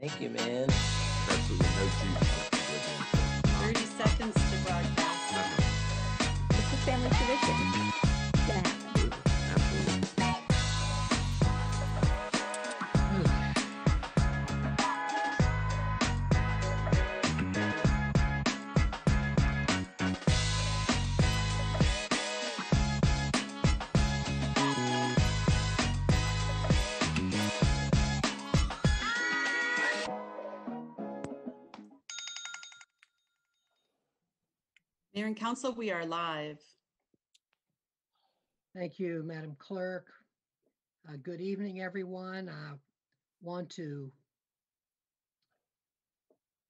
Thank you, man. Absolutely no juice. Thirty seconds to broadcast. It's a family tradition. It's and council, we are live. Thank you, Madam Clerk. Uh, Good evening, everyone. I want to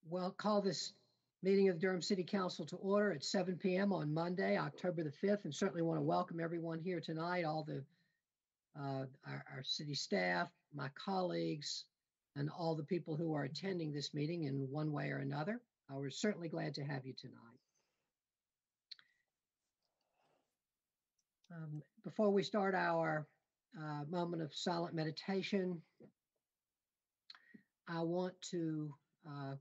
well, call this meeting of Durham City Council to order at 7 PM on Monday, October the 5th, and certainly want to welcome everyone here tonight, all the, uh, our, our city staff, my colleagues, and all the people who are attending this meeting in one way or another. Uh, We're certainly glad to have you tonight. Um, Before we start our uh, moment of silent meditation, I want to uh,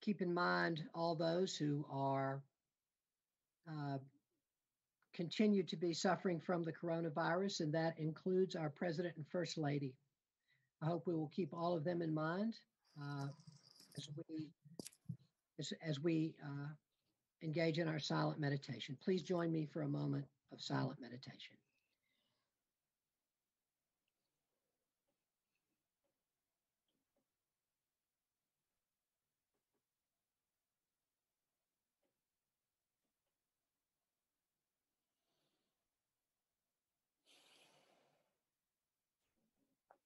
keep in mind all those who are uh, continue to be suffering from the coronavirus, and that includes our president and first lady. I hope we will keep all of them in mind uh, as we as, as we uh, engage in our silent meditation. Please join me for a moment of silent meditation.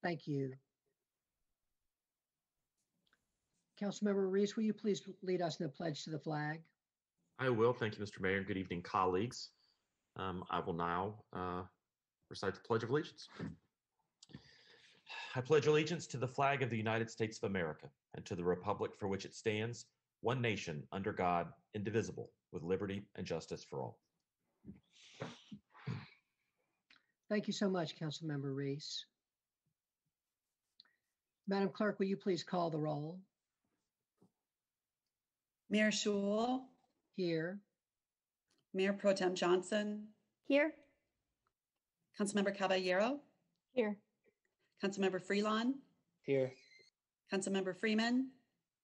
Thank you. Councilmember Reese, will you please lead us in the pledge to the flag? I will. Thank you, Mr. Mayor. Good evening, colleagues. Um, I will now uh, recite the Pledge of Allegiance. I pledge allegiance to the flag of the United States of America and to the republic for which it stands, one nation, under God, indivisible, with liberty and justice for all. Thank you so much, Councilmember Reese. Madam Clerk, will you please call the roll? Mayor Schewel, Here. Mayor Pro Tem Johnson, Here? Councilmember Caballero, Here. Councilmember Freelon, Here. Councilmember Freeman,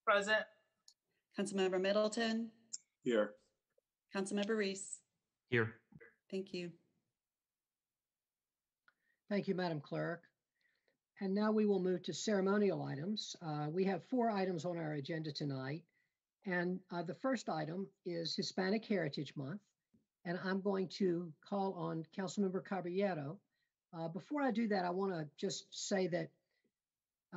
Present. Councilmember Middleton, Here. Councilmember Reese. Here. Thank you. Thank you, Madam Clerk. And now we will move to ceremonial items. Uh, We have four items on our agenda tonight. And uh, the first item is Hispanic Heritage Month. And I'm going to call on Councilmember Caballero. Uh, Before I do that, I want to just say that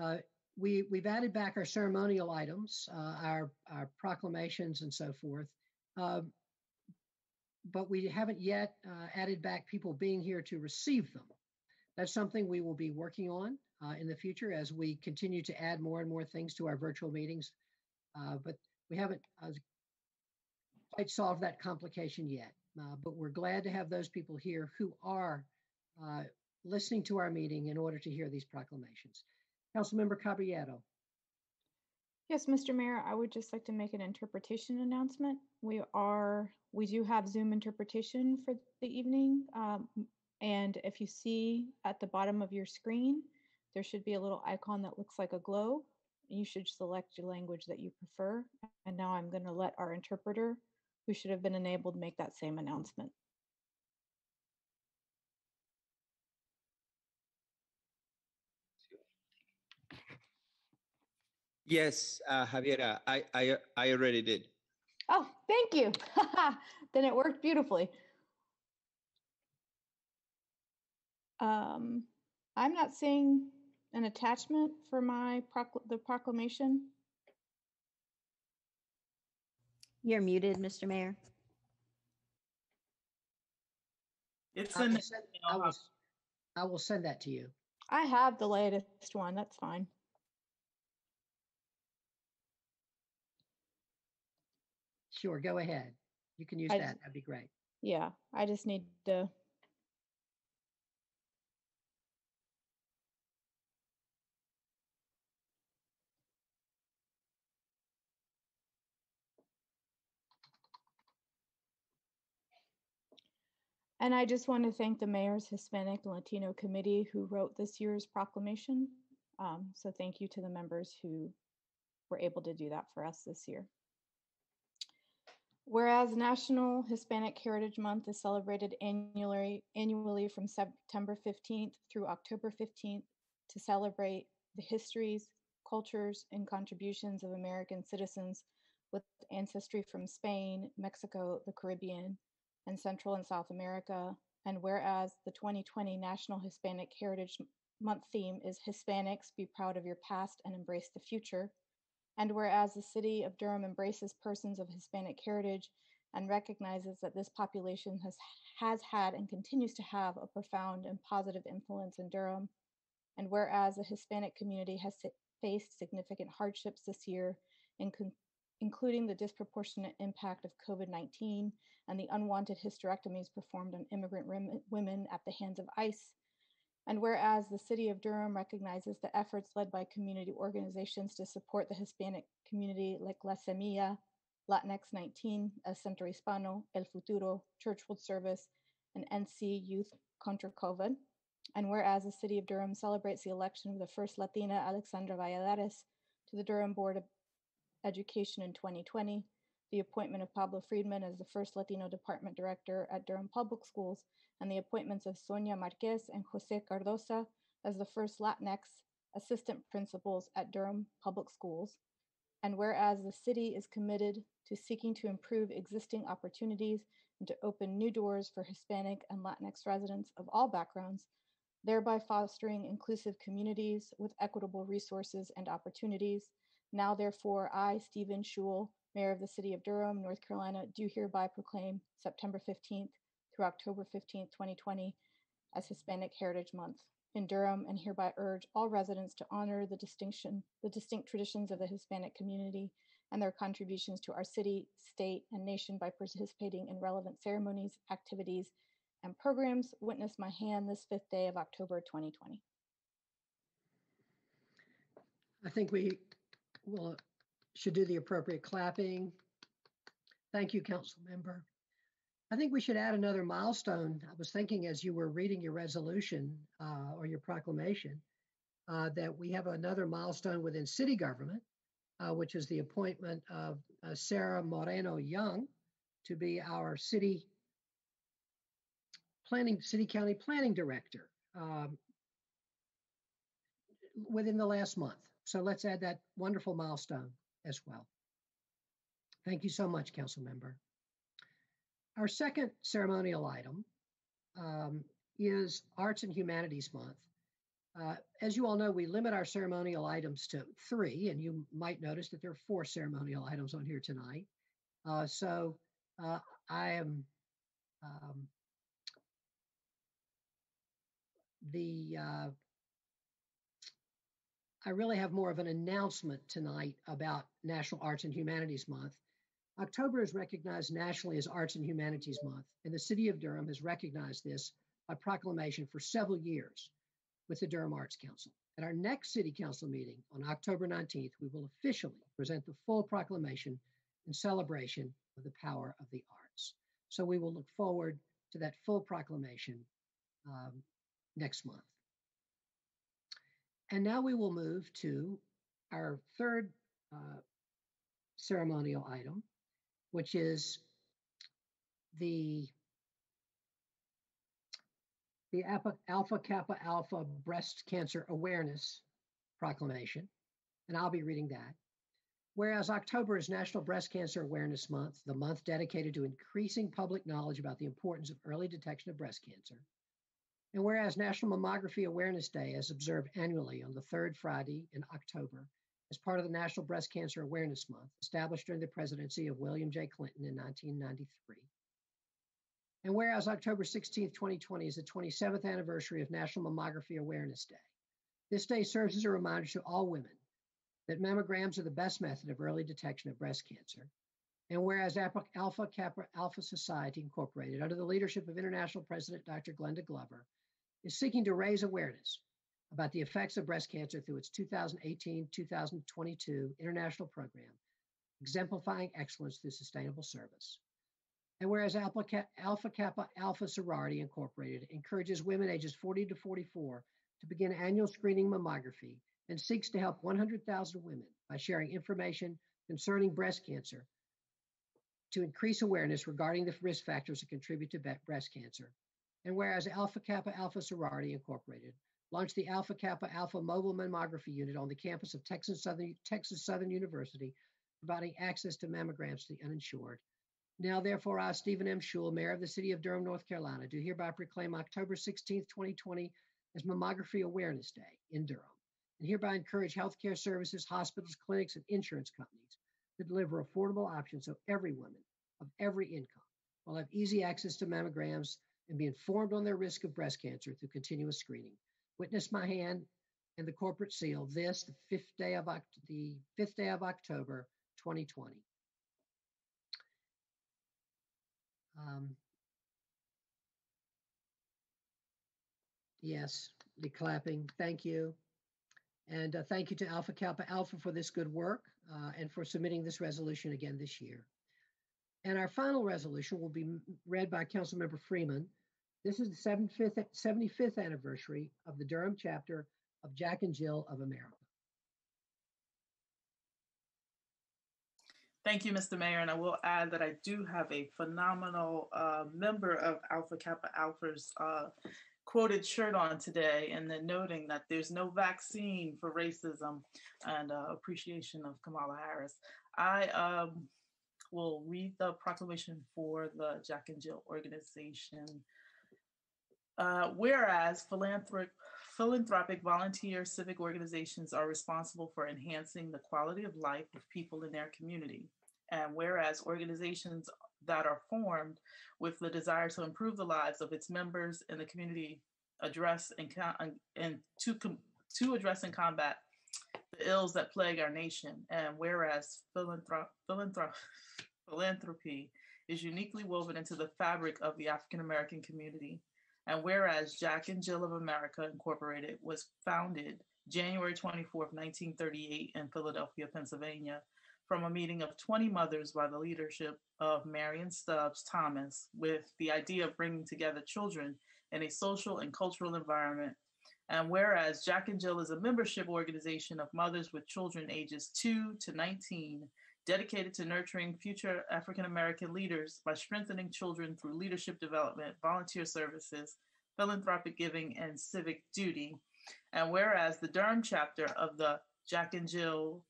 uh, we, we've added back our ceremonial items, uh, our, our proclamations and so forth. Um, But we haven't yet uh, added back people being here to receive them. That's something we will be working on uh, in the future as we continue to add more and more things to our virtual meetings. Uh, But we haven't uh, quite solved that complication yet. Uh, But we're glad to have those people here who are uh, listening to our meeting in order to hear these proclamations. Councilmember Caballero. Yes, Mr. Mayor, I would just like to make an interpretation announcement. We are, we do have Zoom interpretation for the evening. um, And if you see at the bottom of your screen, there should be a little icon that looks like a globe. You should select your language that you prefer. And now I'm going to let our interpreter, who should have been enabled, make that same announcement. Yes, uh, Javiera, I, I, I already did. Oh, thank you. Then it worked beautifully. Um, I'm not seeing an attachment for my procl- the proclamation. You're muted, Mr. Mayor. It's I in will send- I will s- I will send that to you. I have the latest one. That's fine. Sure, go ahead. You can use I that. That'd be great. Yeah, I just need to. And I just want to thank the mayor's Hispanic and Latino committee who wrote this year's proclamation. Um, so thank you to the members who were able to do that for us this year. Whereas National Hispanic Heritage Month is celebrated annually, annually from September 15th through October 15th to celebrate the histories, cultures, and contributions of American citizens with ancestry from Spain, Mexico, the Caribbean, and Central and South America. And whereas the 2020 National Hispanic Heritage Month theme is Hispanics, be proud of your past and embrace the future. And whereas the city of Durham embraces persons of Hispanic heritage and recognizes that this population has, has had and continues to have a profound and positive influence in Durham. And whereas the Hispanic community has faced significant hardships this year, in con- including the disproportionate impact of COVID 19 and the unwanted hysterectomies performed on immigrant women at the hands of ICE. And whereas the City of Durham recognizes the efforts led by community organizations to support the Hispanic community like La Semilla, Latinx 19, El Centro Hispano, El Futuro, Church World Service, and NC Youth Contra COVID. And whereas the City of Durham celebrates the election of the first Latina, Alexandra Valladares, to the Durham Board of Education in 2020, the appointment of Pablo Friedman as the first Latino department director at Durham Public Schools, and the appointments of Sonia Marquez and Jose Cardosa as the first Latinx assistant principals at Durham Public Schools. And whereas the city is committed to seeking to improve existing opportunities and to open new doors for Hispanic and Latinx residents of all backgrounds, thereby fostering inclusive communities with equitable resources and opportunities. Now, therefore, I, Stephen Schewel, Mayor of the City of Durham, North Carolina, do hereby proclaim September 15th through October 15th, 2020 as Hispanic Heritage Month in Durham and hereby urge all residents to honor the distinction, the distinct traditions of the Hispanic community and their contributions to our city, state, and nation by participating in relevant ceremonies, activities, and programs. Witness my hand this fifth day of October 2020. I think we will should do the appropriate clapping. Thank you, Council Member. I think we should add another milestone. I was thinking as you were reading your resolution uh, or your proclamation uh, that we have another milestone within city government, uh, which is the appointment of uh, Sarah Moreno Young to be our city planning, city county planning director um, within the last month. So let's add that wonderful milestone as well. Thank you so much, Council Member. Our second ceremonial item um, is Arts and Humanities Month. Uh, as you all know, we limit our ceremonial items to three, and you might notice that there are four ceremonial items on here tonight. Uh, so uh, I am um, the uh, I really have more of an announcement tonight about National Arts and Humanities Month. October is recognized nationally as Arts and Humanities Month, and the City of Durham has recognized this by proclamation for several years with the Durham Arts Council. At our next City Council meeting on October 19th, we will officially present the full proclamation in celebration of the power of the arts. So we will look forward to that full proclamation um, next month. And now we will move to our third uh, ceremonial item, which is the the Alpha Kappa Alpha Breast Cancer Awareness Proclamation, and I'll be reading that. Whereas October is National Breast Cancer Awareness Month, the month dedicated to increasing public knowledge about the importance of early detection of breast cancer. And whereas National Mammography Awareness Day is observed annually on the third Friday in October, as part of the National Breast Cancer Awareness Month, established during the presidency of William J. Clinton in 1993. And whereas October 16, 2020 is the 27th anniversary of National Mammography Awareness Day, this day serves as a reminder to all women that mammograms are the best method of early detection of breast cancer. And whereas Alpha Kappa Alpha Society Incorporated, under the leadership of International President Dr. Glenda Glover, is seeking to raise awareness about the effects of breast cancer through its 2018 2022 international program, exemplifying excellence through sustainable service. And whereas Alpha, Kappa Alpha Sorority Incorporated encourages women ages 40 to 44 to begin annual screening mammography and seeks to help 100,000 women by sharing information concerning breast cancer to increase awareness regarding the risk factors that contribute to breast cancer. And whereas Alpha Kappa Alpha Sorority Incorporated launched the Alpha Kappa Alpha Mobile Mammography Unit on the campus of Texas Southern, Texas Southern University, providing access to mammograms to the uninsured. Now, therefore, I, Stephen M. Schewel, Mayor of the City of Durham, North Carolina, do hereby proclaim October 16, 2020 as Mammography Awareness Day in Durham, and hereby encourage healthcare services, hospitals, clinics, and insurance companies to deliver affordable options so every woman of every income will have easy access to mammograms and be informed on their risk of breast cancer through continuous screening. Witness my hand and the corporate seal this the fifth day of Oct- the fifth day of October 2020. Um, yes, the clapping. Thank you. And uh, thank you to Alpha Kappa Alpha for this good work uh, and for submitting this resolution again this year. And our final resolution will be read by Councilmember Freeman. This is the 75th, 75th anniversary of the Durham chapter of Jack and Jill of America. Thank you, Mr. Mayor. And I will add that I do have a phenomenal uh, member of Alpha Kappa Alpha's uh, quoted shirt on today, and then noting that there's no vaccine for racism and uh, appreciation of Kamala Harris. I um, will read the proclamation for the Jack and Jill organization. Uh, whereas philanthropic, philanthropic volunteer civic organizations are responsible for enhancing the quality of life of people in their community. And whereas organizations that are formed with the desire to improve the lives of its members and the community address and, and to, com- to address and combat the ills that plague our nation. And whereas philanthrop- philanthrop- philanthropy is uniquely woven into the fabric of the African American community. And whereas Jack and Jill of America Incorporated was founded January 24, 1938 in Philadelphia, Pennsylvania, from a meeting of 20 mothers by the leadership of Marion Stubbs Thomas with the idea of bringing together children in a social and cultural environment. And whereas Jack and Jill is a membership organization of mothers with children ages 2 to 19 dedicated to nurturing future African American leaders by strengthening children through leadership development, volunteer services, philanthropic giving, and civic duty. And whereas the Durham chapter of the Jack and Jill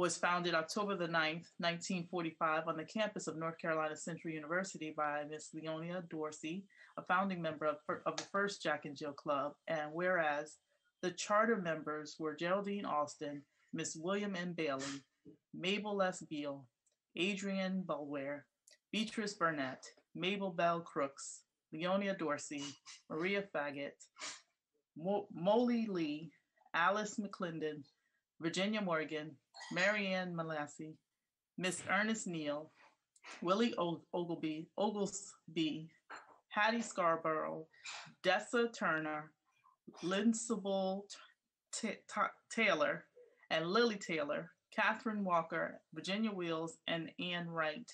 was founded October the 9th, 1945, on the campus of North Carolina Central University by Miss Leonia Dorsey, a founding member of, of the first Jack and Jill Club. And whereas the charter members were Geraldine Austin, Miss William N. Bailey, Mabel S. Beal, Adrian Bulware, Beatrice Burnett, Mabel Bell Crooks, Leonia Dorsey, Maria Faggett, Mo- Molly Lee, Alice McClendon, Virginia Morgan, Marianne Malassi, Miss Ernest Neal, Willie O- Ogleby, Oglesby, Hattie Scarborough, Dessa Turner, Linsable Taylor, and Lily Taylor, Catherine Walker, Virginia Wheels, and Ann Wright.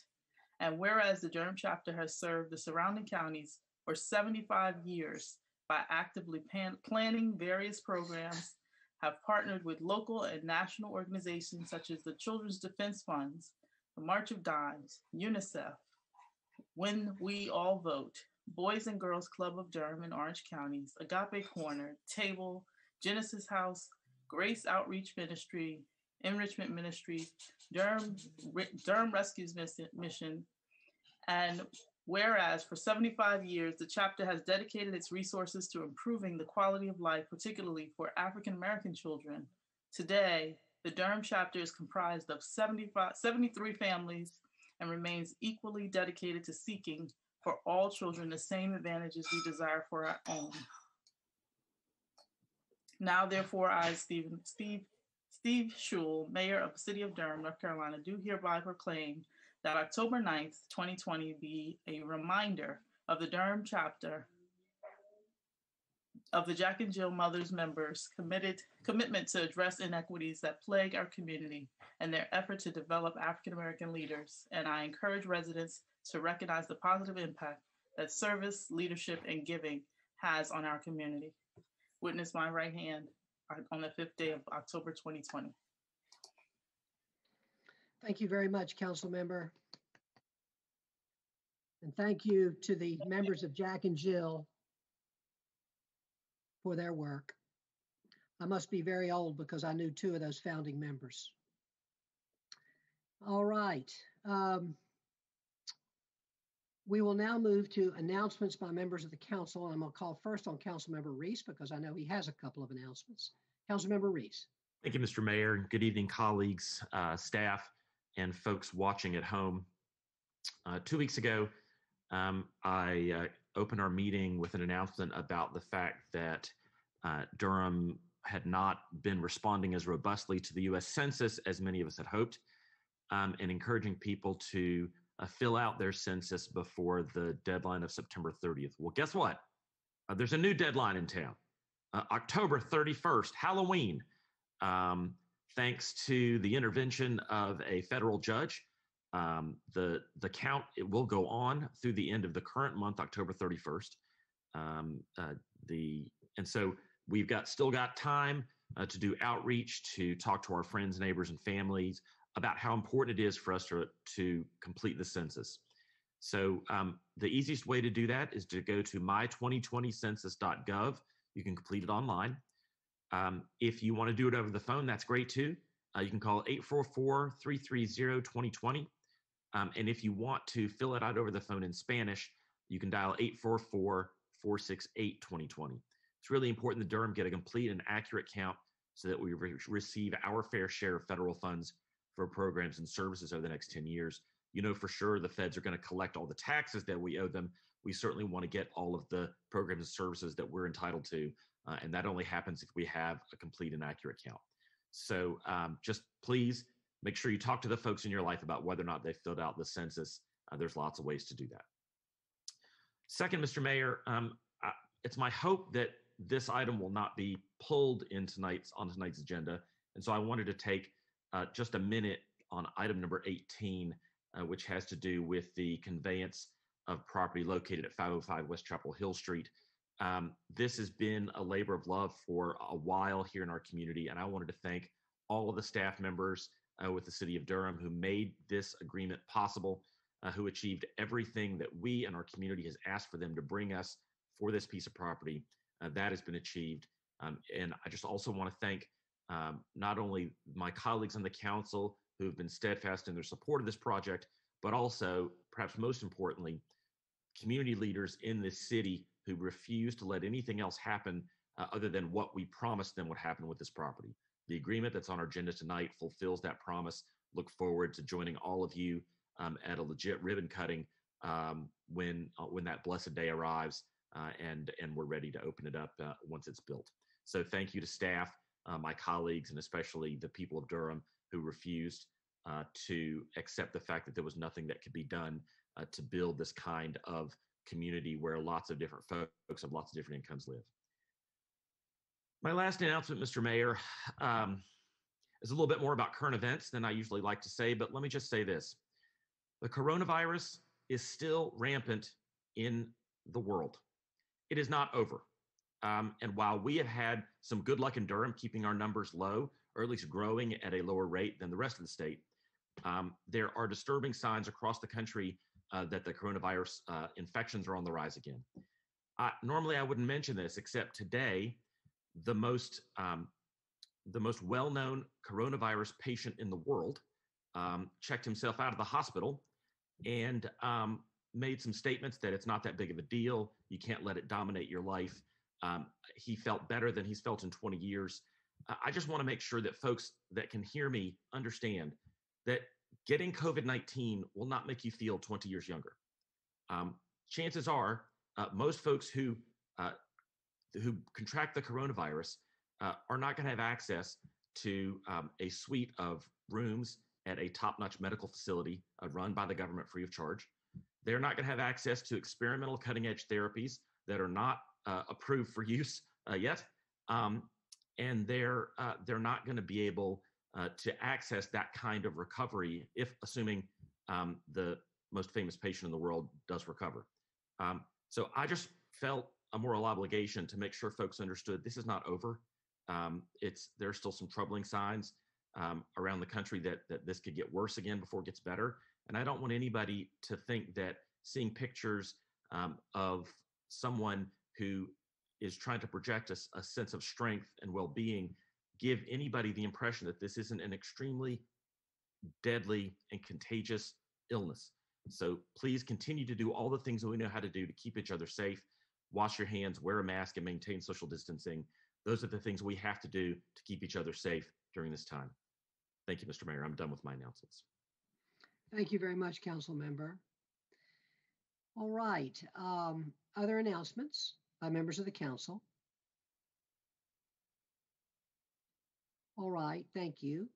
And whereas the Durham chapter has served the surrounding counties for 75 years by actively pan- planning various programs, have partnered with local and national organizations such as the Children's Defense Funds, the March of Dimes, UNICEF, When We All Vote, Boys and Girls Club of Durham and Orange Counties, Agape Corner, Table, Genesis House, Grace Outreach Ministry, Enrichment Ministry, Durham, Durham Rescues Mission, and whereas for 75 years, the chapter has dedicated its resources to improving the quality of life, particularly for African American children. Today, the Durham chapter is comprised of 75, 73 families and remains equally dedicated to seeking for all children the same advantages we desire for our own. Now, therefore, I, Stephen, Steve, Steve Schewel, Mayor of the City of Durham, North Carolina, do hereby proclaim that October 9th, 2020 be a reminder of the Durham chapter of the Jack and Jill Mothers members committed commitment to address inequities that plague our community and their effort to develop African American leaders. And I encourage residents to recognize the positive impact that service, leadership, and giving has on our community. Witness my right hand on- the fifth day of October 2020. Thank you very much, council member. And thank you to the members of Jack and Jill for their work. I must be very old because I knew two of those founding members. All right. um, We will now move to announcements by members of the council. and I'm going to call first on Councilmember Reese because I know he has a couple of announcements. Councilmember Reese. Thank you, Mr. Mayor. Good evening, colleagues, uh, staff, and folks watching at home. Uh, two weeks ago, um, I uh, opened our meeting with an announcement about the fact that uh, Durham had not been responding as robustly to the U.S. Census as many of us had hoped, um, and encouraging people to uh, fill out their census before the deadline of September 30th. Well, guess what? Uh, there's a new deadline in town, uh, October 31st, Halloween um, thanks to the intervention of a federal judge. Um, the the count it will go on through the end of the current month, October 31st. Um, uh, the and so we've got still got time uh, to do outreach, to talk to our friends, neighbors, and families about how important it is for us to to complete the census. So um, the easiest way to do that is to go to my2020census.gov. You can complete it online. Um, if you want to do it over the phone, that's great too. Uh, you can call 844 330 2020. Um, and if you want to fill it out over the phone in Spanish, you can dial 844 468 2020. It's really important that Durham get a complete and accurate count so that we re- receive our fair share of federal funds for programs and services over the next 10 years. You know for sure the feds are going to collect all the taxes that we owe them. We certainly want to get all of the programs and services that we're entitled to uh, and that only happens if we have a complete and accurate count. So um, just please make sure you talk to the folks in your life about whether or not they filled out the census. Uh, there's lots of ways to do that. Second, Mr. Mayor, um, uh, it's my hope that this item will not be pulled in tonight's on tonight's agenda, and so I wanted to take uh, just a minute on item number 18, uh, which has to do with the conveyance of property located at 505 West Chapel Hill Street. Um, this has been a labor of love for a while here in our community, and I wanted to thank all of the staff members uh, with the City of Durham who made this agreement possible, uh, who achieved everything that we and our community has asked for them to bring us for this piece of property. Uh, that has been achieved. Um, and I just also want to thank um, not only my colleagues on the council who have been steadfast in their support of this project, but also, perhaps most importantly, community leaders in this city who refuse to let anything else happen uh, other than what we promised them would happen with this property. The agreement that's on our agenda tonight fulfills that promise. Look forward to joining all of you um, at a legit ribbon cutting um, when uh, when that blessed day arrives uh, and and we're ready to open it up uh, once it's built. So thank you to staff, uh, my colleagues, and especially the people of Durham who refused uh, to accept the fact that there was nothing that could be done to build this kind of community where lots of different folks of lots of different incomes live. My last announcement, Mr. Mayor, um, is a little bit more about current events than I usually like to say, but let me just say this. The coronavirus is still rampant in the world. It is not over. Um, and while we have had some good luck in Durham keeping our numbers low, or at least growing at a lower rate than the rest of the state, um, there are disturbing signs across the country uh, that the coronavirus uh, infections are on the rise again. Normally, I wouldn't mention this, except today, the most um, the most well-known coronavirus patient in the world um, checked himself out of the hospital and um, made some statements that it's not that big of a deal. You can't let it dominate your life. Um, he felt better than he's felt in 20 years. I just want to make sure that folks that can hear me understand that getting COVID 19 will not make you feel 20 years younger. Um, chances are, uh, most folks who uh, who contract the coronavirus uh, are not going to have access to um, a suite of rooms at a top-notch medical facility uh, run by the government free of charge. They're not going to have access to experimental cutting-edge therapies that are not uh, approved for use uh, yet, um, and they're they're not going to be able uh, to access that kind of recovery if, assuming um, the most famous patient in the world does recover. Um, so I just felt a moral obligation to make sure folks understood this is not over. Um, it's there's still some troubling signs um, around the country that that this could get worse again before it gets better. And I don't want anybody to think that seeing pictures um, of someone who is trying to project a, a sense of strength and well-being give anybody the impression that this isn't an extremely deadly and contagious illness. So please continue to do all the things that we know how to do to keep each other safe. Wash your hands, wear a mask, and maintain social distancing. Those are the things we have to do to keep each other safe during this time. Thank you, Mr. Mayor. I'm done with my announcements. Thank you very much, Council Member. All right, um, other announcements by members of the council? All right, thank you.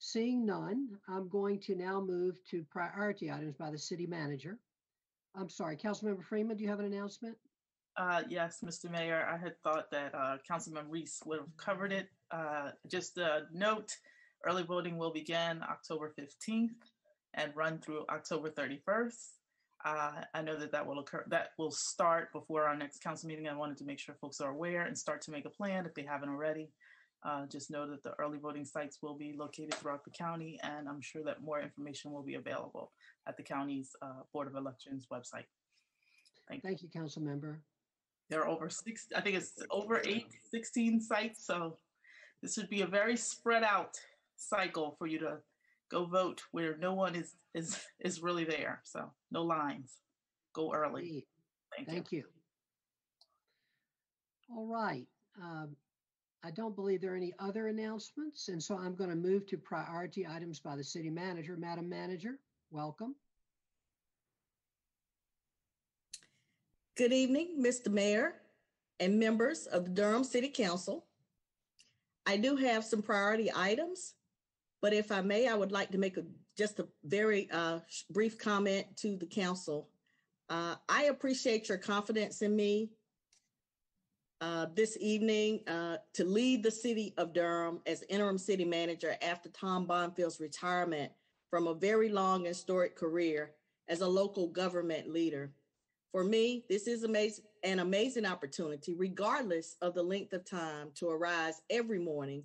Seeing none, I'm going to now move to priority items by the city manager. I'm sorry, Councilmember Freeman, do you have an announcement? Uh, yes, Mr. Mayor, I had thought that, uh, Councilman Reese would have covered it. Uh, just a note, early voting will begin October fifteenth and run through October thirty-first. Uh, I know that that will occur, that will start before our next council meeting. I wanted to make sure folks are aware and start to make a plan if they haven't already. Uh, just know that the early voting sites will be located throughout the county, and I'm sure that more information will be available at the county's uh, Board of Elections website. Thank you. Thank you, Council Member. There are over six, I think it's over eight, 16 sites, so this would be a very spread out cycle for you to go vote where no one is is is really there. So no lines. Go early. Indeed. Thank you. You. All right. um, I don't believe there are any other announcements, and so I'm going to move to priority items by the city manager. Madam Manager, welcome. Good evening, Mr. Mayor and members of the Durham City Council. I do have some priority items, but if I may, I would like to make a, just a very uh, brief comment to the council. Uh, I appreciate your confidence in me uh, this evening uh, to lead the city of Durham as interim city manager after Tom Bonfield's retirement from a very long and historic career as a local government leader. For me, this is amazing, an amazing opportunity, regardless of the length of time, to arise every morning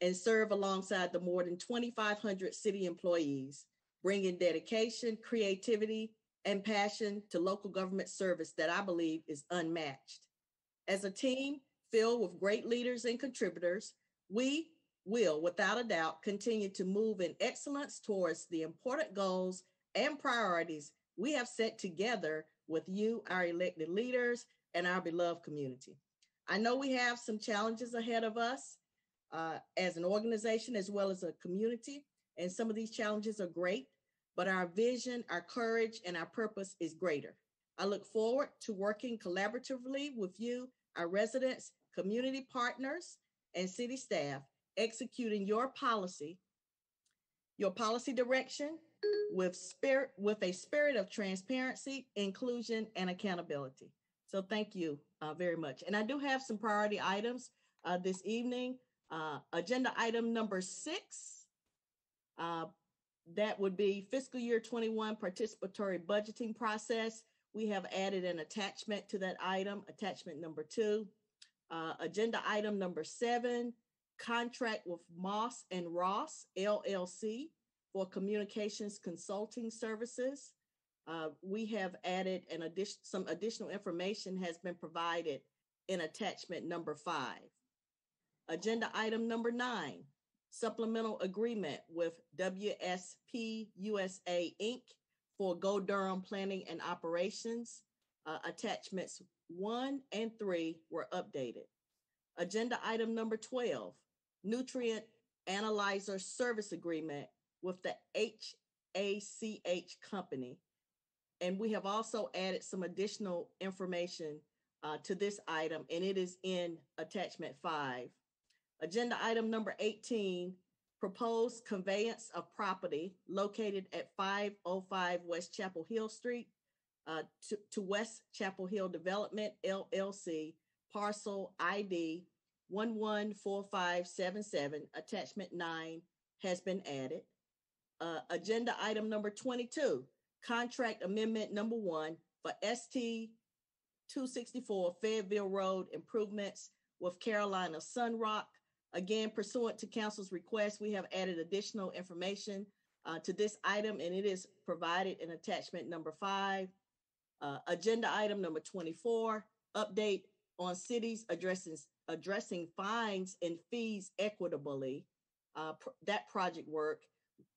and serve alongside the more than 2,500 city employees, bringing dedication, creativity, and passion to local government service that I believe is unmatched. As a team filled with great leaders and contributors, we will, without a doubt, continue to move in excellence towards the important goals and priorities we have set together with you, our elected leaders, and our beloved community. I know we have some challenges ahead of us uh, as an organization as well as a community, and some of these challenges are great, but our vision, our courage, and our purpose is greater. I look forward to working collaboratively with you, our residents, community partners, and city staff, executing your policy, your policy direction with spirit, with a spirit of transparency, inclusion, and accountability. So thank you uh, very much. And I do have some priority items uh, this evening. Uh, agenda item number six, uh, that would be fiscal year 21 participatory budgeting process. We have added an attachment to that item, attachment number two. Uh, agenda item number seven, contract with Moss and Ross LLC for communications consulting services. Uh, we have added an addition, some additional information has been provided in attachment number five. Agenda item number nine, supplemental agreement with WSP USA Inc. for Go Durham Planning and Operations. Uh, attachments one and three were updated. Agenda item number 12, nutrient analyzer service agreement with the HACH company. And we have also added some additional information uh, to this item, and it is in attachment five. Agenda item number 18, proposed conveyance of property located at 505 West Chapel Hill Street uh, to, to West Chapel Hill Development LLC parcel ID 114577, attachment nine has been added. Uh, agenda item number 22, contract amendment number one for ST 264 Fayetteville Road improvements with Carolina Sunrock. Again, pursuant to council's request, we have added additional information uh, to this item, and it is provided in attachment number five. Uh, agenda item number twenty-four, update on cities addressing, addressing fines and fees equitably. Uh, pr- that project work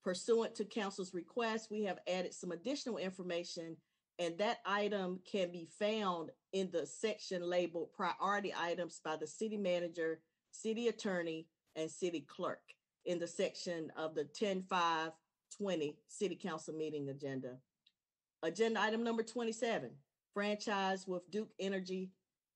pursuant to council's request, we have added some additional information, and that item can be found in the section labeled priority items by the city manager, city attorney, and city clerk in the section of the 10-5-20 city council meeting agenda. Agenda item number twenty-seven, franchise with Duke Energy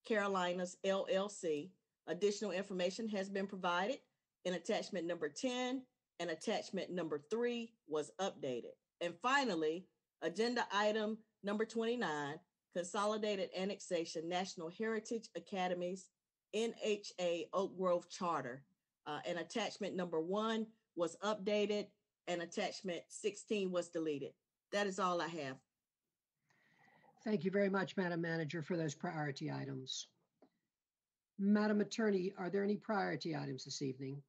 Carolinas LLC. Additional information has been provided in attachment number ten and attachment number three was updated. And finally, agenda item number twenty-nine, consolidated annexation National Heritage Academies NHA Oak Grove Charter. Uh, and attachment number one was updated and attachment sixteen was deleted. That is all I have. Thank you very much, Madam Manager, for those priority items. Madam Attorney, are there any priority items this evening?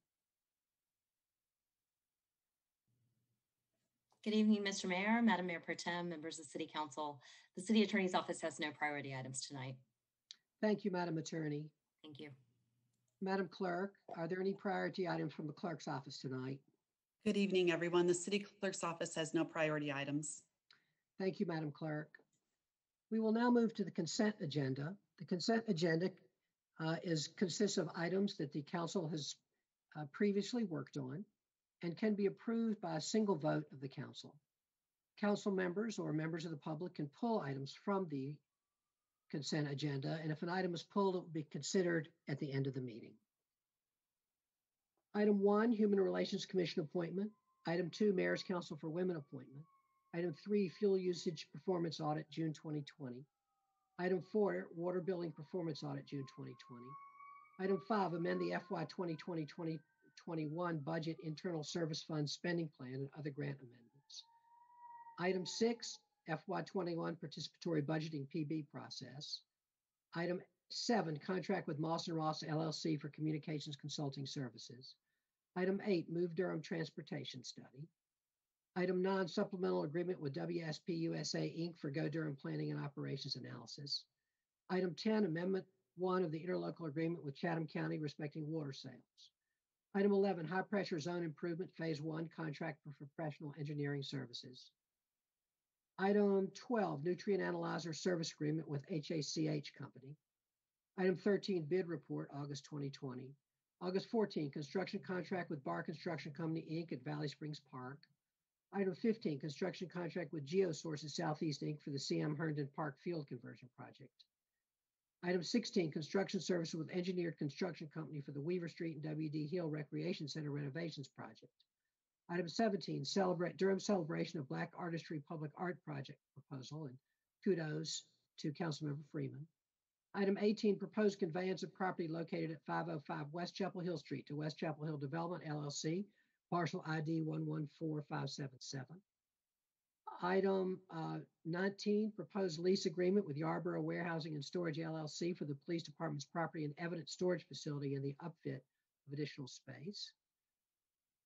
Good evening, Mr. Mayor, Madam Mayor Pro Tem, members of City Council. The City Attorney's Office has no priority items tonight. Thank you, Madam Attorney. Thank you. Madam Clerk, are there any priority items from the clerk's office tonight? Good evening, everyone. The city clerk's office has no priority items. Thank you, Madam Clerk. We will now move to the consent agenda. The consent agenda uh, is, consists of items that the council has uh, previously worked on and can be approved by a single vote of the council. Council members or members of the public can pull items from the consent agenda, and if an item is pulled, it will be considered at the end of the meeting. Item one, Human Relations Commission appointment. Item two, Mayor's Council for Women appointment. Item three, fuel usage performance audit, June 2020. Item four, water billing performance audit, June 2020. Item five, amend the FY 2020-2021 budget internal service fund spending plan and other grant amendments. Item six, FY 21 participatory budgeting PB process. Item seven, contract with Moss and Ross LLC for communications consulting services. Item eight, move Durham transportation study. Item nine, supplemental agreement with WSP USA Inc. for Go Durham Planning and Operations Analysis. Item 10, amendment one of the interlocal agreement with Chatham County respecting water sales. Item 11, high pressure zone improvement phase one contract for professional engineering services. Item 12, nutrient analyzer service agreement with HACH Company. Item 13, bid report, August 2020. August 14, construction contract with Bar Construction Company, Inc. at Valley Springs Park. Item 15, construction contract with Geosources Southeast Inc. for the CM Herndon Park Field Conversion Project. Item 16, construction services with Engineered Construction Company for the Weaver Street and WD Hill Recreation Center renovations project. Item 17, celebrate Durham celebration of Black Artistry Public Art Project proposal, and kudos to Councilmember Freeman. Item 18, proposed conveyance of property located at 505 West Chapel Hill Street to West Chapel Hill Development LLC, parcel ID 114577. Item uh, 19, proposed lease agreement with Yarborough Warehousing and Storage LLC for the police department's property and evidence storage facility and the upfit of additional space.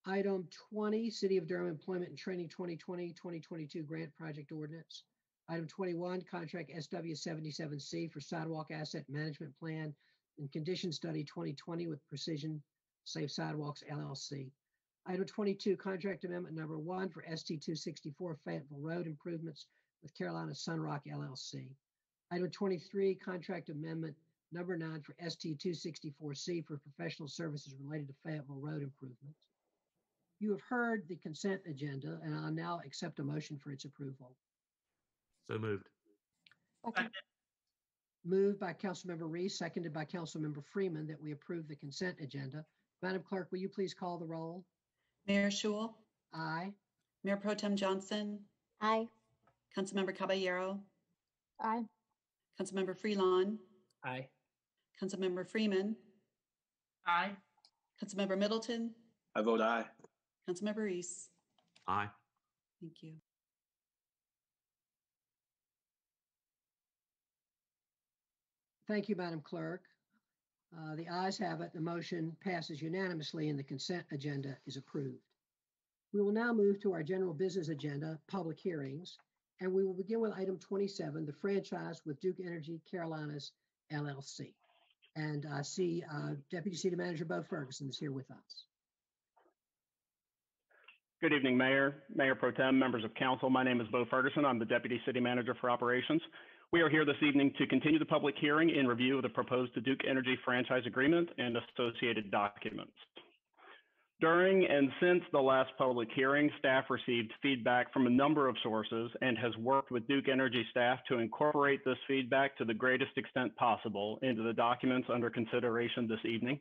Item 20, City of Durham Employment and Training 2020-2022 Grant Project Ordinance. Item 21, Contract SW77C for Sidewalk Asset Management Plan and Condition Study 2020 with Precision Safe Sidewalks LLC. Item 22, Contract Amendment Number One for ST 264 Fayetteville Road Improvements with Carolina Sunrock LLC. Item 23, Contract Amendment Number Nine for ST 264C for professional services related to Fayetteville Road improvements. You have heard the consent agenda, and I'll now accept a motion for its approval. So moved. Second. Moved by Councilmember Reese, seconded by Councilmember Freeman, that we approve the consent agenda. Madam Clerk, will you please call the roll? Mayor Schewel, Aye. Mayor Pro Tem Johnson, Aye. Councilmember Caballero, Aye. Councilmember Freelon, Aye. Councilmember Freeman, Aye. Councilmember Middleton, I vote aye. Councilmember Reese. Aye. Thank you. Thank you, Madam Clerk. Uh, The ayes have it. The motion passes unanimously and the consent agenda is approved. We will now move to our general business agenda, public hearings, and we will begin with item 27, the franchise with Duke Energy Carolinas LLC. And I see uh, Deputy City Manager Bo Ferguson is here with us. Good evening, Mayor, Mayor Pro Tem, members of council. My name is Bo Ferguson. I'm the Deputy City Manager for Operations. We are here this evening to continue the public hearing in review of the proposed Duke Energy franchise agreement and associated documents. During and since the last public hearing, staff received feedback from a number of sources and has worked with Duke Energy staff to incorporate this feedback to the greatest extent possible into the documents under consideration this evening.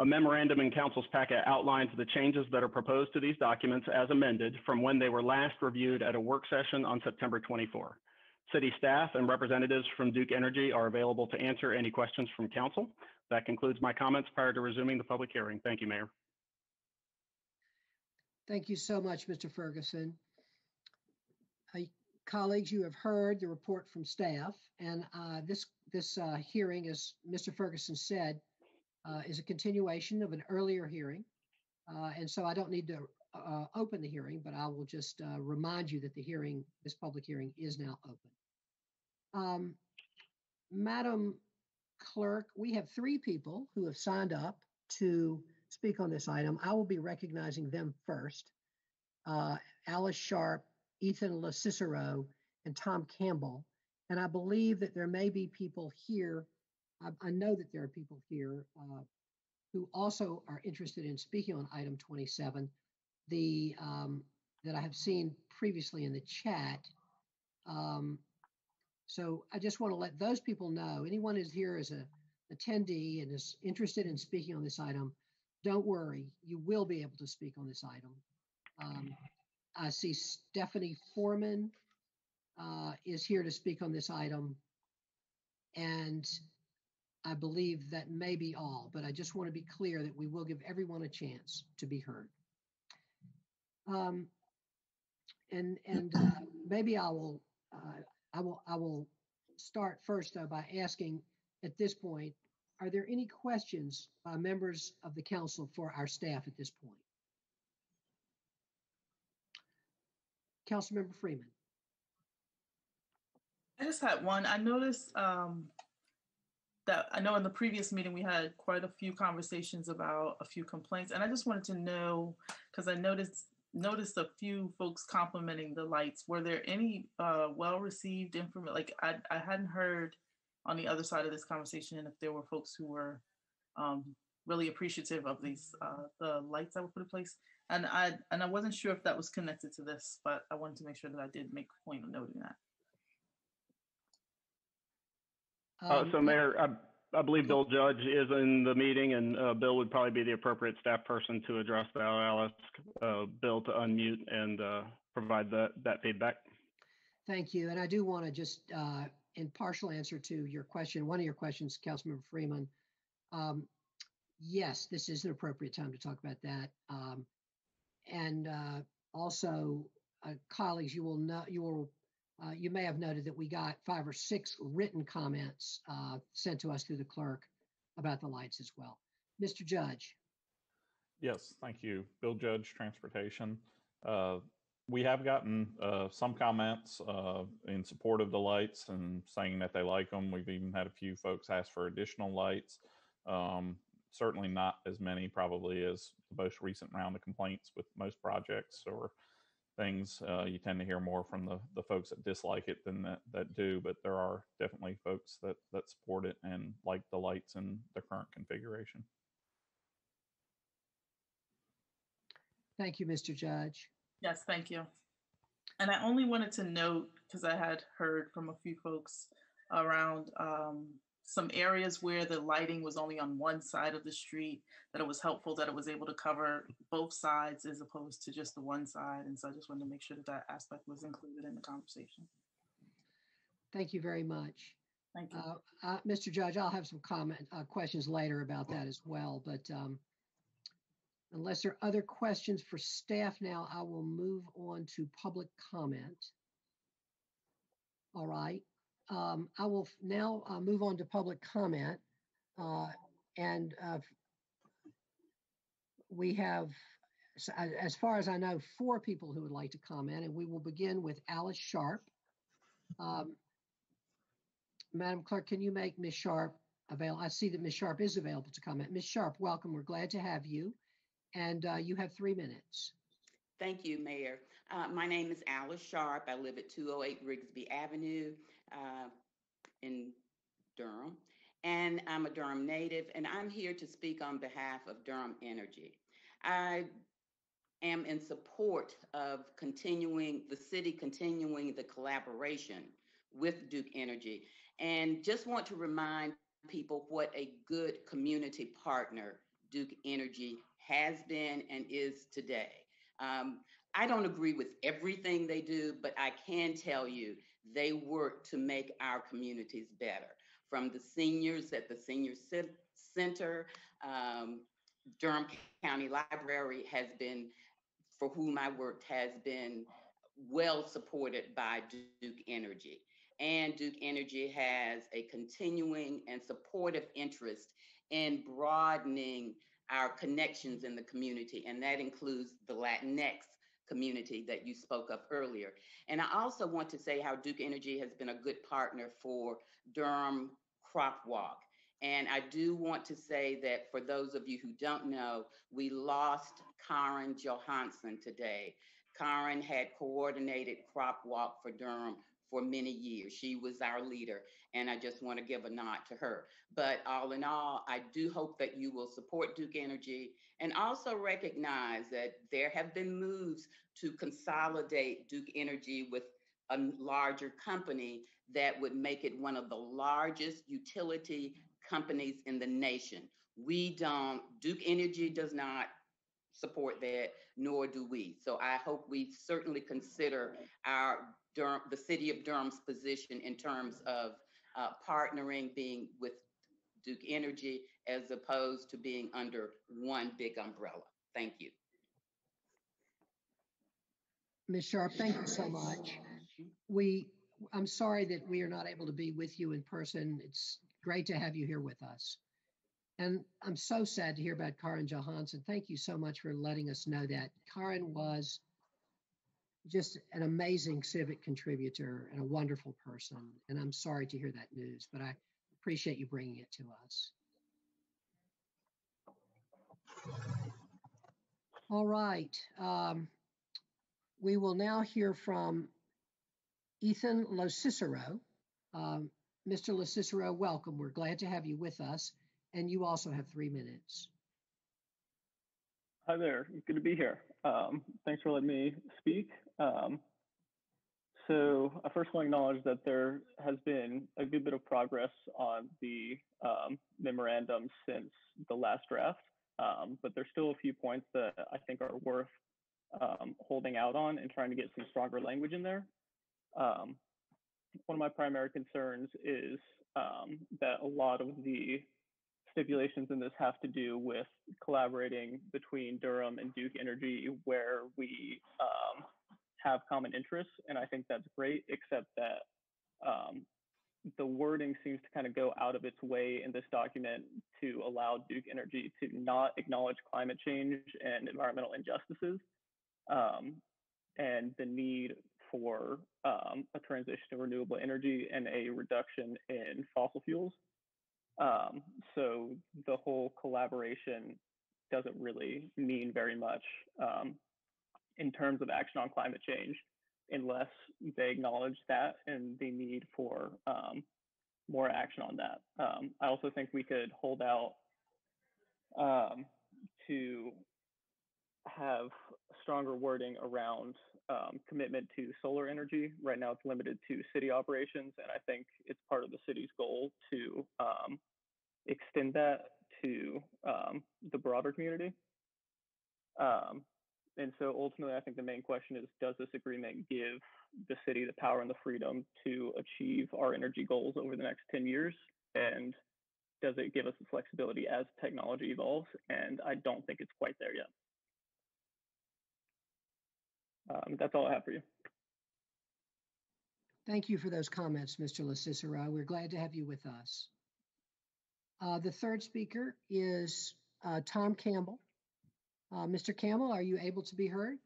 A memorandum in council's packet outlines the changes that are proposed to these documents as amended from when they were last reviewed at a work session on September 24. City staff and representatives from Duke Energy are available to answer any questions from council. That concludes my comments prior to resuming the public hearing. Thank you, Mayor. Thank you so much, Mr. Ferguson. Uh, Colleagues, you have heard the report from staff, and uh, this, this uh, hearing, as Mr. Ferguson said, uh, is a continuation of an earlier hearing. Uh, And so I don't need to uh, open the hearing, but I will just uh, remind you that the hearing, this public hearing is now open. Um, Madam Clerk, we have three people who have signed up to speak on this item. I will be recognizing them first. Uh, Alice Sharp, Ethan LaCicero, and Tom Campbell. And I believe that there may be people here. I, I know that there are people here uh, who also are interested in speaking on item 27. The um, that I have seen previously in the chat. Um, so I just want to let those people know. Anyone who's here as a attendee and is interested in speaking on this item, don't worry, you will be able to speak on this item. Um, I see Stephanie Foreman uh, is here to speak on this item. And I believe that may be all, but I just want to be clear that we will give everyone a chance to be heard. Um, and and uh, maybe I will uh, I will I will start first though by asking at this point are there any questions by members of the council for our staff at this point? Councilmember Freeman. I just had one. I noticed um, that I know in the previous meeting we had quite a few conversations about a few complaints, and I just wanted to know because I noticed noticed a few folks complimenting the lights. Were there any uh, well received information? Like I I hadn't heard on the other side of this conversation if there were folks who were um, really appreciative of these uh, the lights that were put in place. And I and I wasn't sure if that was connected to this, but I wanted to make sure that I did make a point of noting that. Uh, Um, so, Mayor, I, I believe Bill Judge is in the meeting, and uh, Bill would probably be the appropriate staff person to address that. I'll ask uh, Bill to unmute and uh, provide that that feedback. Thank you. And I do want to just, uh, in partial answer to your question, one of your questions, Councilmember Freeman. Um, yes, this is an appropriate time to talk about that. Um, and uh, also, uh, colleagues, you will know, you will, uh, you may have noted that we got five or six written comments uh, sent to us through the clerk about the lights as well. Mr. Judge. Yes, thank you. Bill Judge, Transportation. Uh, we have gotten uh, some comments uh, in support of the lights and saying that they like them. We've even had a few folks ask for additional lights. Um, certainly not as many, probably, as the most recent round of complaints with most projects or things. Uh, you tend to hear more from the, the folks that dislike it than that, that do, but there are definitely folks that, that support it and like the lights in the current configuration. Thank you, Mr. Judge. Yes, thank you. And I only wanted to note, because I had heard from a few folks around um, some areas where the lighting was only on one side of the street, that it was helpful that it was able to cover both sides as opposed to just the one side. And so I just wanted to make sure that that aspect was included in the conversation. Thank you very much. Thank you. Uh, uh, Mr. Judge, I'll have some comment, uh, questions later about that as well, but, um, unless there are other questions for staff now, I will move on to public comment. All right, um, I will now, uh, move on to public comment. Uh, and, uh, we have, as far as I know, four people who would like to comment, and we will begin with Alice Sharp. Um, Madam Clerk, can you make Ms. Sharp available? I see that Ms. Sharp is available to comment. Ms. Sharp, welcome. We're glad to have you. And uh, you have three minutes. Thank you, Mayor. Uh, my name is Alice Sharp. I live at 208 Rigsby Avenue uh, in Durham. And I'm a Durham native, and I'm here to speak on behalf of Durham Energy. I am in support of continuing, the city continuing the collaboration with Duke Energy. And just want to remind people what a good community partner Duke Energy has been and is today. Um, I don't agree with everything they do, but I can tell you they work to make our communities better. From the seniors at the Senior Cen- Center, um, Durham County Library has been, for whom I worked, has been well supported by Duke Energy. And Duke Energy has a continuing and supportive interest in broadening our connections in the community, and that includes the Latinx community that you spoke of earlier. And I also want to say how Duke Energy has been a good partner for Durham Crop Walk. And I do want to say that for those of you who don't know, we lost Karen Johansson today. Karen had coordinated Crop Walk for Durham for many years. She was our leader, and I just want to give a nod to her. But all in all, I do hope that you will support Duke Energy and also recognize that there have been moves to consolidate Duke Energy with a larger company that would make it one of the largest utility companies in the nation. We don't, Duke Energy does not support that, nor do we. So I hope we certainly consider our Durham, the city of Durham's position in terms of uh, partnering, being with Duke Energy as opposed to being under one big umbrella. Thank you. Ms. Sharp, thank you so much. We, I'm sorry that we are not able to be with you in person. It's great to have you here with us. And I'm so sad to hear about Karen Johansson. Thank you so much for letting us know that. Karen was just an amazing civic contributor and a wonderful person. And I'm sorry to hear that news, but I appreciate you bringing it to us. All right. Um, we will now hear from Ethan Locicero. Um, Mr. Locicero, welcome. We're glad to have you with us. And you also have three minutes. Hi there. Good to be here. Um, thanks for letting me speak. Um, so I first want to acknowledge that there has been a good bit of progress on the um, memorandum since the last draft, um, but there's still a few points that I think are worth um, holding out on and trying to get some stronger language in there. Um, one of my primary concerns is that a lot of the stipulations in this have to do with collaborating between Durham and Duke Energy, where we um, have common interests, and I think that's great, except that um, the wording seems to kind of go out of its way in this document to allow Duke Energy to not acknowledge climate change and environmental injustices um, and the need for um, a transition to renewable energy and a reduction in fossil fuels. Um, so the whole collaboration doesn't really mean very much um, in terms of action on climate change unless they acknowledge that and the need for um, more action on that. Um, I also think we could hold out um, to have stronger wording around um, commitment to solar energy. Right now, it's limited to city operations, and I think it's part of the city's goal to um, extend that to um, the broader community. Um, and so ultimately, I think the main question is, does this agreement give the city the power and the freedom to achieve our energy goals over the next 10 years? And does it give us the flexibility as technology evolves? And I don't think it's quite there yet. Um, that's all I have for you. Thank you for those comments, Mr. LaCicera. We're glad to have you with us. Uh, the third speaker is uh, Tom Campbell. Uh, Mr. Campbell, are you able to be heard?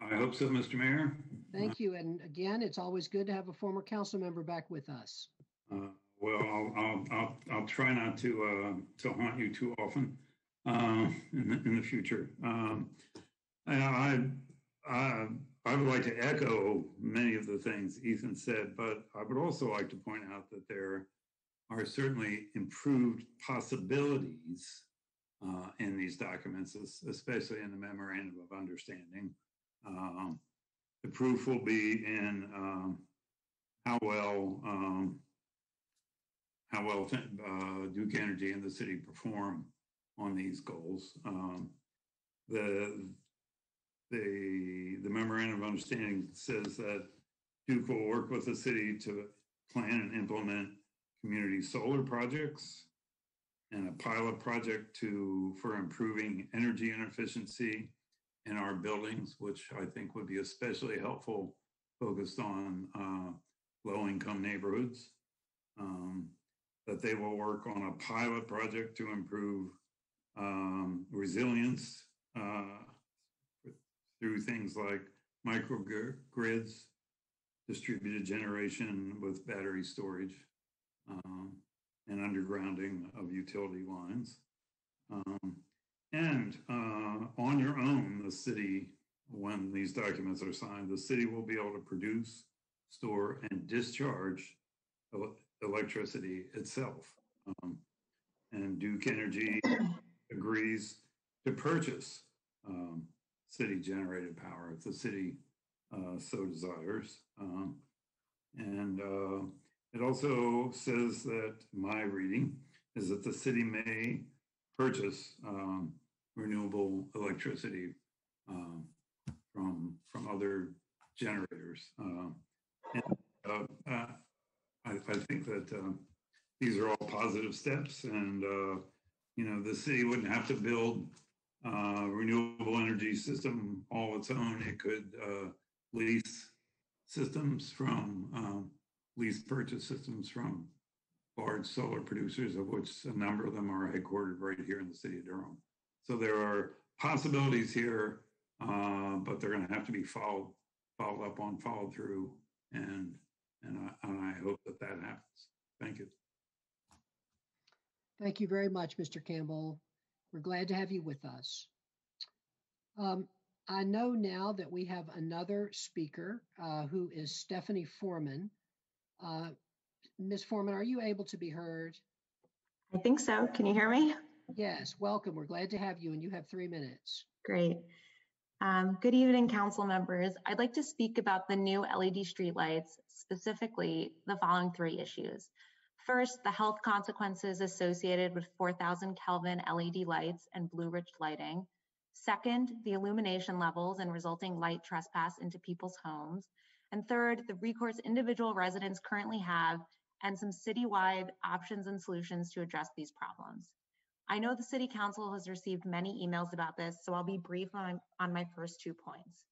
I hope so, Mr. Mayor. Thank you. And again, it's always good to have a former council member back with us. Uh, well, I'll, I'll, I'll, I'll try not to uh, to haunt you too often uh, in, the, in the future. Um, I, I, I would like to echo many of the things Ethan said, but I would also like to point out that there are certainly improved possibilities uh, in these documents, especially in the memorandum of understanding. Um, the proof will be in um, how well um, how well uh, Duke Energy and the city perform on these goals. Um, the the the memorandum of understanding says that Duke will work with the city to plan and implement community solar projects and a pilot project to for improving energy efficiency in our buildings, which I think would be especially helpful focused on uh, low-income neighborhoods. Um, that they will work on a pilot project to improve um, resilience uh, through things like microgrids, distributed generation with battery storage, um, and undergrounding of utility lines. Um, and uh, on your own, the city, when these documents are signed, the city will be able to produce, store, and discharge electricity itself. Um, and Duke Energy agrees to purchase um, city generated power if the city uh, so desires. Um, and uh, it also says that my reading is that the city may purchase um, renewable electricity um, from from other generators. Uh, and, uh, uh, I, I, think that um, these are all positive steps, and uh, you know the city wouldn't have to build uh, renewable energy system all its own. It could uh, lease systems from um, lease purchase systems from large solar producers, of which a number of them are headquartered right here in the city of Durham. So there are possibilities here, uh, but they're going to have to be followed followed up on, followed through, and and I, and I hope that that happens. Thank you. Thank you very much, Mr. Campbell. We're glad to have you with us. Um, I know now that we have another speaker uh, who is Stephanie Foreman. Uh, Ms. Foreman, are you able to be heard? I think so. Can you hear me? Yes, welcome. We're glad to have you, and you have three minutes. Great. Um, good evening, council members. I'd like to speak about the new LED streetlights, specifically the following three issues. First, the health consequences associated with 4,000 Kelvin LED lights and blue rich lighting. Second, the illumination levels and resulting light trespass into people's homes. And third, the recourse individual residents currently have and some citywide options and solutions to address these problems. I know the City Council has received many emails about this, so I'll be brief on, on my first two points.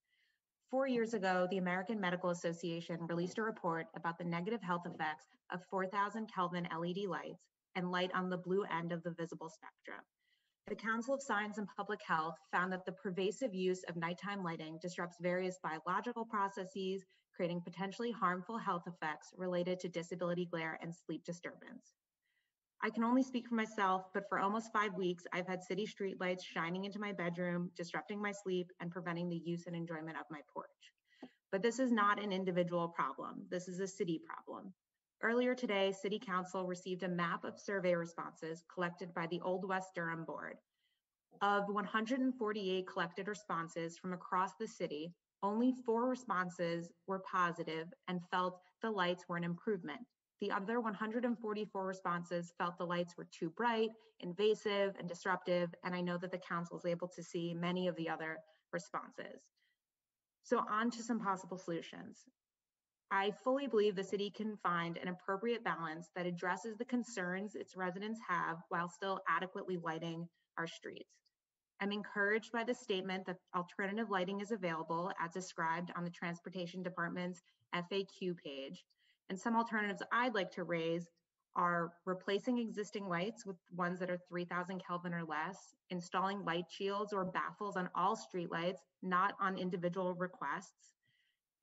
Four years ago, the American Medical Association released a report about the negative health effects of 4,000 Kelvin LED lights and light on the blue end of the visible spectrum. The Council of Science and Public Health found that the pervasive use of nighttime lighting disrupts various biological processes, creating potentially harmful health effects related to disability glare and sleep disturbance. I can only speak for myself, but for almost five weeks, I've had city streetlights shining into my bedroom, disrupting my sleep and preventing the use and enjoyment of my porch. But this is not an individual problem. This is a city problem. Earlier today, City Council received a map of survey responses collected by the Old West Durham Board. Of 148 collected responses from across the city, only four responses were positive and felt the lights were an improvement. The other 144 responses felt the lights were too bright, invasive, and disruptive, and I know that the council is able to see many of the other responses. So on to some possible solutions. I fully believe the city can find an appropriate balance that addresses the concerns its residents have while still adequately lighting our streets. I'm encouraged by the statement that alternative lighting is available as described on the Transportation Department's FAQ page. And some alternatives I'd like to raise are replacing existing lights with ones that are 3000 Kelvin or less, installing light shields or baffles on all streetlights, not on individual requests,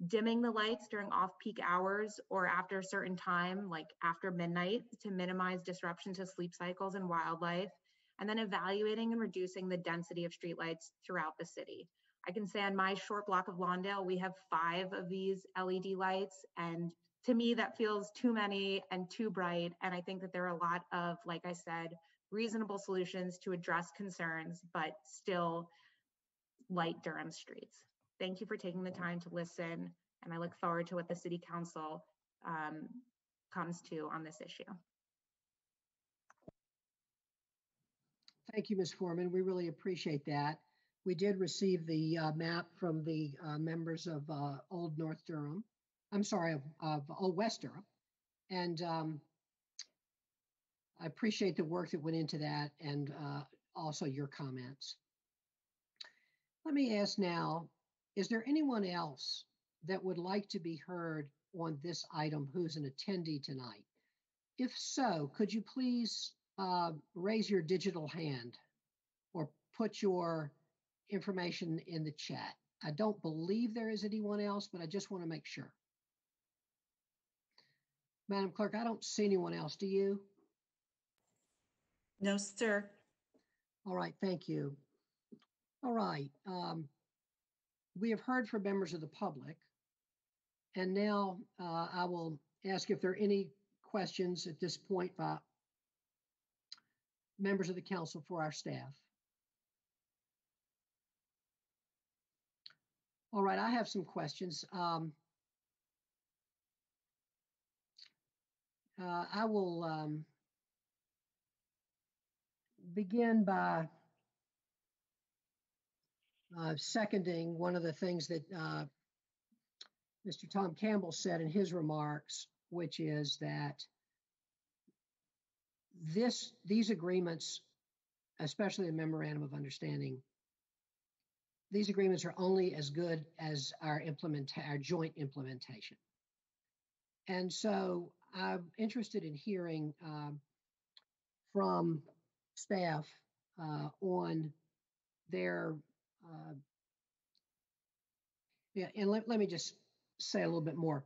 dimming the lights during off-peak hours or after a certain time, like after midnight, to minimize disruption to sleep cycles and wildlife, and then evaluating and reducing the density of streetlights throughout the city. I can say on my short block of Lawndale, we have five of these LED lights, and to me, that feels too many and too bright. And I think that there are a lot of, like I said, reasonable solutions to address concerns, but still light Durham streets. Thank you for taking the time to listen, and I look forward to what the City Council um, comes to on this issue. Thank you, Ms. Foreman. We really appreciate that. We did receive the uh, map from the uh, members of uh, Old North Durham. I'm sorry, of, of Old. And um, I appreciate the work that went into that and uh, also your comments. Let me ask now, is there anyone else that would like to be heard on this item who's an attendee tonight? If so, could you please uh, raise your digital hand or put your information in the chat? I don't believe there is anyone else, but I just want to make sure. Madam Clerk, I don't see anyone else. Do you? No, sir. All right, thank you. All right. Um, we have heard from members of the public. And now uh, I will ask if there are any questions at this point by members of the council for our staff. All right, I have some questions. Um, uh, I will um, begin by uh, seconding one of the things that uh, Mr. Tom Campbell said in his remarks, which is that this these agreements, especially the memorandum of understanding, these agreements are only as good as our implement our joint implementation. And so I'm interested in hearing um, from staff uh, on their uh, yeah, and let, let me just say a little bit more.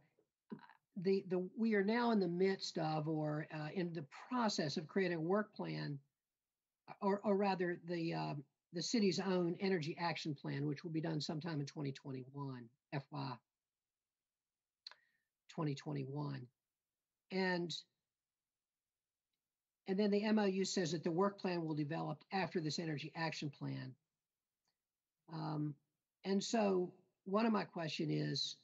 The, the we are now in the midst of or uh, in the process of creating a work plan or, or rather the um, the city's own energy action plan which will be done sometime in 2021 fy 2021 and and then the MOU says that the work plan will develop after this energy action plan. Um, and so one of my question is,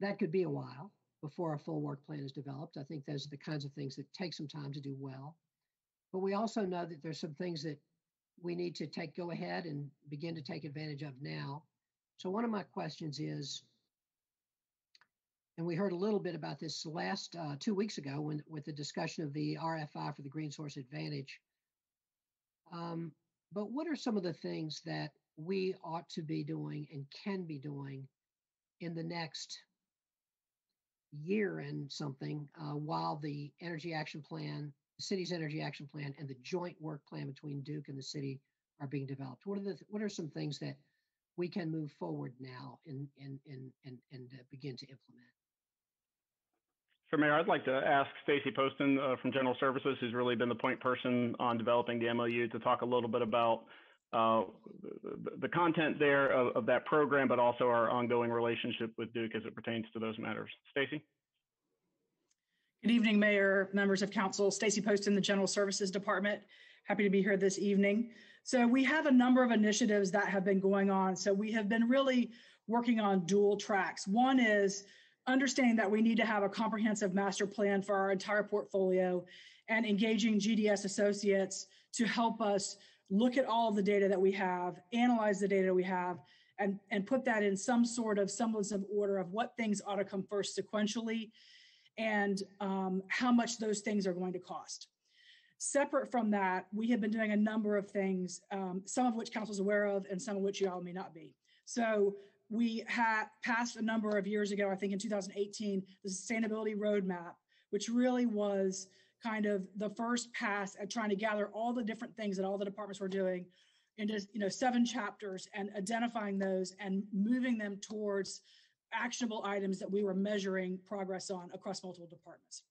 that could be a while before a full work plan is developed. I think those are the kinds of things that take some time to do well. But we also know that there's some things that we need to take go ahead and begin to take advantage of now. So one of my questions is, and we heard a little bit about this last uh, two weeks ago when with the discussion of the RFI for the Green Source Advantage. Um, but what are some of the things that we ought to be doing and can be doing in the next year and something uh, while the Energy Action Plan, the city's Energy Action Plan, and the joint work plan between Duke and the city are being developed? What are the what are some things that we can move forward now and and and and, and uh, begin to implement? Mayor, I'd like to ask Stacy Poston uh, from General Services, who's really been the point person on developing the MOU, to talk a little bit about uh, the, the, content there of, of, that program, but also our ongoing relationship with Duke as it pertains to those matters. Stacy? Good evening, Mayor, members of council. Stacy Poston, the General Services Department. Happy to be here this evening. So we have a number of initiatives that have been going on. So we have been really working on dual tracks. One is understanding that we need to have a comprehensive master plan for our entire portfolio and engaging GDS associates to help us look at all of the data that we have, analyze the data we have, and, and put that in some sort of semblance of order of what things ought to come first sequentially and um, how much those things are going to cost. Separate from that, we have been doing a number of things, um, some of which council's aware of and some of which you all may not be. So we had passed a number of years ago, I think in 2018, the sustainability roadmap, which really was kind of the first pass at trying to gather all the different things that all the departments were doing into you know seven chapters and identifying those and moving them towards actionable items that we were measuring progress on across multiple departments.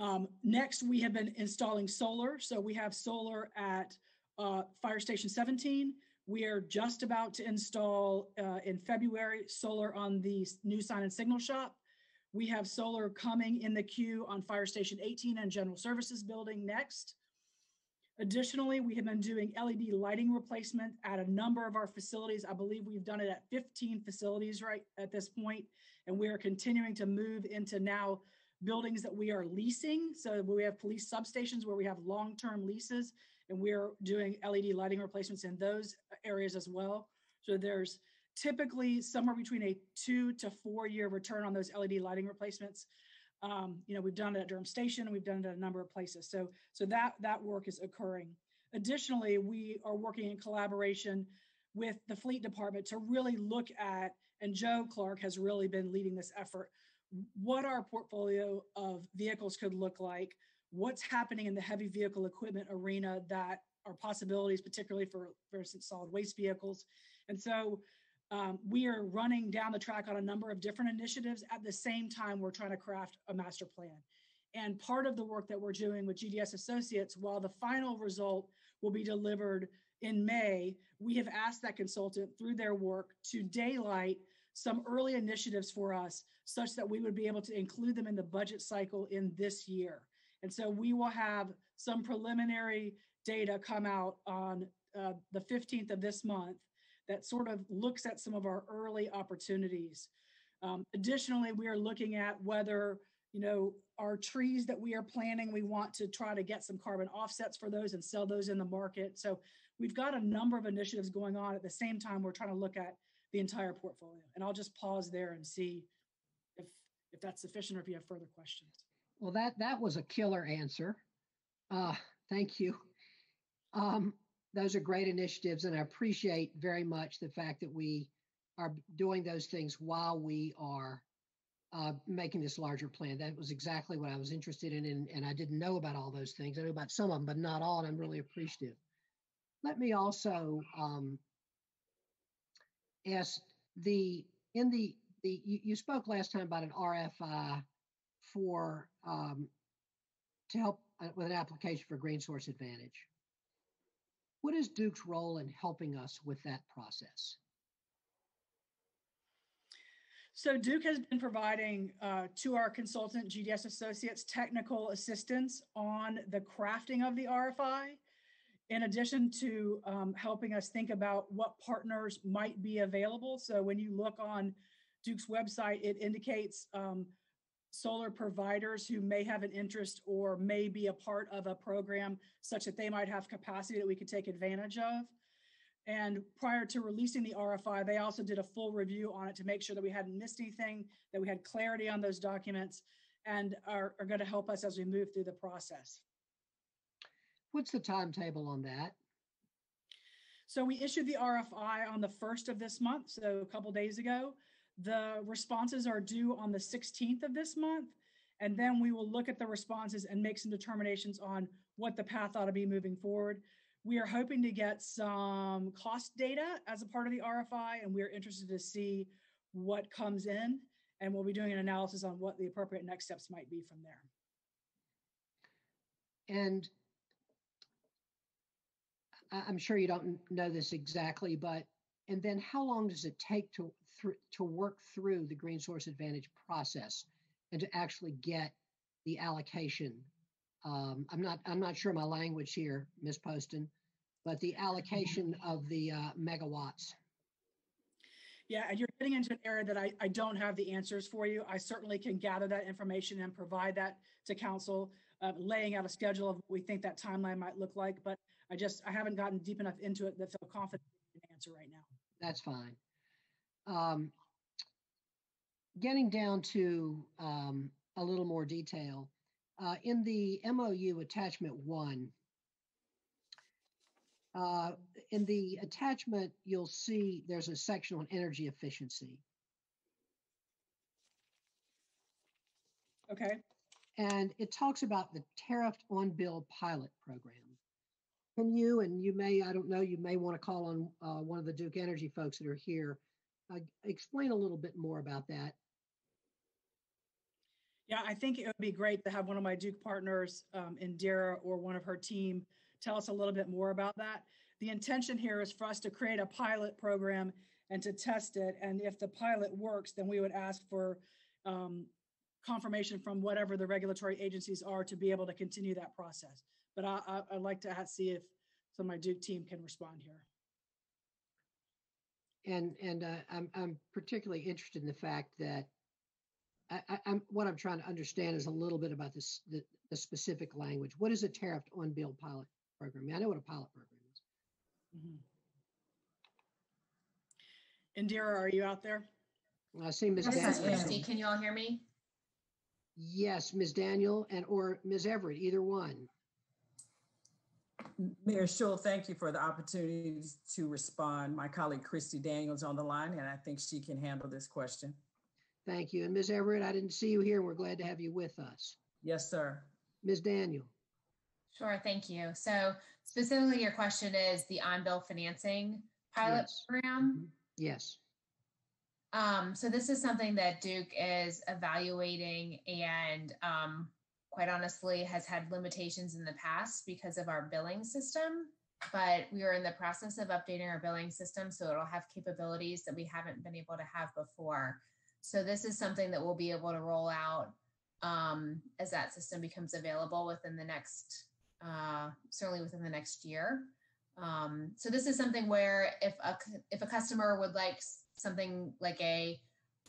Um, next, we have been installing solar. So we have solar at uh, Fire Station 17. We are just about to install uh, in February solar on the new sign and signal shop. We have solar coming in the queue on Fire Station 18 and General Services Building next. Additionally, we have been doing LED lighting replacement at a number of our facilities. I believe we've done it at 15 facilities right at this point, and we are continuing to move into now buildings that we are leasing. So we have police substations where we have long-term leases, and we're doing LED lighting replacements in those areas as well. So there's typically somewhere between a two to four year return on those LED lighting replacements. Um, you know, we've done it at Durham Station we've done it at a number of places. So, so that that work is occurring. Additionally, we are working in collaboration with the fleet department to really look at, and Joe Clark has really been leading this effort, what our portfolio of vehicles could look like, what's happening in the heavy vehicle equipment arena that are possibilities, particularly for, for instance, solid waste vehicles. And so um, we are running down the track on a number of different initiatives. At the same time, we're trying to craft a master plan. And part of the work that we're doing with GDS Associates, while the final result will be delivered in May, we have asked that consultant through their work to daylight some early initiatives for us such that we would be able to include them in the budget cycle in this year. And so we will have some preliminary data come out on uh, the 15th of this month that sort of looks at some of our early opportunities. Um, additionally, we are looking at whether, you know, our trees that we are planting, we want to try to get some carbon offsets for those and sell those in the market. So we've got a number of initiatives going on at the same time. We're trying to look at the entire portfolio. And I'll just pause there and see if if that's sufficient or if you have further questions. Well, that that was a killer answer. Uh, thank you. Um, those are great initiatives, and I appreciate very much the fact that we are doing those things while we are uh, making this larger plan. That was exactly what I was interested in, and, and I didn't know about all those things. I knew about some of them, but not all, and I'm really appreciative. Let me also um, ask the in the the you, you, spoke last time about an RFI for um, to help uh, with an application for Green Source Advantage. What is Duke's role in helping us with that process? So Duke has been providing uh, to our consultant GDS Associates technical assistance on the crafting of the RFI, in addition to um, helping us think about what partners might be available. So when you look on Duke's website, it indicates um, solar providers who may have an interest or may be a part of a program such that they might have capacity that we could take advantage of. And prior to releasing the RFI, they also did a full review on it to make sure that we hadn't missed anything, that we had clarity on those documents, and are, are going to help us as we move through the process. What's the timetable on that? So we issued the RFI on the first of this month, so a couple days ago. The responses are due on the 16th of this month. And then we will look at the responses and make some determinations on what the path ought to be moving forward. We are hoping to get some cost data as a part of the RFI, and we're interested to see what comes in. And we'll be doing an analysis on what the appropriate next steps might be from there. And I'm sure you don't know this exactly, but and then how long does it take to to work through the green source advantage process and to actually get the allocation. Um, I'm not I'm not sure my language here, Ms. Poston, but the allocation of the uh, megawatts. Yeah, and you're getting into an area that I, I don't have the answers for you. I certainly can gather that information and provide that to council, uh, laying out a schedule of what we think that timeline might look like. But I just, I haven't gotten deep enough into it that feel confident in an answer right now. That's fine. Um, getting down to um, a little more detail, uh, in the MOU attachment one, uh, in the attachment, you'll see there's a section on energy efficiency. Okay. And it talks about the tariffed on bill pilot program. Can you, and you may, I don't know, you may want to call on uh, one of the Duke Energy folks that are here, uh, explain a little bit more about that. Yeah, I think it would be great to have one of my Duke partners, um, Indira or one of her team, tell us a little bit more about that. The intention here is for us to create a pilot program and to test it. And if the pilot works, then we would ask for um, confirmation from whatever the regulatory agencies are to be able to continue that process. But I, I'd like to see if some of my Duke team can respond here. And and uh, I'm I'm particularly interested in the fact that I, I, I'm what I'm trying to understand is a little bit about this the, the specific language. What is a tariffed on bill pilot program? I, mean, I know what a pilot program is. Indira, are you out there? I see Ms. This is Daniel. Christy. Can you all hear me? Yes, Ms. Daniel and or Ms. Everett, either one. Mayor Schewel, thank you for the opportunity to respond. My colleague Christy Daniels on the line, and I think she can handle this question. Thank you. And Ms. Everett, I didn't see you here. We're glad to have you with us. Yes, sir. Ms. Daniel. Sure, thank you. So specifically, your question is the on-bill financing pilot Yes. program. Yes. Um, so this is something that Duke is evaluating and um, quite honestly has had limitations in the past because of our billing system. But we are in the process of updating our billing system so it'll have capabilities that we haven't been able to have before. So this is something that we'll be able to roll out um, as that system becomes available within the next, uh, certainly within the next year. Um, so this is something where if a if a customer would like something like a,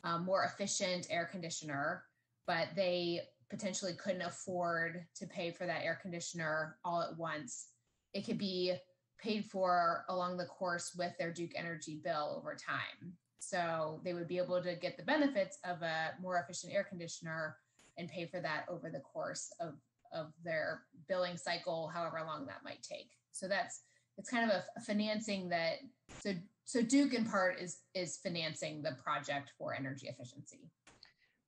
um, more efficient air conditioner, but they potentially couldn't afford to pay for that air conditioner all at once, it could be paid for along the course with their Duke Energy bill over time. So they would be able to get the benefits of a more efficient air conditioner and pay for that over the course of of their billing cycle, however long that might take. So that's it's kind of a, financing that so so Duke in part is is financing the project for energy efficiency.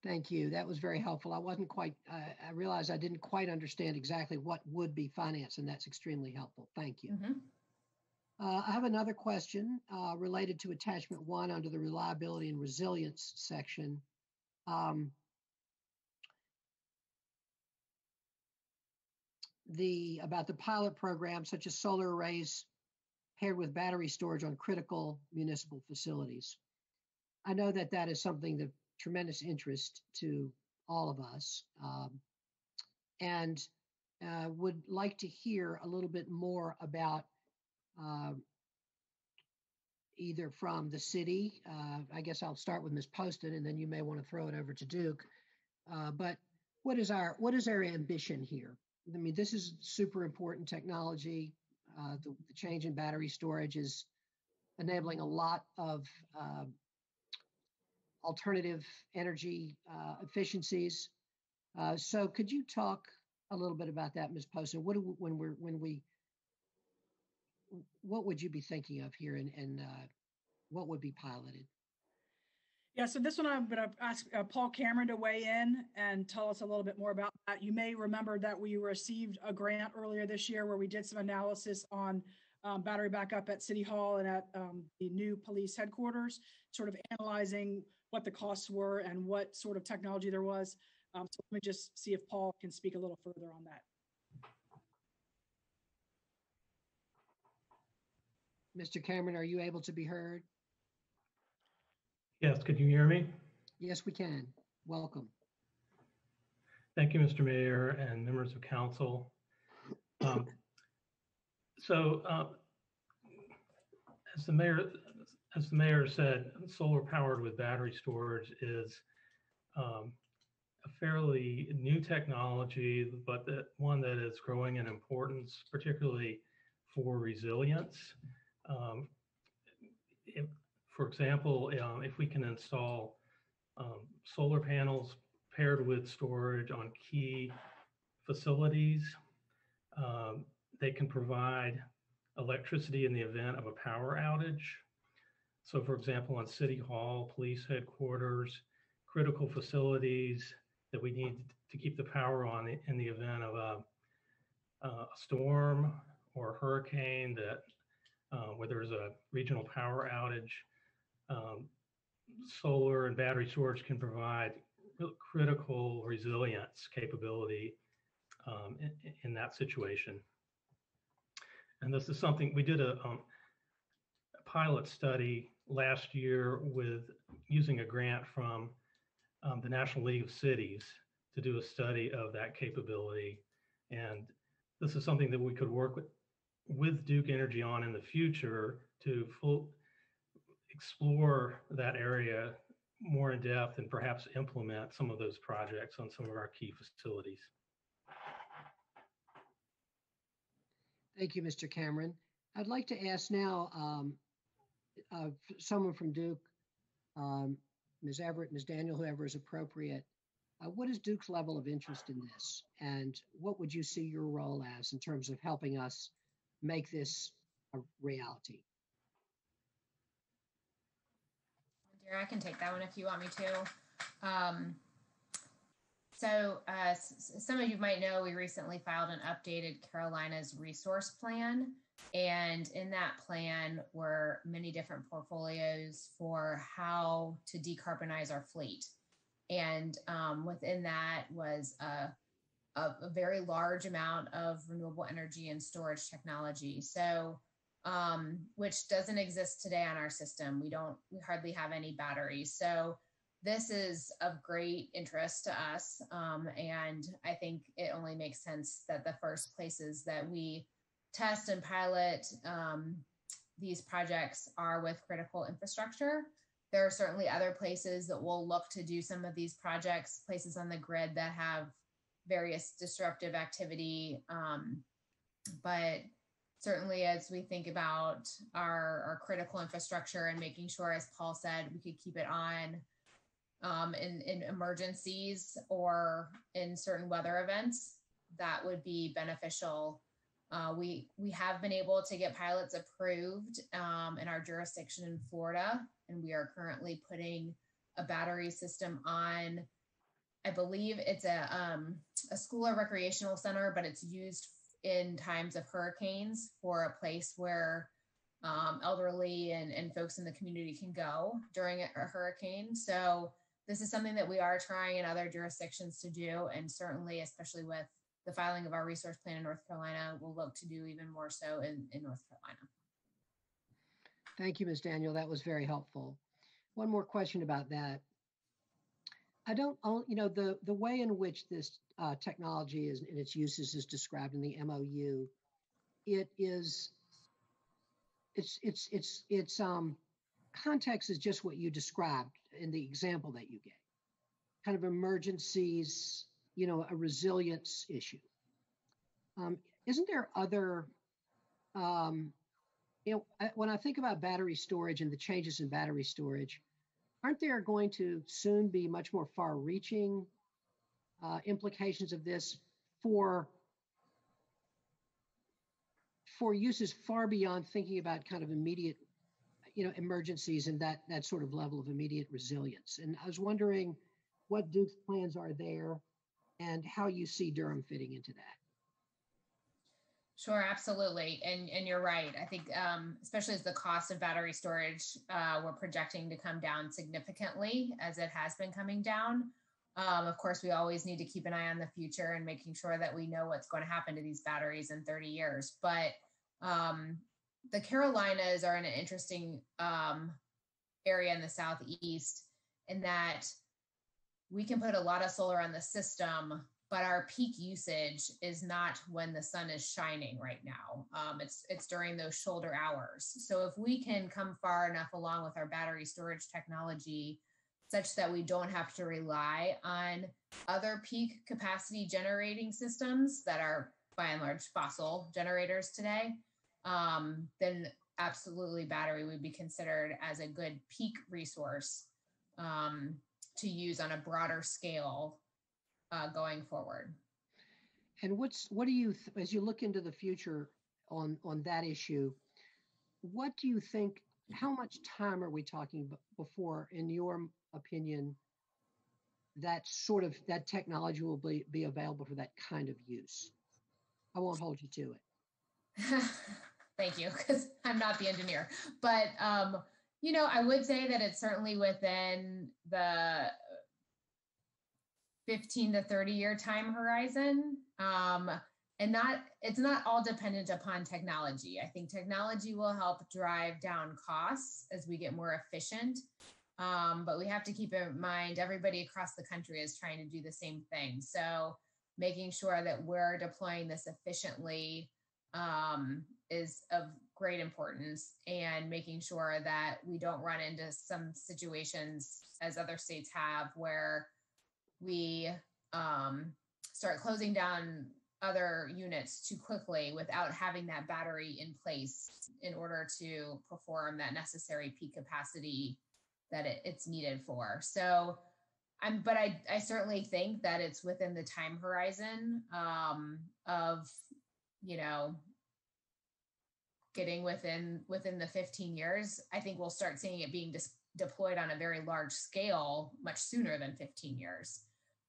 Thank you. That was very helpful. I wasn't quite, uh, I realized I didn't quite understand exactly what would be financed, and that's extremely helpful. Thank you. Mhm. Uh, I have another question uh, related to attachment one under the reliability and resilience section. Um, the about the pilot program, such as solar arrays paired with battery storage on critical municipal facilities. I know that that is something of tremendous interest to all of us, um, and uh, would like to hear a little bit more about um, either from the city. Uh, I guess I'll start with Ms. Poston, and then you may want to throw it over to Duke. Uh, but what is our what is our ambition here? I mean, this is super important technology. Uh, the, the change in battery storage is enabling a lot of uh, alternative energy uh, efficiencies. Uh, so, could you talk a little bit about that, Ms. Poston? What do we, when we're when we what would you be thinking of here, and, and uh, what would be piloted? Yeah, so this one I'm going to ask uh, Paul Cameron to weigh in and tell us a little bit more about that. You may remember that we received a grant earlier this year where we did some analysis on um, battery backup at City Hall and at um, the new police headquarters, sort of analyzing what the costs were and what sort of technology there was. Um, so let me just see if Paul can speak a little further on that. Mr. Cameron, are you able to be heard? Yes, could you hear me? Yes, we can. Welcome. Thank you, Mr. Mayor and members of council. Um, So uh, as the mayor, as the mayor said, solar powered with battery storage is um, a fairly new technology, but that one that is growing in importance, particularly for resilience. Um, if, for example, um, if we can install um, solar panels paired with storage on key facilities, um, they can provide electricity in the event of a power outage. So, for example, on City Hall, police headquarters, critical facilities that we need to keep the power on in the event of a, a storm or a hurricane that uh, where there's a regional power outage. Um, solar and battery storage can provide critical resilience capability um, in, in, that situation. And this is something we did a, um, a, pilot study last year with using a grant from um, the National League of Cities to do a study of that capability. And this is something that we could work with, with Duke Energy on in the future to full explore that area more in depth and perhaps implement some of those projects on some of our key facilities. Thank you, Mr. Cameron. I'd like to ask now um, uh, someone from Duke, um, Ms. Everett, Ms. Daniel, whoever is appropriate. Uh, what is Duke's level of interest in this? And what would you see your role as in terms of helping us make this a reality? Dear, I can take that one if you want me to. Um, so, uh, some of you might know we recently filed an updated Carolinas resource plan. And in that plan were many different portfolios for how to decarbonize our fleet. And um, within that was a, a, a, very large amount of renewable energy and storage technology. So, um, which doesn't exist today on our system. We don't, we hardly have any batteries. So, this is of great interest to us. Um, and I think it only makes sense that the first places that we test and pilot um, these projects are with critical infrastructure. There are certainly other places that will look to do some of these projects, places on the grid that have various disruptive activity. Um, but certainly, as we think about our, our critical infrastructure and making sure, as Paul said, we could keep it on um, in, in emergencies or in certain weather events, that would be beneficial uh, we we have been able to get pilots approved um, in our jurisdiction in Florida, and we are currently putting a battery system on. I believe it's a um, a school or recreational center, but it's used in times of hurricanes for a place where um, elderly and, and folks in the community can go during a, a hurricane. So this is something that we are trying in other jurisdictions to do, and certainly, especially with the filing of our resource plan in North Carolina, we'll look to do even more so in, in North Carolina. Thank you, Ms. Daniel. That was very helpful. One more question about that. I don't, you know, the the way in which this uh, technology is and its uses is described in the MOU, it is, it's it's it's it's um context is just what you described in the example that you gave, kind of emergencies, you know, a resilience issue. Um, isn't there other, um, you know, when I think about battery storage and the changes in battery storage, aren't there going to soon be much more far reaching uh, implications of this for for uses far beyond thinking about kind of immediate you know emergencies and that that sort of level of immediate resilience and i was wondering what duke's plans are there and how you see Durham fitting into that. Sure, absolutely, and and you're right. I think, um, especially as the cost of battery storage, uh, we're projecting to come down significantly as it has been coming down. Um, of course, we always need to keep an eye on the future and making sure that we know what's going to happen to these batteries in 30 years. But um, the Carolinas are in an interesting um, area in the southeast in that we can put a lot of solar on the system, but our peak usage is not when the sun is shining right now. Um, it's it's during those shoulder hours. So if we can come far enough along with our battery storage technology, such that we don't have to rely on other peak capacity generating systems that are by and large fossil generators today, um, then absolutely battery would be considered as a good peak resource um, to use on a broader scale uh, going forward. And what's what do you th- as you look into the future on on that issue? What do you think? How much time are we talking b- before, in your opinion, that sort of that technology will be be available for that kind of use? I won't hold you to it. Thank you, because I'm not the engineer. But um, you know, I would say that it's certainly within the 15 to 30 year time horizon. Um, and not it's not all dependent upon technology. I think technology will help drive down costs as we get more efficient. Um, but we have to keep in mind everybody across the country is trying to do the same thing. So making sure that we're deploying this efficiently um, is of great importance and making sure that we don't run into some situations as other states have where we um, start closing down other units too quickly without having that battery in place in order to perform that necessary peak capacity that it, it's needed for. So I'm, but I, I certainly think that it's within the time horizon um, of, you know, getting within within the 15 years. I think we'll start seeing it being dis- deployed on a very large scale much sooner than 15 years.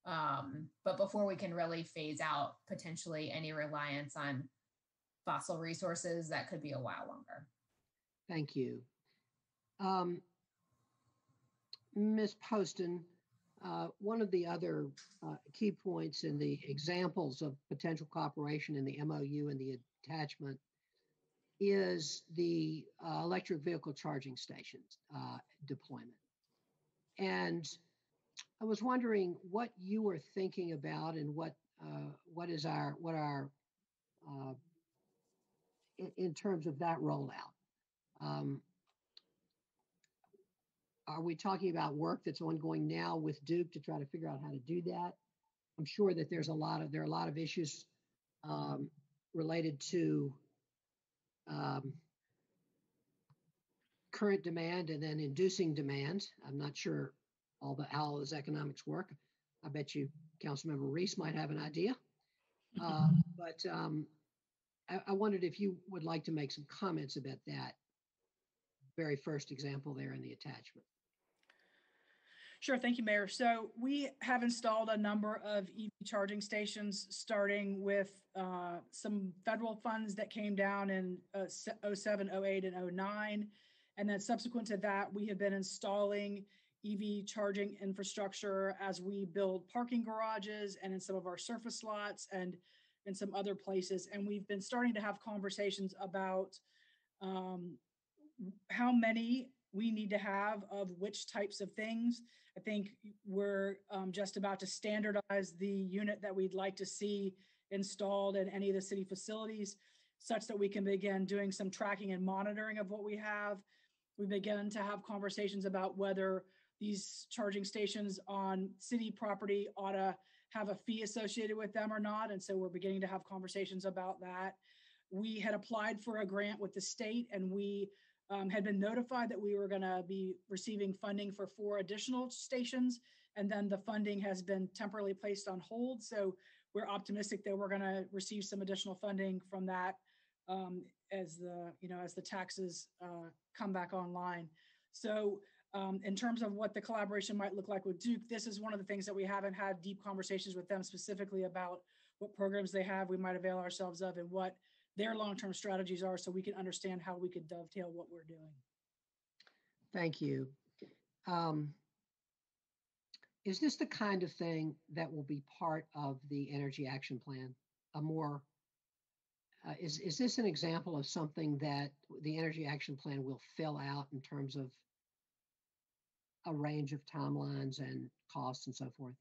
Um, but before we can really phase out potentially any reliance on fossil resources, that could be a while longer. Thank you. Um, Ms. Poston, uh, one of the other uh, key points in the examples of potential cooperation in the MOU and the attachment is the uh, electric vehicle charging stations uh, deployment. And I was wondering what you were thinking about and what uh, what is our what our uh, in, in terms of that rollout. Um, are we talking about work that's ongoing now with Duke to try to figure out how to do that? I'm sure that there's a lot of there are a lot of issues um, related to um, current demand and then inducing demand. I'm not sure all the how all those economics work. I bet you Councilmember Reece might have an idea. Uh, but um, I, I wondered if you would like to make some comments about that very first example there in the attachment. Sure, thank you, Mayor. So we have installed a number of EV charging stations, starting with uh, some federal funds that came down in uh, 07, 08, and 09. And then subsequent to that, we have been installing EV charging infrastructure as we build parking garages and in some of our surface lots and in some other places. And we've been starting to have conversations about um, how many we need to have of which types of things. I think we're um, just about to standardize the unit that we'd like to see installed in any of the city facilities such that we can begin doing some tracking and monitoring of what we have. We begin to have conversations about whether these charging stations on city property ought to have a fee associated with them or not. And so we're beginning to have conversations about that. We had applied for a grant with the state and we um, had been notified that we were going to be receiving funding for four additional stations. And then the funding has been temporarily placed on hold. So we're optimistic that we're going to receive some additional funding from that um, as the you know as the taxes uh, come back online. So um, in terms of what the collaboration might look like with Duke, this is one of the things that we haven't had deep conversations with them specifically about what programs they have we might avail ourselves of and what their long-term strategies are so we can understand how we could dovetail what we're doing. Thank you. Um, is this the kind of thing that will be part of the energy action plan? A more uh, is is this an example of something that the energy action plan will fill out in terms of a range of timelines and costs and so forth?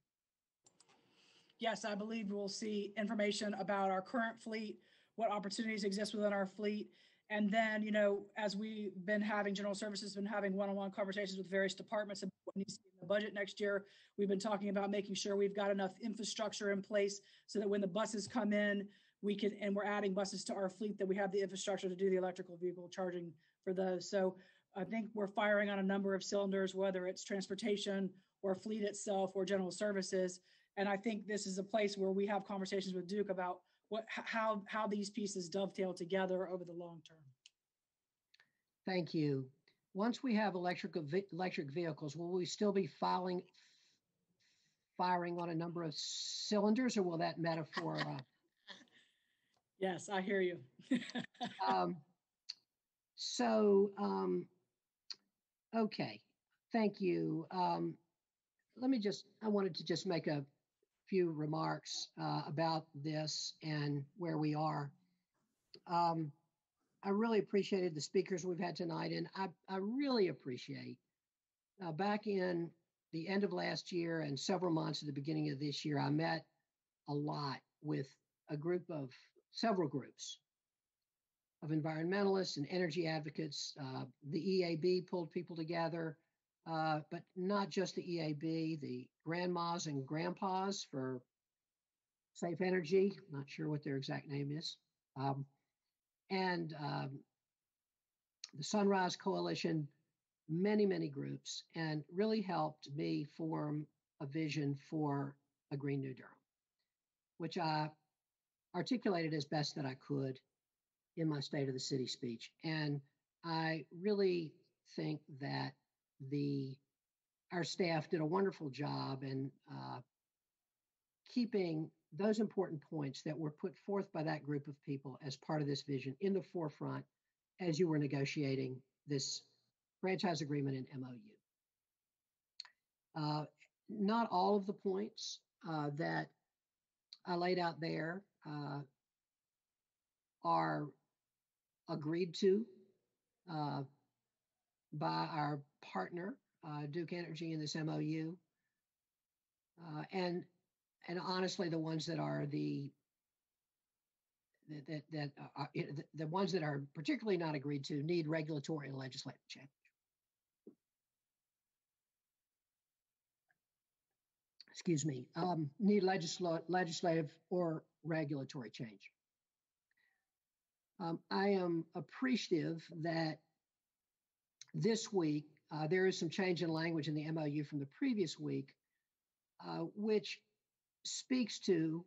Yes, I believe we'll see information about our current fleet, what opportunities exist within our fleet. And then, you know, as we've been having, General Services been having one-on-one conversations with various departments about what needs to be in the budget next year. We've been talking about making sure we've got enough infrastructure in place so that when the buses come in, we can, and we're adding buses to our fleet that we have the infrastructure to do the electrical vehicle charging for those. So I think we're firing on a number of cylinders, whether it's transportation or fleet itself or general services. And I think this is a place where we have conversations with Duke about what, how, how these pieces dovetail together over the long term. Thank you. Once we have electric electric vehicles, will we still be filing, firing on a number of cylinders or will that metaphor? uh, Yes, I hear you. um, So, um, okay, thank you. Um, Let me just, I wanted to just make a few remarks uh, about this and where we are. Um, I really appreciated the speakers we've had tonight, and I, I really appreciate uh, back in the end of last year and several months at the beginning of this year, I met a lot with a group of several groups of environmentalists and energy advocates. Uh, the EAB pulled people together, uh, but not just the EAB, the grandmas and grandpas for safe energy. Not sure what their exact name is. Um, and um, the Sunrise Coalition, many, many groups, and really helped me form a vision for a Green New Durham, which I articulated as best that I could in my State of the City speech. And I really think that the our staff did a wonderful job in uh, keeping those important points that were put forth by that group of people as part of this vision in the forefront as you were negotiating this franchise agreement and MOU. Uh, not all of the points uh, that I laid out there uh, are agreed to uh, by our partner, uh, Duke Energy, in this MOU. Uh, and and honestly, the ones that are the that that, that are, the, the ones that are particularly not agreed to need regulatory and legislative change. Excuse me, um, need legisla- legislative or regulatory change. Um, I am appreciative that this week uh, there is some change in language in the MOU from the previous week, uh, which speaks to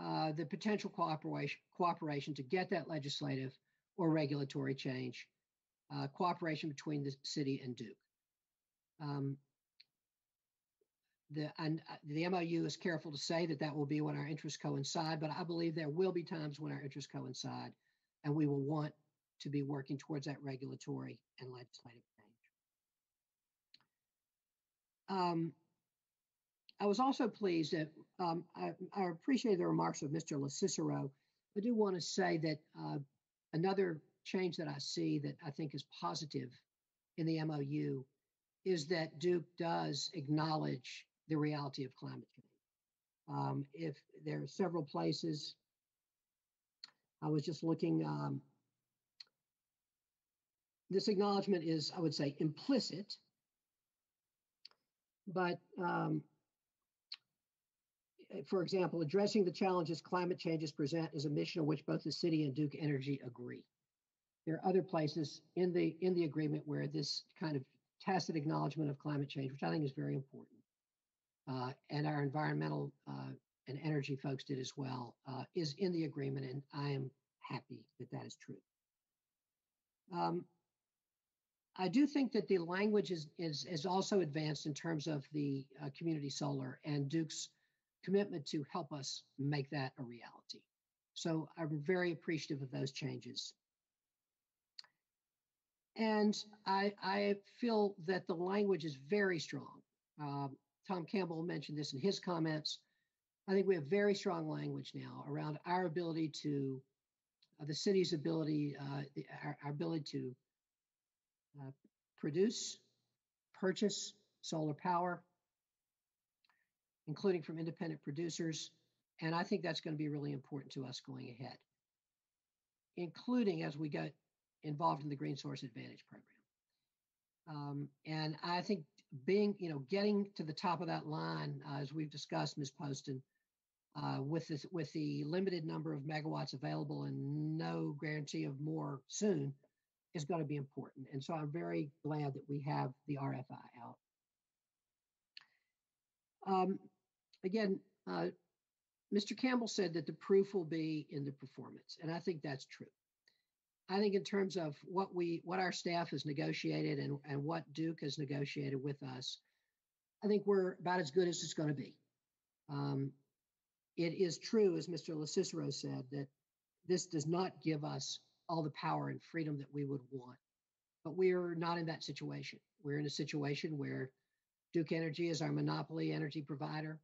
uh, the potential cooperation cooperation to get that legislative or regulatory change, uh, cooperation between the city and Duke. Um, the and uh, the MOU is careful to say that that will be when our interests coincide, but I believe there will be times when our interests coincide, and we will want to be working towards that regulatory and legislative. Um, I was also pleased that um, I, I appreciate the remarks of Mr. LaCicero. I do want to say that uh, another change that I see that I think is positive in the MOU is that Duke does acknowledge the reality of climate change. Um, if there are several places, I was just looking, um, this acknowledgement is, I would say, implicit, but um, for example, addressing the challenges climate changes present is a mission on which both the city and Duke Energy agree. There are other places in the in the agreement where this kind of tacit acknowledgement of climate change, which I think is very important, uh, and our environmental uh, and energy folks did as well, uh, is in the agreement, and I am happy that that is true. Um, I do think that the language is is, is also advanced in terms of the uh, community solar and Duke's commitment to help us make that a reality. So I'm very appreciative of those changes. And I, I feel that the language is very strong. Um, Tom Campbell mentioned this in his comments. I think we have very strong language now around our ability to, uh, the city's ability, uh, the, our, our, ability to uh, produce, purchase solar power, including from independent producers. And I think that's going to be really important to us going ahead, including as we get involved in the Green Source Advantage program. Um, and I think being, you know, getting to the top of that line, uh, as we've discussed, Ms. Poston, uh, with this, with the limited number of megawatts available and no guarantee of more soon is going to be important. And so I'm very glad that we have the RFI out. Um, again, uh, Mr. Campbell said that the proof will be in the performance, and I think that's true. I think in terms of what we, what our staff has negotiated and, and what Duke has negotiated with us, I think we're about as good as it's going to be. Um, it is true, as Mr. LaCicero said, that this does not give us all the power and freedom that we would want. But we're not in that situation. We're in a situation where Duke Energy is our monopoly energy provider.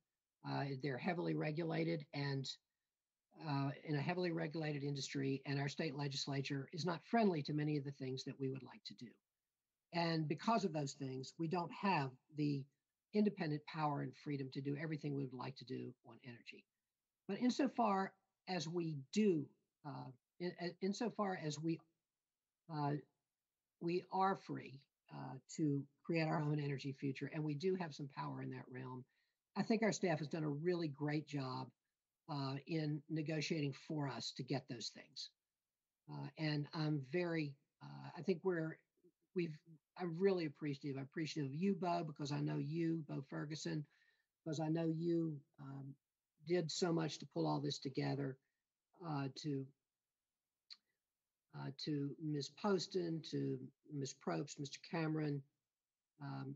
Uh, they're heavily regulated and uh, in a heavily regulated industry, and our state legislature is not friendly to many of the things that we would like to do. And because of those things, we don't have the independent power and freedom to do everything we would like to do on energy. But insofar as we do, uh, in, insofar as we uh, we are free uh, to create our own energy future, and we do have some power in that realm, I think our staff has done a really great job uh, in negotiating for us to get those things. Uh, and I'm very, uh, I think we're, we've, I'm really appreciative. I'm appreciative of you, Bo, because I know you, Bo Ferguson, because I know you um, did so much to pull all this together. Uh, to uh, to Ms. Poston, to Ms. Probst, Mr. Cameron, um,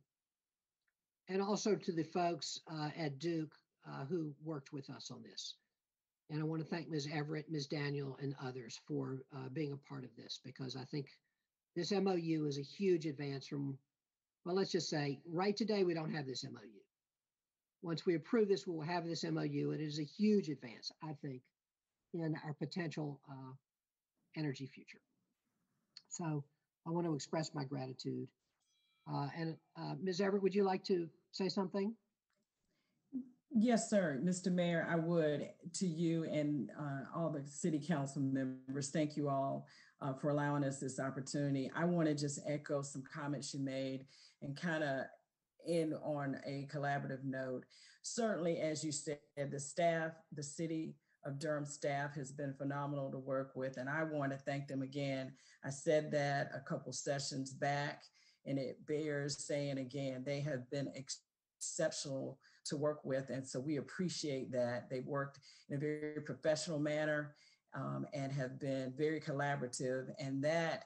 and also to the folks uh, at Duke uh, who worked with us on this. And I want to thank Ms. Everett, Ms. Daniel, and others for uh, being a part of this because I think this MOU is a huge advance from, well, let's just say right today, we don't have this MOU. Once we approve this, we'll have this MOU. And it is a huge advance, I think, in our potential uh, energy future. So I want to express my gratitude. Uh, and uh, Ms. Everett, would you like to say something? Yes, sir. Mr. Mayor, I would to you and uh, all the city council members, thank you all uh, for allowing us this opportunity. I want to just echo some comments you made and kind of end on a collaborative note. Certainly, as you said, the staff, the city of Durham staff has been phenomenal to work with, and I want to thank them again. I said that a couple sessions back, and it bears saying again, they have been exceptional to work with. And so we appreciate that. They worked in a very professional manner um, and have been very collaborative. And that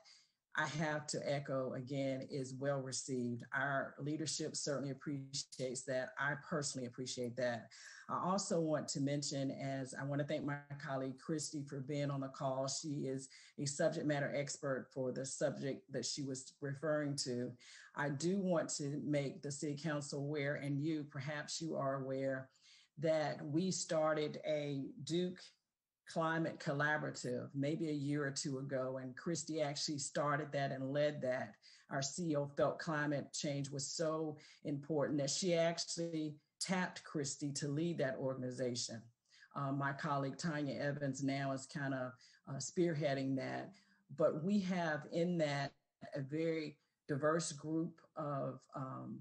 I have to echo again is well received. Our leadership certainly appreciates that. I personally appreciate that. I also want to mention, as I want to thank my colleague Christy for being on the call. She is a subject matter expert for the subject that she was referring to. I do want to make the City Council aware, and you, perhaps you are aware, that we started a Duke Climate Collaborative maybe a year or two ago, and Christy actually started that and led that. Our CEO felt climate change was so important that she actually tapped Christy to lead that organization. Um, my colleague Tanya Evans now is kind of uh, spearheading that, but we have in that a very diverse group of um,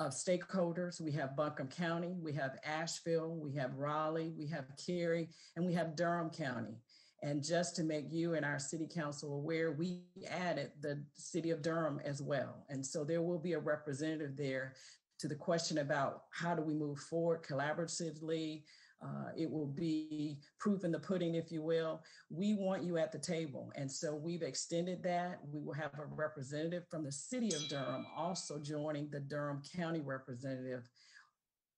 of stakeholders. We have Buncombe County, we have Asheville, we have Raleigh, we have Cary, and we have Durham County. And just to make you and our city council aware, we added the city of Durham as well. And so there will be a representative there to the question about how do we move forward collaboratively. Uh, it will be proof in the pudding, if you will. We want you at the table. And so we've extended that. We will have a representative from the city of Durham also joining the Durham County representative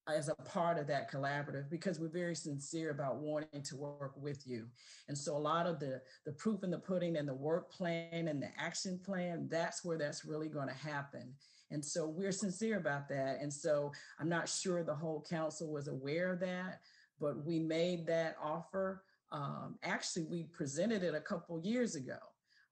as a part of that collaborative because we're very sincere about wanting to work with you. And so a lot of the, the proof in the pudding and the work plan and the action plan, that's where that's really going to happen. And so we're sincere about that. And so I'm not sure the whole council was aware of that, but we made that offer. Um, actually, we presented it a couple years ago,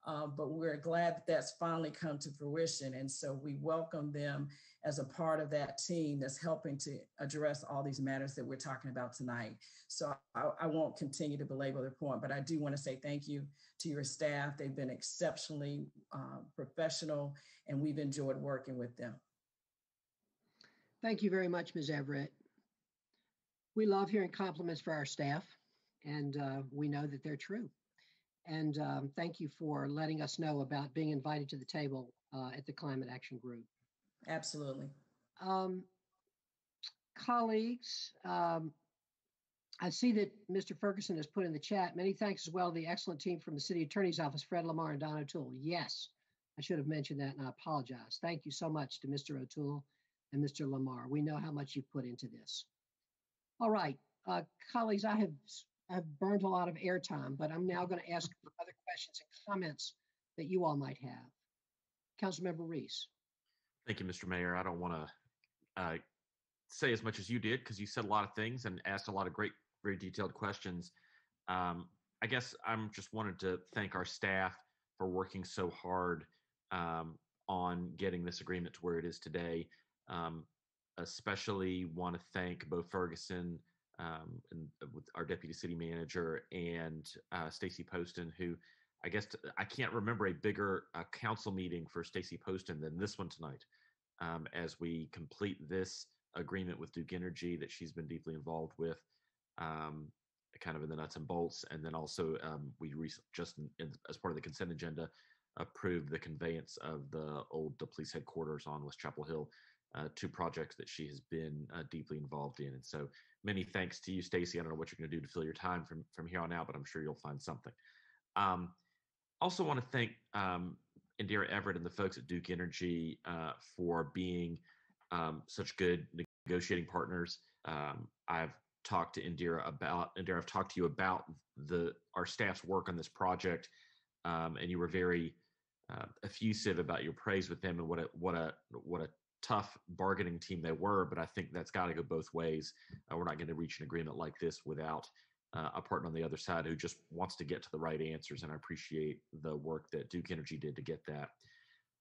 uh, but we're glad that that's finally come to fruition. And so we welcome them as a part of that team that's helping to address all these matters that we're talking about tonight. So I, I won't continue to belabor the point, but I do want to say thank you to your staff. They've been exceptionally uh, professional and we've enjoyed working with them. Thank you very much, Ms. Everett. We love hearing compliments for our staff, and uh, we know that they're true. And um, thank you for letting us know about being invited to the table uh, at the Climate Action Group. Absolutely. Um, colleagues, um, I see that Mr. Ferguson has put in the chat. Many thanks as well to the excellent team from the City Attorney's Office, Fred Lamar and Don O'Toole. Yes, I should have mentioned that and I apologize. Thank you so much to Mr. O'Toole and Mr. Lamar. We know how much you put into this. All right, uh, colleagues, I have I've burned a lot of airtime, but I'm now going to ask for other questions and comments that you all might have. Councilmember Reece. Thank you, Mr. Mayor. I don't want to uh, say as much as you did because you said a lot of things and asked a lot of great, very detailed questions. Um, I guess I'm just wanted to thank our staff for working so hard um, on getting this agreement to where it is today. Um, especially want to thank Bo Ferguson um, and uh, with our deputy city manager and uh, Stacy Poston, who I guess I can't remember a bigger uh, council meeting for Stacy Poston than this one tonight. Um, as we complete this agreement with Duke Energy that she's been deeply involved with, um, kind of in the nuts and bolts, and then also um, we re- just in, as part of the consent agenda approved the conveyance of the old the police headquarters on West Chapel Hill uh, two projects that she has been uh, deeply involved in. And so many thanks to you, Stacy. I don't know what you're going to do to fill your time from, from here on out, but I'm sure you'll find something. Um, also want to thank um, Indira Everett and the folks at Duke Energy uh, for being um, such good negotiating partners. Um, I've talked to Indira about, Indira, I've talked to you about the our staff's work on this project, um, and you were very uh, effusive about your praise with them and what a what a what a tough bargaining team they were, but I think that's got to go both ways. Uh, we're not going to reach an agreement like this without uh, a partner on the other side who just wants to get to the right answers. And I appreciate the work that Duke Energy did to get that.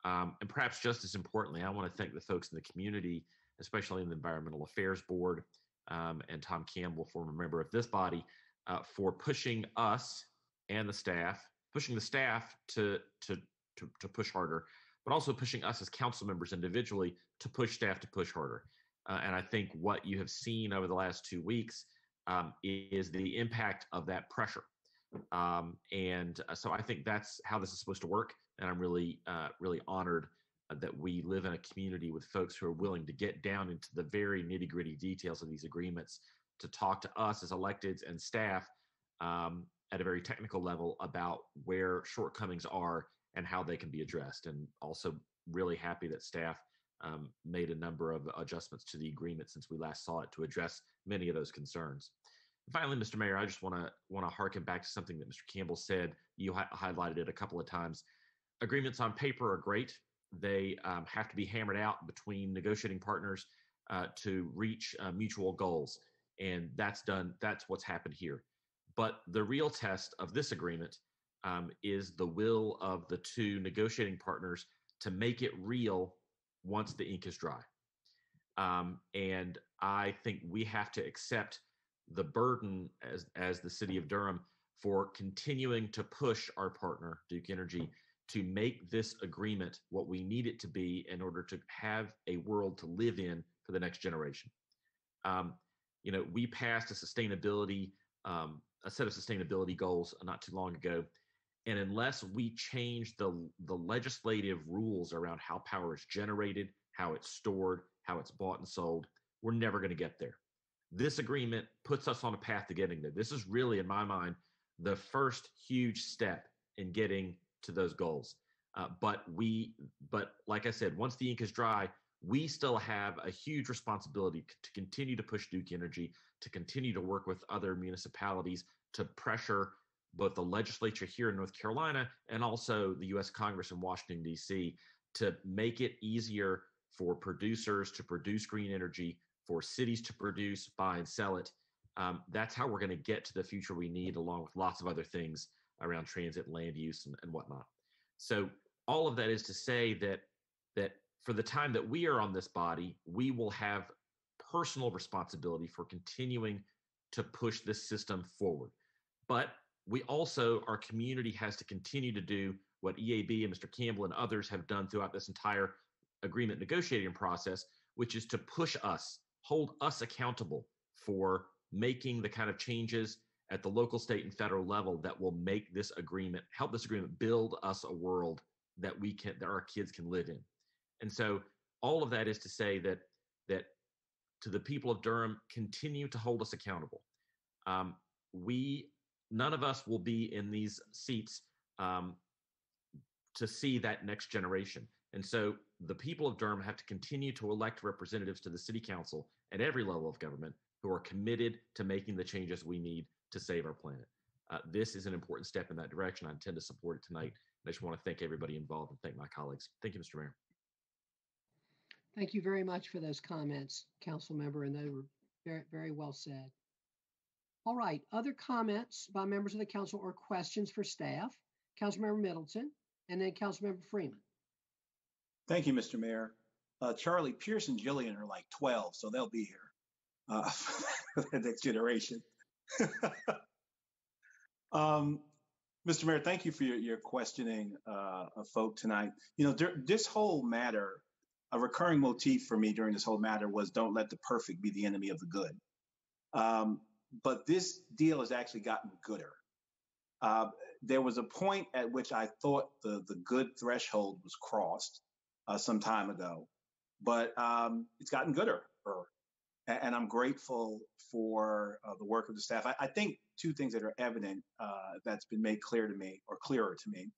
Um, and perhaps just as importantly, I want to thank the folks in the community, especially in the Environmental Affairs Board um, and Tom Campbell, former member of this body, uh, for pushing us and the staff, pushing the staff to to to, to push harder but also pushing us as council members individually to push staff to push harder. Uh, and I think what you have seen over the last two weeks um, is the impact of that pressure. Um, and uh, so I think that's how this is supposed to work. And I'm really, uh, really honored uh, that we live in a community with folks who are willing to get down into the very nitty gritty details of these agreements to talk to us as electeds and staff um, at a very technical level about where shortcomings are and how they can be addressed. And also really happy that staff um, made a number of adjustments to the agreement since we last saw it to address many of those concerns. And finally, Mr. Mayor, I just want to want to harken back to something that Mr. Campbell said. You hi- highlighted it a couple of times. Agreements on paper are great. They um, have to be hammered out between negotiating partners uh, to reach uh, mutual goals, and that's done. That's what's happened here. But the real test of this agreement um, is the will of the two negotiating partners to make it real once the ink is dry. Um, and I think we have to accept the burden as, as the city of Durham for continuing to push our partner, Duke Energy, to make this agreement what we need it to be in order to have a world to live in for the next generation. Um, you know, we passed a sustainability, um, a set of sustainability goals not too long ago and unless we change the, the legislative rules around how power is generated, how it's stored, how it's bought and sold, we're never going to get there. This agreement puts us on a path to getting there. This is really, in my mind, the first huge step in getting to those goals. Uh, but we, but like I said, once the ink is dry, we still have a huge responsibility to continue to push Duke Energy, to continue to work with other municipalities to pressure both the legislature here in North Carolina and also the US Congress in Washington, D.C., to make it easier for producers to produce green energy, for cities to produce, buy, and sell it. Um, that's how we're going to get to the future we need, along with lots of other things around transit, land use, and, and whatnot. So, all of that is to say that that for the time that we are on this body, we will have personal responsibility for continuing to push this system forward. But we also, our community has to continue to do what EAB and Mr. Campbell and others have done throughout this entire agreement negotiating process, which is to push us, hold us accountable for making the kind of changes at the local, state, and federal level that will make this agreement, help this agreement build us a world that we can, that our kids can live in. And so all of that is to say that that to the people of Durham, continue to hold us accountable. Um, we, none of us will be in these seats um, to see that next generation. And so the people of Durham have to continue to elect representatives to the city council at every level of government who are committed to making the changes we need to save our planet. Uh, this is an important step in that direction. I intend to support it tonight. And I just want to thank everybody involved and thank my colleagues. Thank you, Mr. Mayor. Thank you very much for those comments, council member, and they were very, very well said. All right, other comments by members of the council or questions for staff? Councilmember Middleton and then Councilmember Freeman. Thank you, Mr. Mayor. Uh, Charlie, Pierce, and Jillian are like 12, so they'll be here uh, next generation. um, Mr. Mayor, thank you for your, your questioning uh, of folk tonight. You know, this whole matter, a recurring motif for me during this whole matter was don't let the perfect be the enemy of the good. Um, but this deal has actually gotten gooder. Uh, there was a point at which I thought the, the good threshold was crossed uh, some time ago, but um, it's gotten gooder. And I'm grateful for uh, the work of the staff. I, I, think two things that are evident uh, that's been made clear to me or clearer to me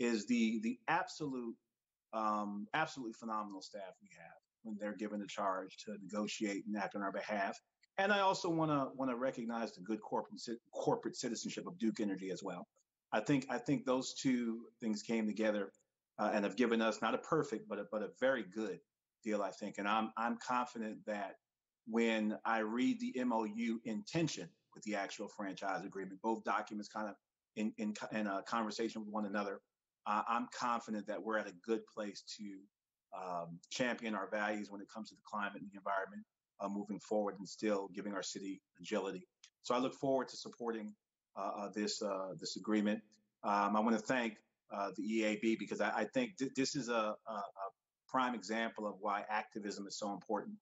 is the the absolute um, absolutely phenomenal staff we have when they're given the charge to negotiate and act on our behalf. And I also want to want to recognize the good corporate corporate citizenship of Duke Energy as well. I think I think those two things came together uh, and have given us not a perfect but a, but a very good deal. I think, and I'm I'm confident that when I read the MOU intention with the actual franchise agreement, both documents kind of in in, in a conversation with one another, uh, I'm confident that we're at a good place to um, champion our values when it comes to the climate and the environment uh, moving forward and still giving our city agility. So I look forward to supporting uh, uh this uh, this agreement. Um, I want to thank uh, the EAB because I, I think th- this is a, a, a prime example of why activism is so important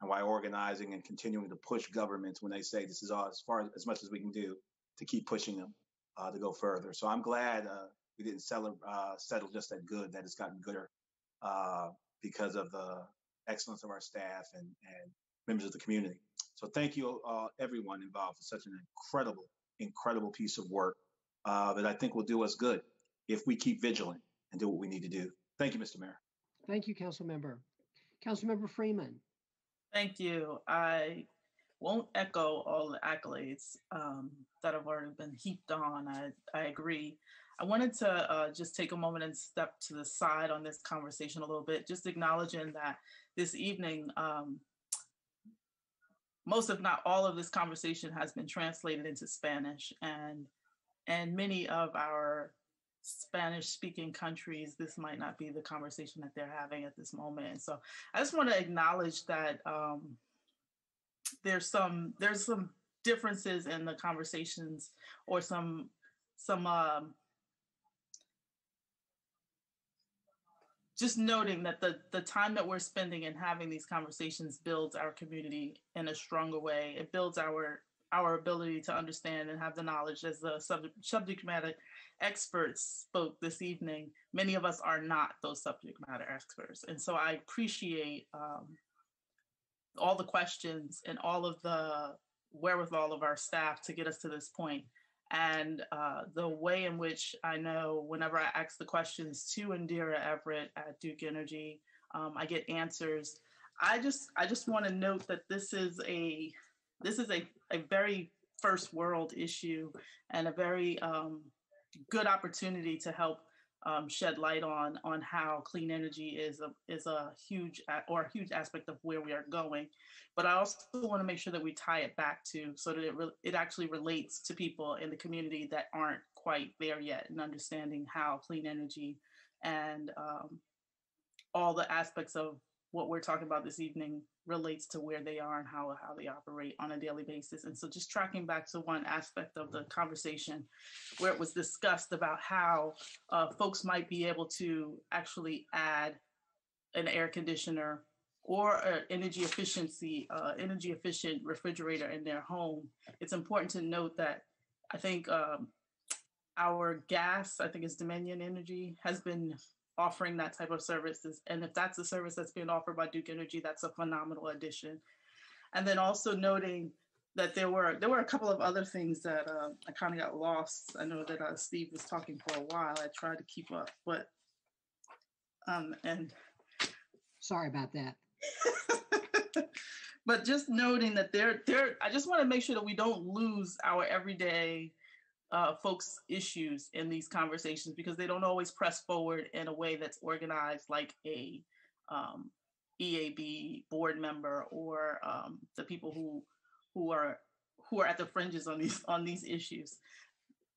and why organizing and continuing to push governments when they say this is all as far as much as we can do to keep pushing them to go further. So I'm glad we didn't settle, settle just that good, that it's gotten gooder because of the excellence of our staff and, and members of the community. So thank you, uh, everyone involved, for such an incredible, incredible piece of work uh, that I think will do us good if we keep vigilant and do what we need to do. Thank you, Mr. Mayor. Thank you, Council Member. Council Member Freeman. Thank you. I won't echo all the accolades um, that have already been heaped on. I, I agree. I wanted to uh, just take a moment and step to the side on this conversation a little bit, just acknowledging that this evening, um, most if not all of this conversation has been translated into Spanish and and many of our Spanish speaking countries, this might not be the conversation that they're having at this moment. And so I just want to acknowledge that um, there's some there's some differences in the conversations or some some um, just noting that the the time that we're spending in having these conversations builds our community in a stronger way. It builds our our ability to understand and have the knowledge as the subject, subject matter experts spoke this evening. Many of us are not those subject matter experts. And so I appreciate um, all the questions and all of the wherewithal of our staff to get us to this point. And uh, the way in which I know whenever I ask the questions to Indira Everett at Duke Energy, um, I get answers. I just I just want to note that this is a this is a, a very first world issue and a very um, good opportunity to help um, shed light on on how clean energy is a is a huge or a huge aspect of where we are going. But I also want to make sure that we tie it back to so that it re- it actually relates to people in the community that aren't quite there yet in understanding how clean energy and um, all the aspects of what we're talking about this evening relates to where they are and how, how they operate on a daily basis. And so just tracking back to one aspect of the conversation where it was discussed about how uh, folks might be able to actually add an air conditioner or a energy efficiency, uh, energy efficient refrigerator in their home, it's important to note that I think um, our gas, I think it's Dominion Energy, has been offering that type of services. And if that's a service that's being offered by Duke Energy, that's a phenomenal addition. And then also noting that there were there were a couple of other things that uh, I kind of got lost. I know that uh, Steve was talking for a while. I tried to keep up, but um, and sorry about that. but just noting that there there I just want to make sure that we don't lose our everyday uh, folks' issues in these conversations because they don't always press forward in a way that's organized like a um, EAB board member or um, the people who who are who are at the fringes on these on these issues.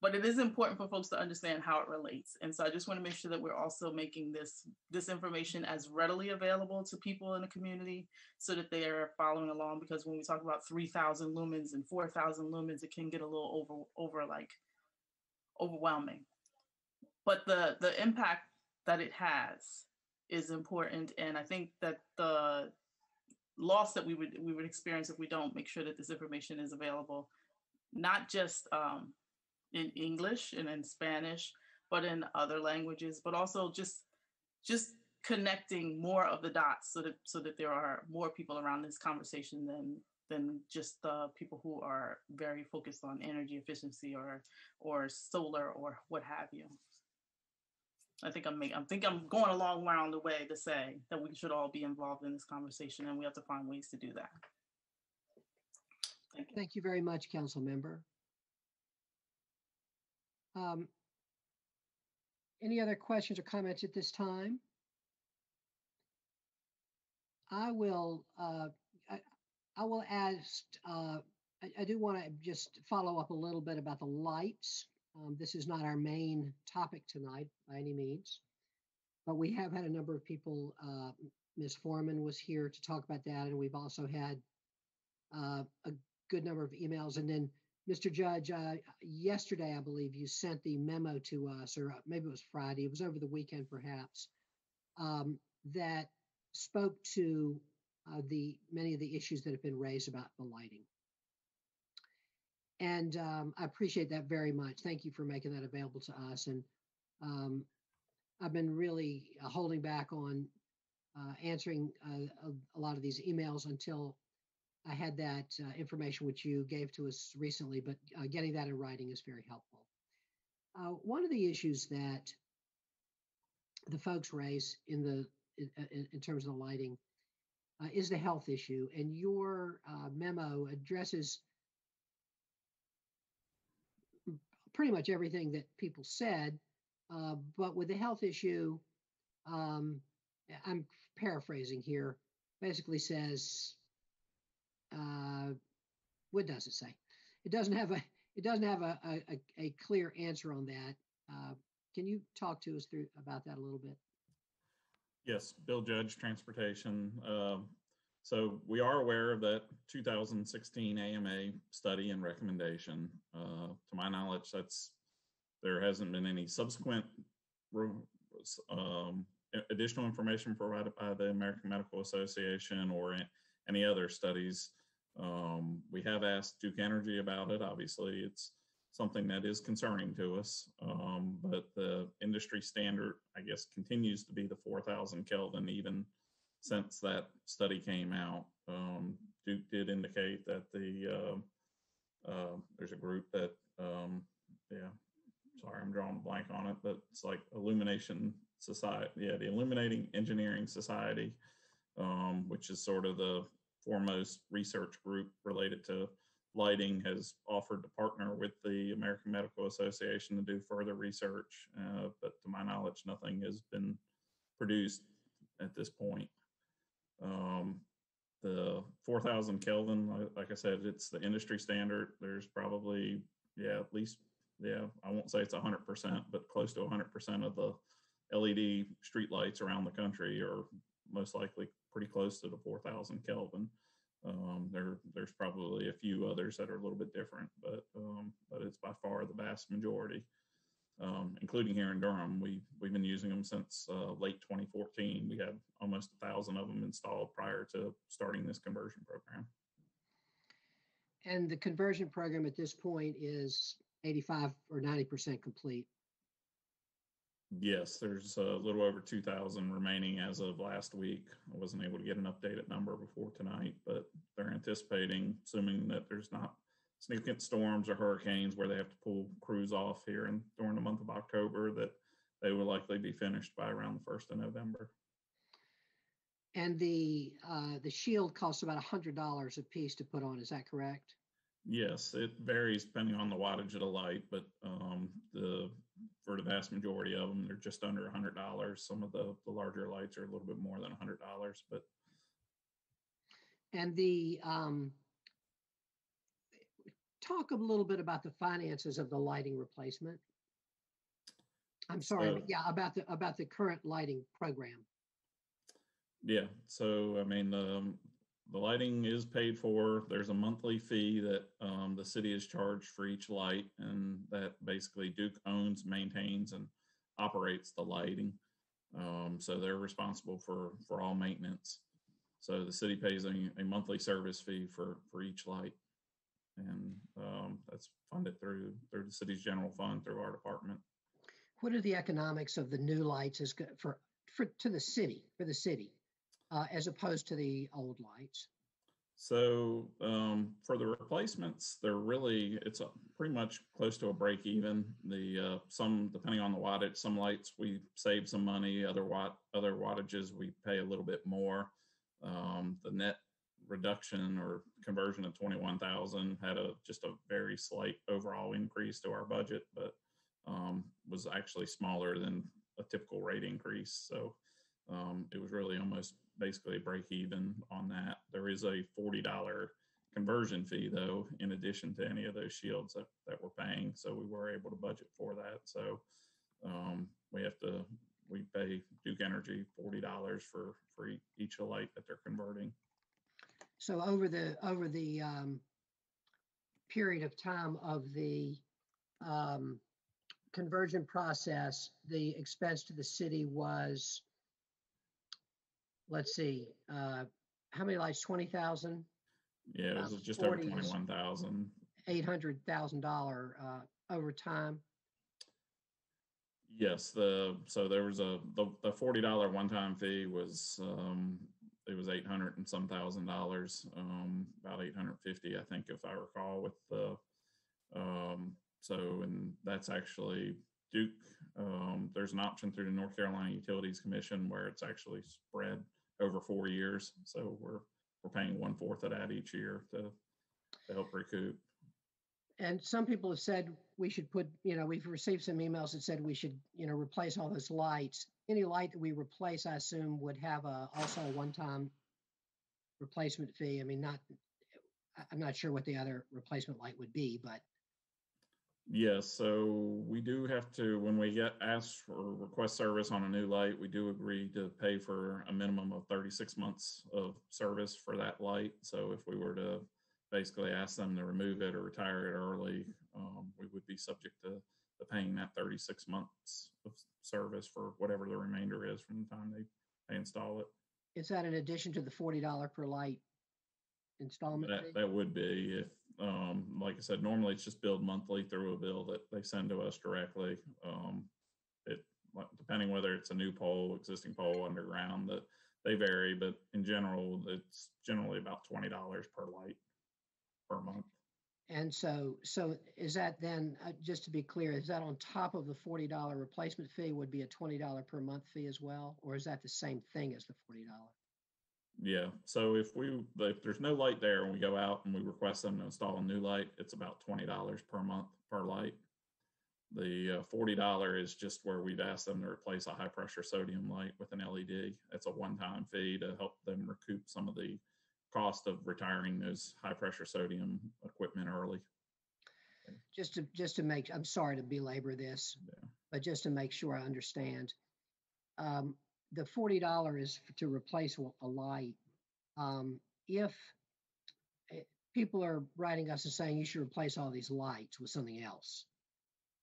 But it is important for folks to understand how it relates. And so I just want to make sure that we're also making this this information as readily available to people in the community so that they are following along because when we talk about 3000 lumens and 4000 lumens it can get a little over over like overwhelming. But the the impact that it has is important and I think that the loss that we would we would experience if we don't make sure that this information is available, not just um, in English and in Spanish, but in other languages, but also just just connecting more of the dots so that so that there are more people around this conversation than than just the people who are very focused on energy efficiency or or solar or what have you. I think I'm making, I think I'm going a long way on the way to say that we should all be involved in this conversation and we have to find ways to do that. Thank you, Thank you very much, Council Member. Um, any other questions or comments at this time? I will uh, I, will ask, uh, I, I do want to just follow up a little bit about the lights. Um, this is not our main topic tonight by any means, but we have had a number of people. Uh, Ms. Foreman was here to talk about that, and we've also had uh, a good number of emails. And then, Mr. Judge, uh, yesterday, I believe you sent the memo to us, or uh, maybe it was Friday, it was over the weekend perhaps, um, that spoke to uh, the many of the issues that have been raised about the lighting. And um, I appreciate that very much. Thank you for making that available to us. And um, I've been really uh, holding back on uh, answering uh, a, a, lot of these emails until I had that uh, information which you gave to us recently, but uh, getting that in writing is very helpful. Uh, one of the issues that the folks raise in the in, in terms of the lighting is the health issue, and your memo addresses pretty much everything that people said. Uh, but with the health issue, um, I'm paraphrasing here, basically says, uh, what does it say? It doesn't have a it doesn't have a, a, a clear answer on that. Uh, can you talk to us through about that a little bit? Yes, Bill Judge, Transportation. Um, so we are aware of that 2016 AMA study and recommendation. Uh, to my knowledge, that's there hasn't been any subsequent um, additional information provided by the American Medical Association or any other studies. Um, we have asked Duke Energy about it. Obviously, it's something that is concerning to us, um, but the industry standard, I guess, continues to be the 4,000 Kelvin, even since that study came out. Um, Duke did indicate that the uh, uh, there's a group that um, yeah, sorry, I'm drawing a blank on it, but it's like Illumination Society, yeah, the Illuminating Engineering Society, um, which is sort of the foremost research group related to lighting, has offered to partner with the American Medical Association to do further research, uh, but to my knowledge, nothing has been produced at this point. Um, the 4000 Kelvin, like I said, it's the industry standard. There's probably, yeah, at least, yeah, I won't say it's 100%, but close to 100% of the LED street lights around the country are most likely pretty close to the 4000 Kelvin. Um, there, there's probably a few others that are a little bit different, but um, but it's by far the vast majority. um, including here in Durham. We, we've been using them since uh, late 2014. We had almost a thousand of them installed prior to starting this conversion program. And the conversion program at this point is 85 or 90% complete. Yes, there's a little over 2,000 remaining as of last week. I wasn't able to get an updated number before tonight, but they're anticipating, assuming that there's not significant storms or hurricanes where they have to pull crews off here and during the month of October, that they will likely be finished by around the first of November. And the uh, the shield costs about $100 a piece to put on. Is that correct? Yes, it varies depending on the wattage of the light, but um, the for the vast majority of them, they're just under a hundred dollars. Some of the the larger lights are a little bit more than a hundred dollars, but And the um, talk a little bit about the finances of the lighting replacement. I'm sorry, So- yeah, about the about the current lighting program. Yeah, so I mean, um, the lighting is paid for. There's a monthly fee that um, the city is charged for each light, and that basically Duke owns, maintains, and operates the lighting. Um, so they're responsible for for all maintenance. So the city pays a, a monthly service fee for for each light, and um, that's funded through through the city's general fund through our department. What are the economics of the new lights as go- for for to the city for the city, uh, as opposed to the old lights? So um, for the replacements, they're really it's a, pretty much close to a break even. The uh, some depending on the wattage, some lights we save some money. Other watt other wattages we pay a little bit more. Um, the net reduction or conversion of twenty one thousand had a just a very slight overall increase to our budget, but um, was actually smaller than a typical rate increase. So um, it was really almost basically break even on that. There is a forty dollar conversion fee though, in addition to any of those shields that, that we're paying. So we were able to budget for that. So um, we have to we pay Duke Energy forty dollars for for each light that they're converting. So over the over the um, period of time of the um, conversion process, the expense to the city was, let's see, uh, how many lights? Twenty thousand, Yeah, it was just over 40 is- twenty one thousand. eight hundred thousand dollar uh, over time. Yes, the, so there was a, the, the forty dollar one-time fee was, um, it was eight hundred and some thousand dollars, um, about eight hundred fifty, I think, if I recall with the, um, so, and that's actually Duke, um, there's an option through the North Carolina Utilities Commission where it's actually spread over four years. So we're, we're paying one-fourth of that each year to, to help recoup. And some people have said we should put, you know, we've received some emails that said we should, you know, replace all those lights. Any light that we replace, I assume, would have a also a one-time replacement fee. I mean, not, I- I'm not sure what the other replacement light would be, but Yes, so we do have to, when we get asked for request service on a new light, we do agree to pay for a minimum of thirty-six months of service for that light. So if we were to basically ask them to remove it or retire it early, um, we would be subject to, to paying that thirty-six months of service for whatever the remainder is from the time they, they install it. is that in addition to the forty dollar per light installment fee? That, that would be if, um, like I said, normally it's just billed monthly through a bill that they send to us directly. Um, it, depending whether it's a new pole, existing pole, underground, that they vary, but in general, it's generally about twenty dollars per light per month. And so, so is that then, uh, just to be clear, is that on top of the forty dollar replacement fee would be a twenty dollar per month fee as well? Or is that the same thing as the forty dollar? Yeah, so if we, if there's no light there and we go out and we request them to install a new light, it's about twenty dollars per month per light. The uh, forty dollar is just where we've asked them to replace a high pressure sodium light with an LED. It's a one-time fee to help them recoup some of the cost of retiring those high pressure sodium equipment early. Just to, just to make, I'm sorry to belabor this, but just to make sure I understand. Um, the forty dollar is to replace a- light. Um, if eh, people are writing us and saying you should replace all these lights with something else,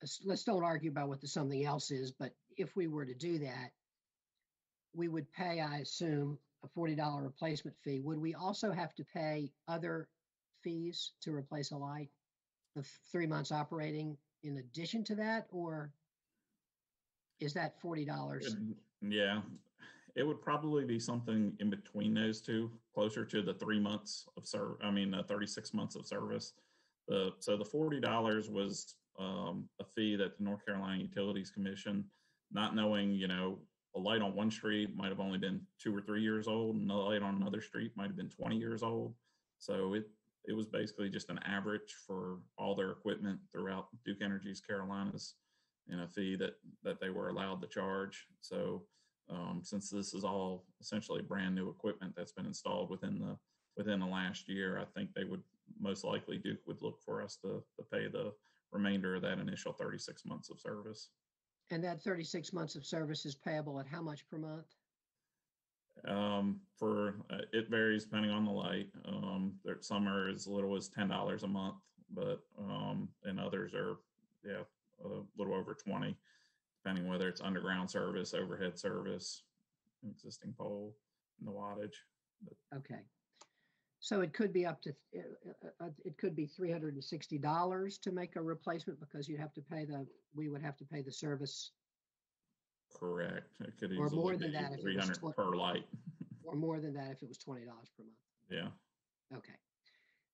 let's- let's don't argue about what the something else is, but if we were to do that, we would pay, I assume, a forty dollar replacement fee. Would we also have to pay other fees to replace a light? The three months operating in addition to that, or is that forty dollars? It- Yeah, it would probably be something in between those two, closer to the three months of serv, I mean, uh, thirty-six months of service. So the forty dollars was, um, a fee that the North Carolina Utilities Commission, not knowing, you know, a light on one street might have only been two or three years old, and a light on another street might have been twenty years old. So it, it was basically just an average for all their equipment throughout Duke Energy's Carolinas in a fee that, that they were allowed to charge. So um, since this is all essentially brand new equipment that's been installed within the, within the last year, I think they would most likely Duke would look for us to, to pay the remainder of that initial 36 months of service. And that thirty-six months of service is payable at how much per month? Um, for, uh, it varies depending on the light. Um, there, some are as little as $10 a month, but, um, and others are, yeah, a little over 20, depending whether it's underground service, overhead service, existing pole, and the wattage. Okay. So it could be up to, uh, uh, uh, it could be three hundred and sixty dollars to make a replacement because you'd have to pay the, we would have to pay the service Correct. It could Or more easily than be that if it was 300 twen- per light. or more than that if it was twenty dollars per month. Yeah. Okay.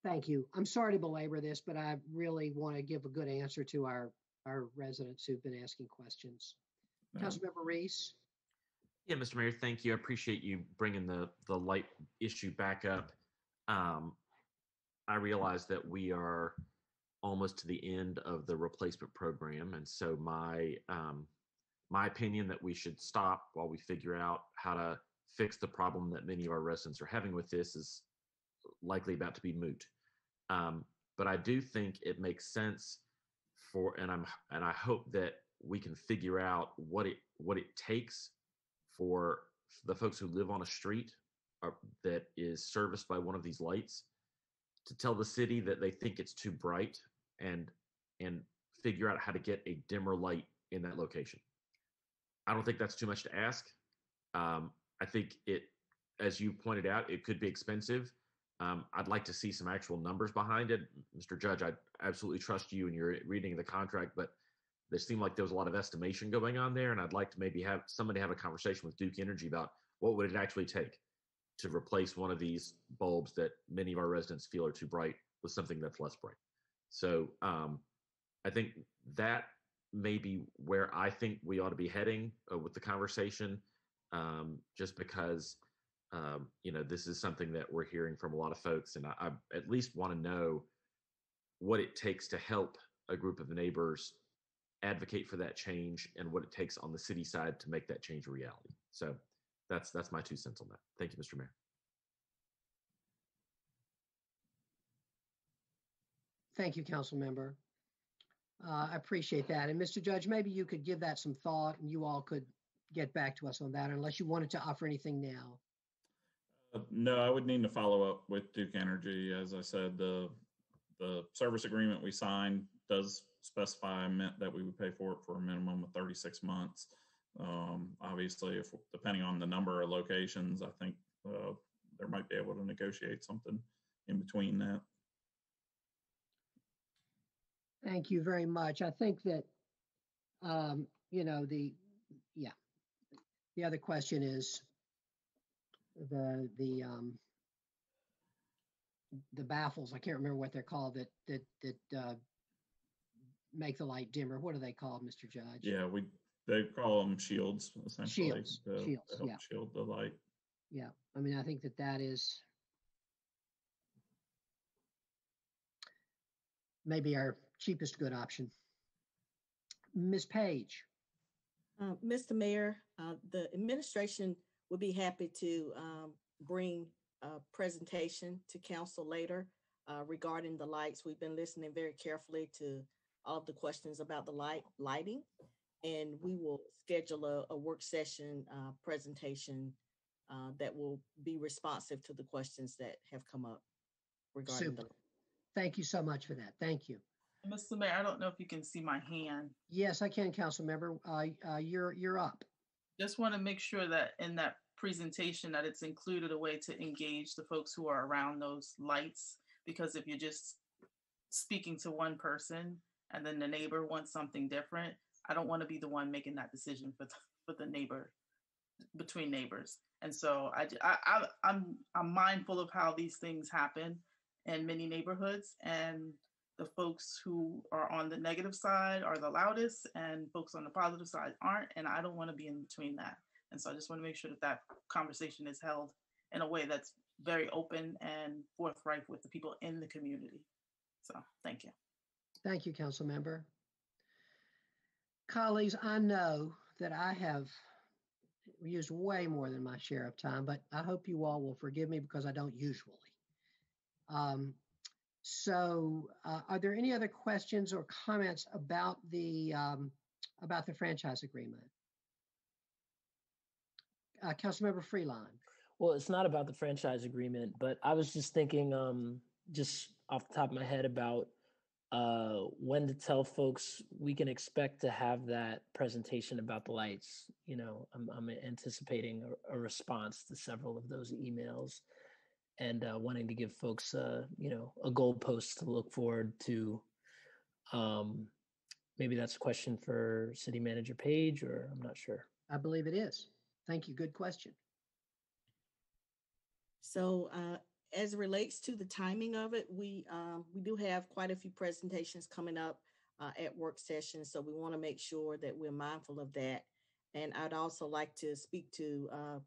Thank you. I'm sorry to belabor this, but I really want to give a good answer to our, our residents who've been asking questions. No. Councilmember Reece? Yeah, Mr. Mayor, thank you. I appreciate you bringing the, the light issue back up. Um, I realize that we are almost to the end of the replacement program. And so my, um, my opinion that we should stop while we figure out how to fix the problem that many of our residents are having with this is likely about to be moot. Um, but I do think it makes sense for, and I'm, and I hope that we can figure out what it, what it takes for the folks who live on a street uh, that is serviced by one of these lights to tell the city that they think it's too bright and and figure out how to get a dimmer light in that location. I don't think that's too much to ask. Um, I think it, as you pointed out, it could be expensive. Um, I'd like to see some actual numbers behind it, Mr. Judge. I absolutely trust you and your reading of the contract, but there seemed like there was a lot of estimation going on there, and I'd like to maybe have somebody have a conversation with Duke Energy about what would it actually take to replace one of these bulbs that many of our residents feel are too bright with something that's less bright. So um, I think that may be where I think we ought to be heading uh, with the conversation, um, just because um, you know this is something that we're hearing from a lot of folks, and I, I at least want to know what it takes to help a group of neighbors advocate for that change and what it takes on the city side to make that change a reality. So that's that's my two cents on that. Thank you, Mr. Mayor. Thank you, council member. Uh, I appreciate that. And Mr. Judge, maybe you could give that some thought and you all could get back to us on that unless you wanted to offer anything now. Uh, No, I would need to follow up with Duke Energy. As I said, the, the service agreement we signed does specify meant that we would pay for it for a minimum of 36 months. Um, obviously, if, depending on the number of locations, I think, uh, there might be able to negotiate something in between that. Thank you very much. I think that, um, you know, the, yeah. The other question is the, the, um, the baffles, I can't remember what they're called, that, that, that, uh, make the light dimmer. What are they called, Mr. Judge? Yeah, we, they call them shields essentially. Shields, to- to shields, help yeah. Shield the light. Yeah, I mean, I think that that is maybe our cheapest good option. Ms. Page? Uh, Mr. Mayor, uh, the administration would be happy to um, bring a presentation to council later uh, regarding the lights. We've been listening very carefully to all of the questions about the light, lighting. And we will schedule a, a work session uh, presentation uh, that will be responsive to the questions that have come up regarding the. Super. Thank you so much for that. Thank you. Mr. Mayor, I don't know if you can see my hand. Yes, I can, council member. Uh, uh, you're, you're up. Just want to make sure that in that presentation that it's included a way to engage the folks who are around those lights. Because if you're just speaking to one person and then the neighbor wants something different, I don't want to be the one making that decision for, the- for the neighbor, between neighbors. And so I, I, I'm, I'm mindful of how these things happen in many neighborhoods and the folks who are on the negative side are the loudest and folks on the positive side aren't. And I don't want to be in between that. And so I just want to make sure that that conversation is held in a way that's very open and forthright with the people in the community. So thank you. Thank you, council member. Colleagues, I know that I have used way more than my share of time, but I hope you all will forgive me because I don't usually. Um, so, uh, are there any other questions or comments about the um, about the franchise agreement? Uh, Councilmember Freelon. Well, it's not about the franchise agreement, but I was just thinking, um, just off the top of my head about uh, when to tell folks we can expect to have that presentation about the lights. You know, I'm, I'm anticipating a, a response to several of those emails and uh, wanting to give folks, uh, you know, a goalpost to look forward to. Um, maybe that's a question for City Manager Page, or I'm not sure. I believe it is. Thank you. Good question. So uh, as it relates to the timing of it, we um, we do have quite a few presentations coming up uh, at work sessions, so we want to make sure that we're mindful of that. And I'd also like to speak to uh,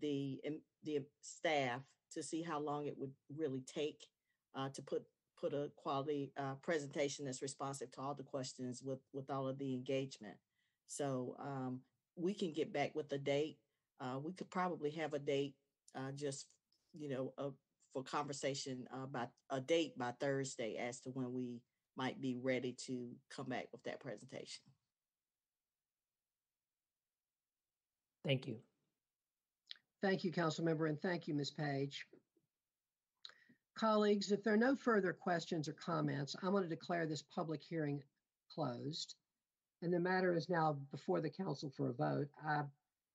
the um, the staff to see how long it would really take uh, to put put a quality uh, presentation that's responsive to all the questions with with all of the engagement. So um, we can get back with a date. Uh, we could probably have a date uh, just you know uh, for conversation uh, by a date by Thursday as to when we might be ready to come back with that presentation. Thank you. Thank you, council member, and thank you, Ms. Page. Colleagues, if there are no further questions or comments, I'm going to declare this public hearing closed. And the matter is now before the council for a vote. I'm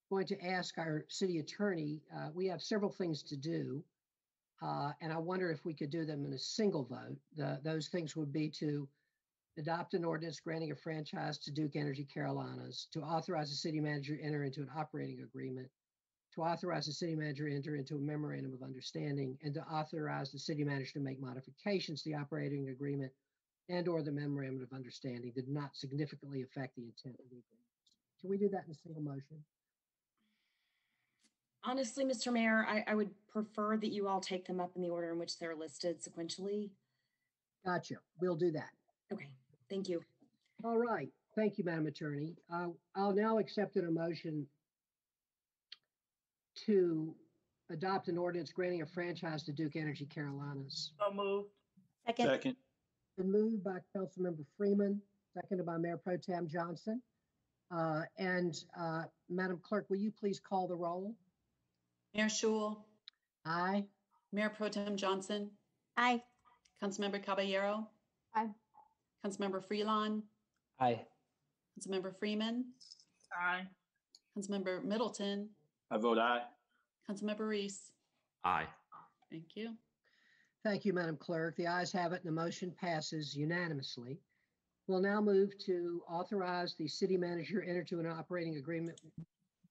going to ask our city attorney, uh, we have several things to do. Uh, and I wonder if we could do them in a single vote. The, those things would be to adopt an ordinance granting a franchise to Duke Energy Carolinas, to authorize the city manager to enter into an operating agreement, to authorize the city manager to enter into a memorandum of understanding, and to authorize the city manager to make modifications to the operating agreement and or the memorandum of understanding that do not significantly affect the intent of the agreement. Can we do that in a single motion? Honestly, Mr. Mayor, I, I would prefer that you all take them up in the order in which they're listed sequentially. Gotcha. We'll do that. Okay, thank you. All right. Thank you, Madam Attorney. Uh, I'll now accept an motion to adopt an ordinance granting a franchise to Duke Energy Carolinas. So moved. Second. Second. Been moved by Councilmember Freeman, seconded by Mayor Pro Tem Johnson. Uh, And uh, Madam Clerk, will you please call the roll? Mayor Schewel, Aye. Mayor Pro Tem Johnson, Aye. Councilmember Caballero, Aye. Councilmember Freelon, Aye. Councilmember Freeman, Aye. Councilmember Middleton, I vote aye. Councilmember Reece. Aye. Thank you. Thank you, Madam Clerk. The ayes have it and the motion passes unanimously. We'll now move to authorize the city manager enter to an operating agreement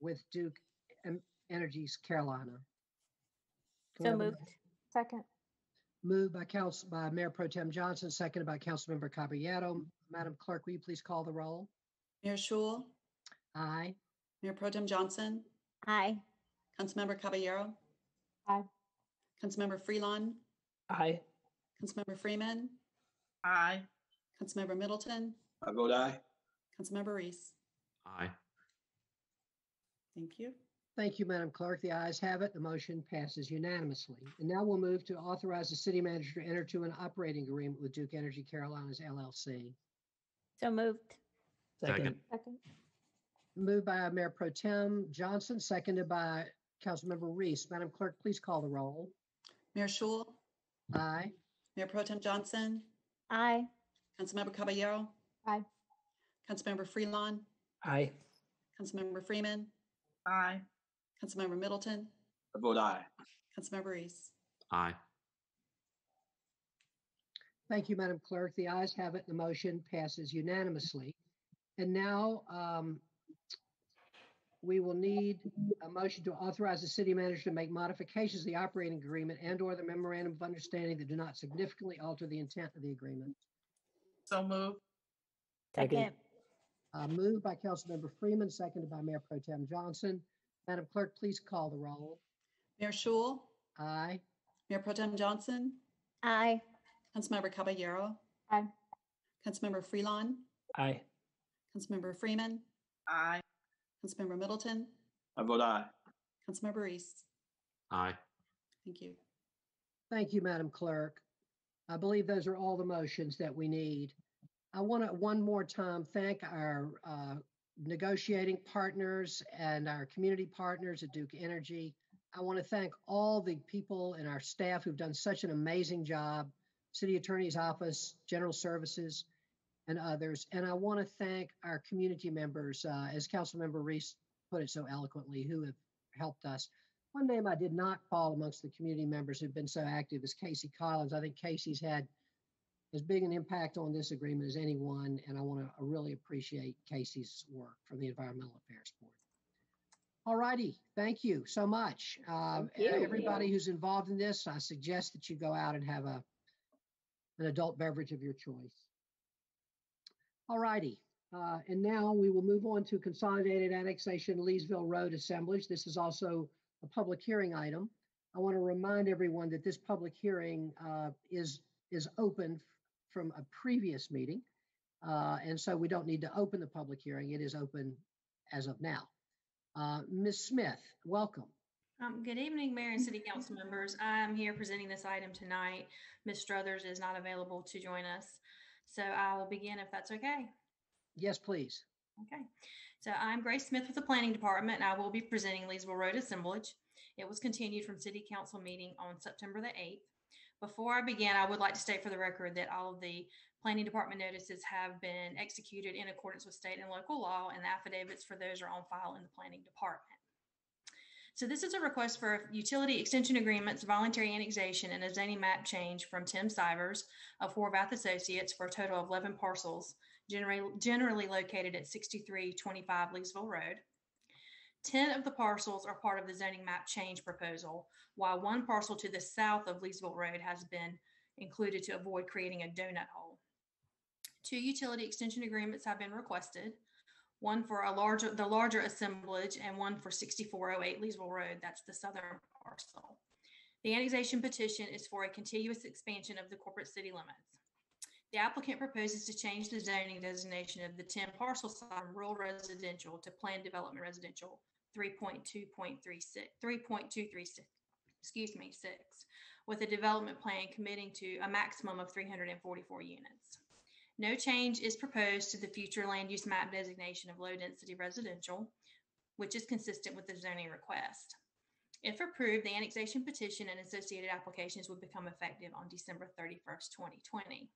with Duke Em- Energies Carolina. Can we So have a moved. Second. Moved by Council, by Mayor Pro Tem Johnson, seconded by Councilmember Caballero. Madam Clerk, will you please call the roll? Mayor Schewel, Aye. Mayor Pro Tem Johnson, Aye. Councilmember Caballero, Aye. Councilmember Freelon, Aye. Councilmember Freeman, Aye. Councilmember Middleton, I vote aye. Councilmember Reece. Aye. Thank you. Thank you, Madam Clerk. The ayes have it. The motion passes unanimously. And now we'll move to authorize the city manager to enter to an operating agreement with Duke Energy Carolinas LLC. So moved. Second. Second. Moved by Mayor Pro Tem Johnson, seconded by Councilmember Reece. Madam Clerk, please call the roll. Mayor Schewel, Aye. Mayor Pro Tem Johnson, Aye. Councilmember Caballero, Aye. Councilmember Freelon, Aye. Councilmember Freeman, Aye. Councilmember Middleton, I vote aye. Councilmember Reece. Aye. Thank you, Madam Clerk. The ayes have it. The motion passes unanimously. And now um, we will need a motion to authorize the city manager to make modifications to the operating agreement and/or the memorandum of understanding that do not significantly alter the intent of the agreement. So move. Second. Uh, Moved by Councilmember Freeman, seconded by Mayor Pro Tem Johnson. Madam Clerk, please call the roll. Mayor Schewel, Aye. Mayor Pro Tem Johnson, Aye. Councilmember Caballero, Aye. Councilmember Freelon, Aye. Councilmember Freeman, Aye. Councilmember Middleton, I vote aye. Councilmember Reece. Aye. Thank you. Thank you, Madam Clerk. I believe those are all the motions that we need. I want to one more time thank our uh, negotiating partners and our community partners at Duke Energy. I want to thank all the people and our staff who've done such an amazing job, City Attorney's Office, General Services, and others. And I want to thank our community members, uh, as Councilmember Reece put it so eloquently, who have helped us. One name I did not call amongst the community members who've been so active is Casey Collins. I think Casey's had as big an impact on this agreement as anyone, and I want to really appreciate Casey's work from the Environmental Affairs Board. All righty, thank you so much. Uh, you. Everybody who's involved in this, I suggest that you go out and have a an adult beverage of your choice. All righty, uh, and now we will move on to consolidated annexation Leesville Road assemblage. This is also a public hearing item. I want to remind everyone that this public hearing uh, is is open from a previous meeting. Uh, and so we don't need to open the public hearing. It is open as of now. Uh, Ms. Smith, welcome. Um, good evening, Mayor and City Council members. I'm here presenting this item tonight. Ms. Struthers is not available to join us. So I will begin if that's okay. Yes, please. Okay. So I'm Grace Smith with the Planning Department, and I will be presenting Leesville Road assemblage. It was continued from City Council meeting on September the 8th. Before I begin, I would like to state for the record that all of the planning department notices have been executed in accordance with state and local law, and the affidavits for those are on file in the planning department. So this is a request for utility extension agreements, voluntary annexation, and a zoning map change from Tim Sivers of Horvath Associates for a total of 11 parcels, generally, generally located at 6325 Leesville Road. 10 of the parcels are part of the zoning map change proposal, while one parcel to the south of Leesville Road has been included to avoid creating a donut hole. Two utility extension agreements have been requested, one for a larger, the larger assemblage and one for 6408 Leesville Road, that's the southern parcel. The annexation petition is for a contiguous expansion of the corporate city limits. The applicant proposes to change the zoning designation of the 10 parcel site from rural residential to planned development residential 3.2.36, 3.236, excuse me, 6, with a development plan committing to a maximum of 344 units. No change is proposed to the future land use map designation of low density residential, which is consistent with the zoning request. If approved, the annexation petition and associated applications would become effective on December 31st, 2020.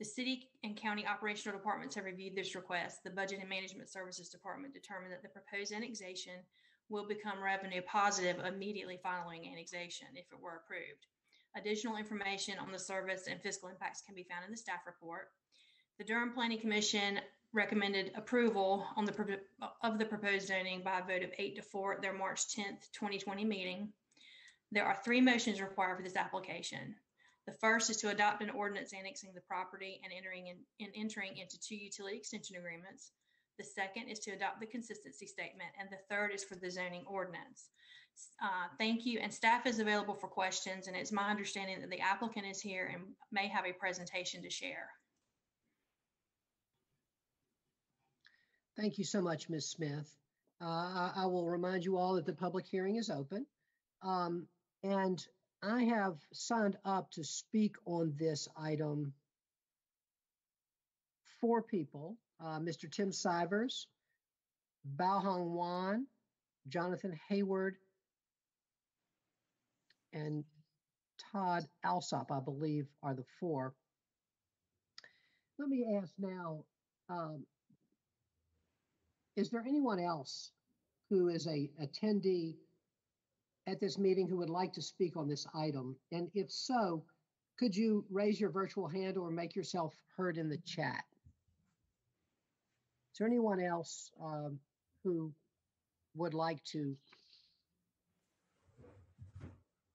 The city and county operational departments have reviewed this request. The Budget and Management Services Department determined that the proposed annexation will become revenue positive immediately following annexation if it were approved. Additional information on the service and fiscal impacts can be found in the staff report. The Durham Planning Commission recommended approval on the of the proposed zoning by a vote of eight to four at their March 10th, 2020 meeting. There are three motions required for this application. The first is to adopt an ordinance annexing the property and entering in, and entering into two utility extension agreements. The second is to adopt the consistency statement, and the third is for the zoning ordinance. Uh, thank you, and staff is available for questions, and it's my understanding that the applicant is here and may have a presentation to share. Thank you so much, Ms. Smith. Uh, I, I will remind you all that the public hearing is open. Um, and I have signed up to speak on this item four people, uh, Mr. Tim Sivers, Bao Hong Wan, Jonathan Hayward, and Todd Alsop, I believe, are the four. let me ask now, um, is there anyone else who is a attendee at this meeting who would like to speak on this item? And if so, could you raise your virtual hand or make yourself heard in the chat? Is there anyone else um, who would like to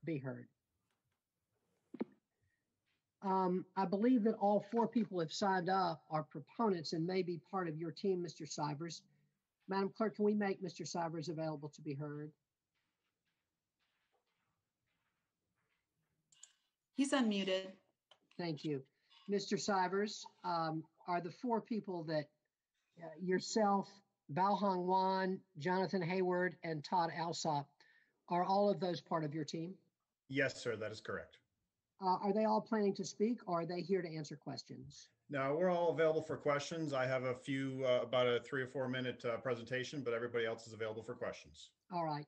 be heard? Um, I believe that all four people have signed up are proponents and may be part of your team, Mr. Sivers. Madam Clerk, can we make Mr. Sivers available to be heard? He's unmuted. Thank you. Mr. Sivers, um, are the four people that uh, yourself, Bao Hong Wan, Jonathan Hayward, and Todd Alsop, are all of those part of your team? Yes, sir, that is correct. Uh, are they all planning to speak or are they here to answer questions? Now, we're all available for questions. I have a few, uh, about a three or four minute uh, presentation, but everybody else is available for questions. All right.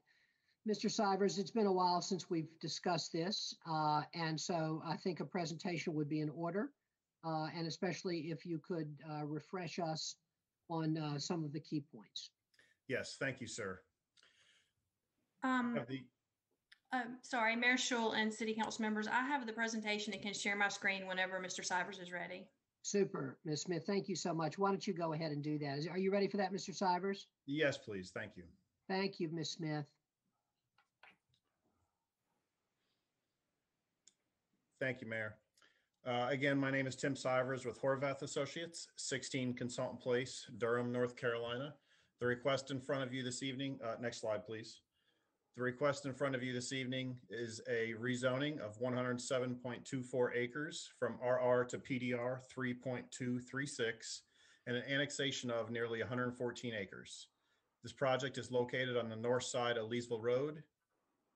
Mr. Sivers, it's been a while since we've discussed this, uh, and so I think a presentation would be in order, uh, and especially if you could uh, refresh us on uh, some of the key points. Yes, thank you, sir. Um, the- um, sorry, Mayor Schewel and City Council members, I have the presentation and can share my screen whenever Mr. Sivers is ready. Super, Ms. Smith, thank you so much. Why don't you go ahead and do that? Is- Are you ready for that, Mr. Sivers? Yes, please, thank you. Thank you, Ms. Smith. Thank you, Mayor. Uh, Again, my name is Tim Sivers with Horvath Associates, 16 Consultant Place, Durham, North Carolina. The request in front of you this evening, uh, next slide, please. The request in front of you this evening is a rezoning of 107.24 acres from RR to PDR 3.236 and an annexation of nearly 114 acres. This project is located on the north side of Leesville Road,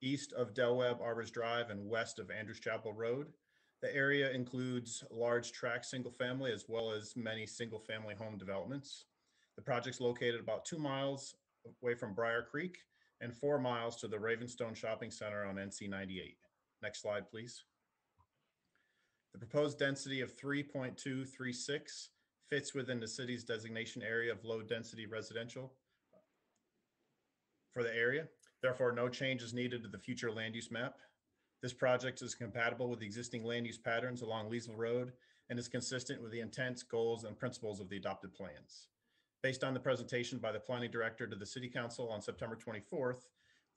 east of Del Webb Arbors Drive and west of Andrews Chapel Road. The area includes large tract single family as well as many single family home developments. The project's located about two miles away from Brier Creek and four miles to the Ravenstone Shopping Center on NC 98. Next slide, please. The proposed density of 3.236 fits within the city's designation area of low density residential for the area. Therefore, no change is needed to the future land use map. This project is compatible with existing land use patterns along Leesville Road and is consistent with the intents, goals, and principles of the adopted plans. Based on the presentation by the planning director to the city council on September 24th,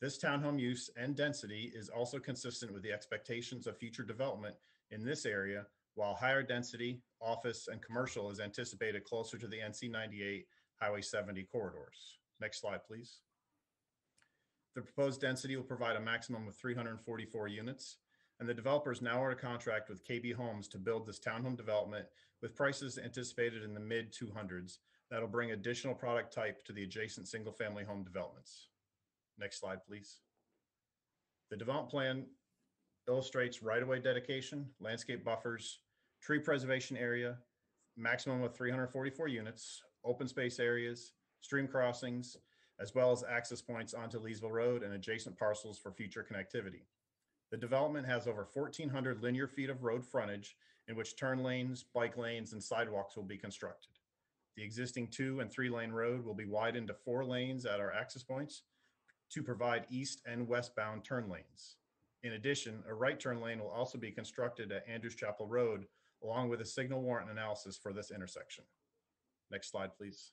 this townhome use and density is also consistent with the expectations of future development in this area, while higher density, office, and commercial is anticipated closer to the NC 98 Highway 70 corridors. Next slide, please. The proposed density will provide a maximum of 344 units, and the developers now are in contract with KB Homes to build this townhome development with prices anticipated in the mid 200s. That'll bring additional product type to the adjacent single-family home developments. Next slide, please. The development plan illustrates right-of-way dedication, landscape buffers, tree preservation area, maximum of 344 units, open space areas, stream crossings, as well as access points onto Leesville Road and adjacent parcels for future connectivity. The development has over 1,400 linear feet of road frontage in which turn lanes, bike lanes, and sidewalks will be constructed. The existing two and three lane road will be widened to four lanes at our access points to provide east and westbound turn lanes. In addition, a right turn lane will also be constructed at Andrews Chapel Road, along with a signal warrant analysis for this intersection. Next slide, please.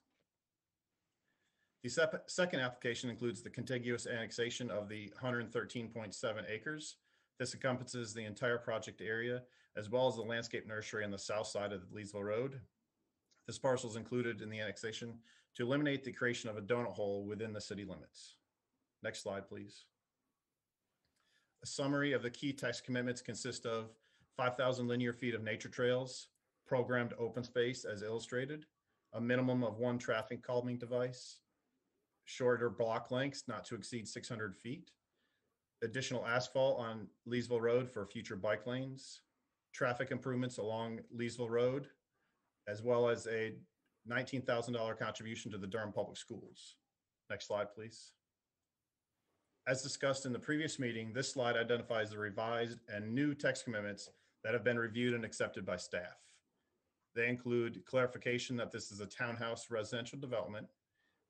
The sep- second application includes the contiguous annexation of the 113.7 acres. This encompasses the entire project area, as well as the landscape nursery on the south side of the Leesville Road. This parcel is included in the annexation to eliminate the creation of a donut hole within the city limits. Next slide, please. A summary of the key text commitments consist of 5,000 linear feet of nature trails, programmed open space as illustrated, a minimum of one traffic calming device, shorter block lengths not to exceed 600 feet, additional asphalt on Leesville Road for future bike lanes, traffic improvements along Leesville Road, as well as a $19,000 contribution to the Durham Public Schools. Next slide, please. As discussed in the previous meeting, this slide identifies the revised and new text commitments that have been reviewed and accepted by staff. They include clarification that this is a townhouse residential development,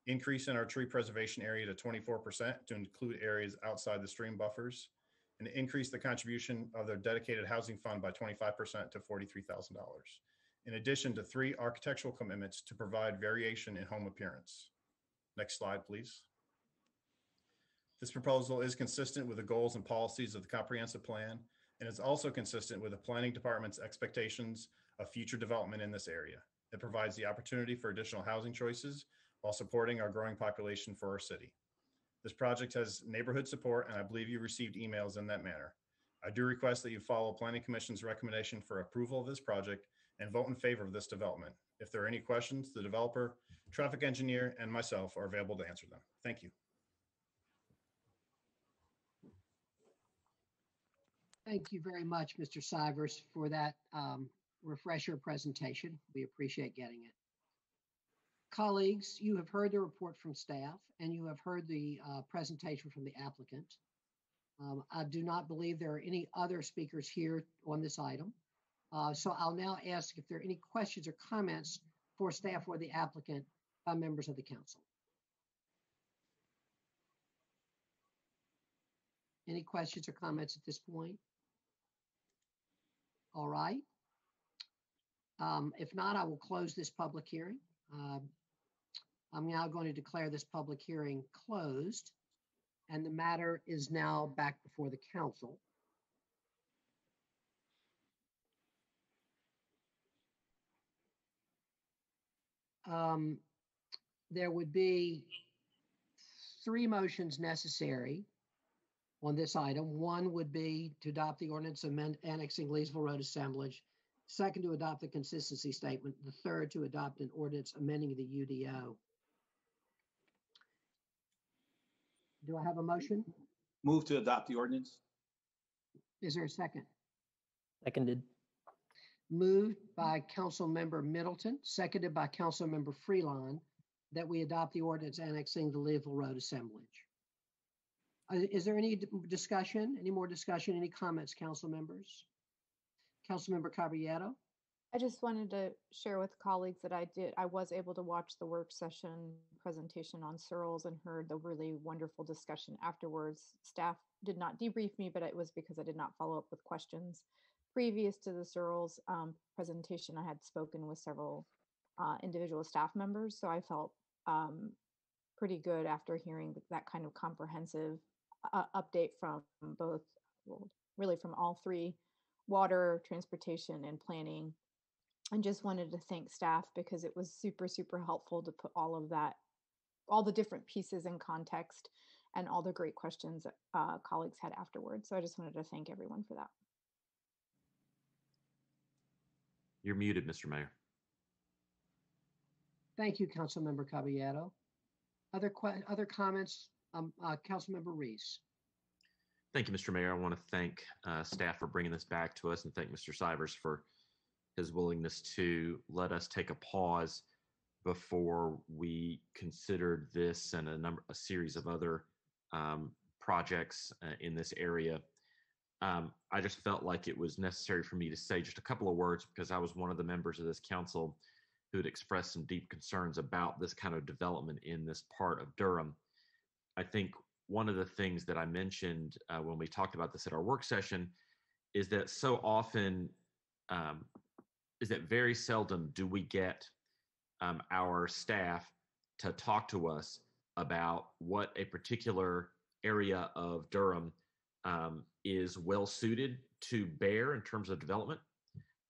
increase in our tree preservation area to 24% to include areas outside the stream buffers, and increase the contribution of their dedicated housing fund by 25% to $43,000. In addition to three architectural commitments to provide variation in home appearance. Next slide, please. This proposal is consistent with the goals and policies of the comprehensive plan and is also consistent with the planning department's expectations of future development in this area. It provides the opportunity for additional housing choices while supporting our growing population for our city. This project has neighborhood support, and I believe you received emails in that manner. I do request that you follow Planning Commission's recommendation for approval of this project and vote in favor of this development. If there are any questions, the developer, traffic engineer, and myself are available to answer them. Thank you. Thank you very much, Mr. Sivers, for that um, refresher presentation. We appreciate getting it. Colleagues, you have heard the report from staff and you have heard the uh, presentation from the applicant. Um, I do not believe there are any other speakers here on this item. Uh, so I'll now ask if there are any questions or comments for staff or the applicant by members of the council. Any questions or comments at this point? All right. Um, if not, I will close this public hearing. Um, I'm now going to declare this public hearing closed, and the matter is now back before the council. Um, there would be three motions necessary on this item. One would be to adopt the ordinance amend annexing Leesville Road assemblage. Second, to adopt the consistency statement. The third, to adopt an ordinance amending the UDO. Do I have a motion? Move to adopt the ordinance. Is there a second? Seconded. Moved by Council Member Middleton, seconded by Council Member Freelon, that we adopt the ordinance annexing the Leesville Road assemblage. Uh, Is there any discussion, any more discussion, any comments, council members? Councilmember Caballero? I just wanted to share with colleagues that I did, I was able to watch the work session presentation on Searles and heard the really wonderful discussion afterwards. Staff did not debrief me, but it was because I did not follow up with questions. Previous to the Searles um, presentation, I had spoken with several uh, individual staff members, so I felt um, pretty good after hearing that kind of comprehensive uh, update from both, well, really from all three water, transportation, and planning. And just wanted to thank staff because it was super, super helpful to put all of that, all the different pieces in context and all the great questions that uh, colleagues had afterwards. So I just wanted to thank everyone for that. You're muted, Mr. Mayor. Thank you, Councilmember Caballero. Other que, other comments, um, uh, Councilmember Reece? Thank you, Mr. Mayor. I want to thank uh, staff for bringing this back to us and thank Mr. Sivers for his willingness to let us take a pause before we considered this and a number, a series of other um, projects uh, in this area. Um, I just felt like it was necessary for me to say just a couple of words because I was one of the members of this council who had expressed some deep concerns about this kind of development in this part of Durham. I think one of the things that I mentioned uh, when we talked about this at our work session is that so often, um, is that very seldom do we get um, our staff to talk to us about what a particular area of Durham um, is well suited to bear in terms of development.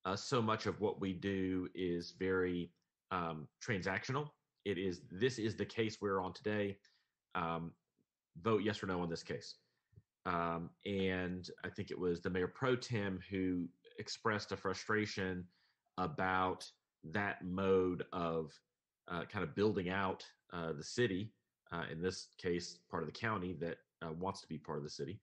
Uh, so much of what we do is very um, transactional. It is this is the case we're on today. Um, vote yes or no on this case. Um, and I think it was the mayor pro tem who expressed a frustration about that mode of uh, kind of building out uh, the city, uh, in this case, part of the county that uh, wants to be part of the city.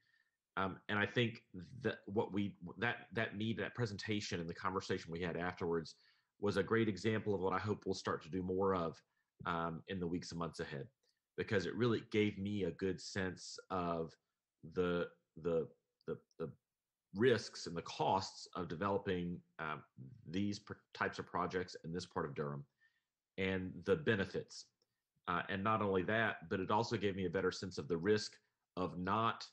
Um, and I think that what we that that need that presentation and the conversation we had afterwards was a great example of what I hope we'll start to do more of um, in the weeks and months ahead, because it really gave me a good sense of the the the, the risks and the costs of developing um, these types of projects in this part of Durham and the benefits. Uh, and not only that, but it also gave me a better sense of the risk of not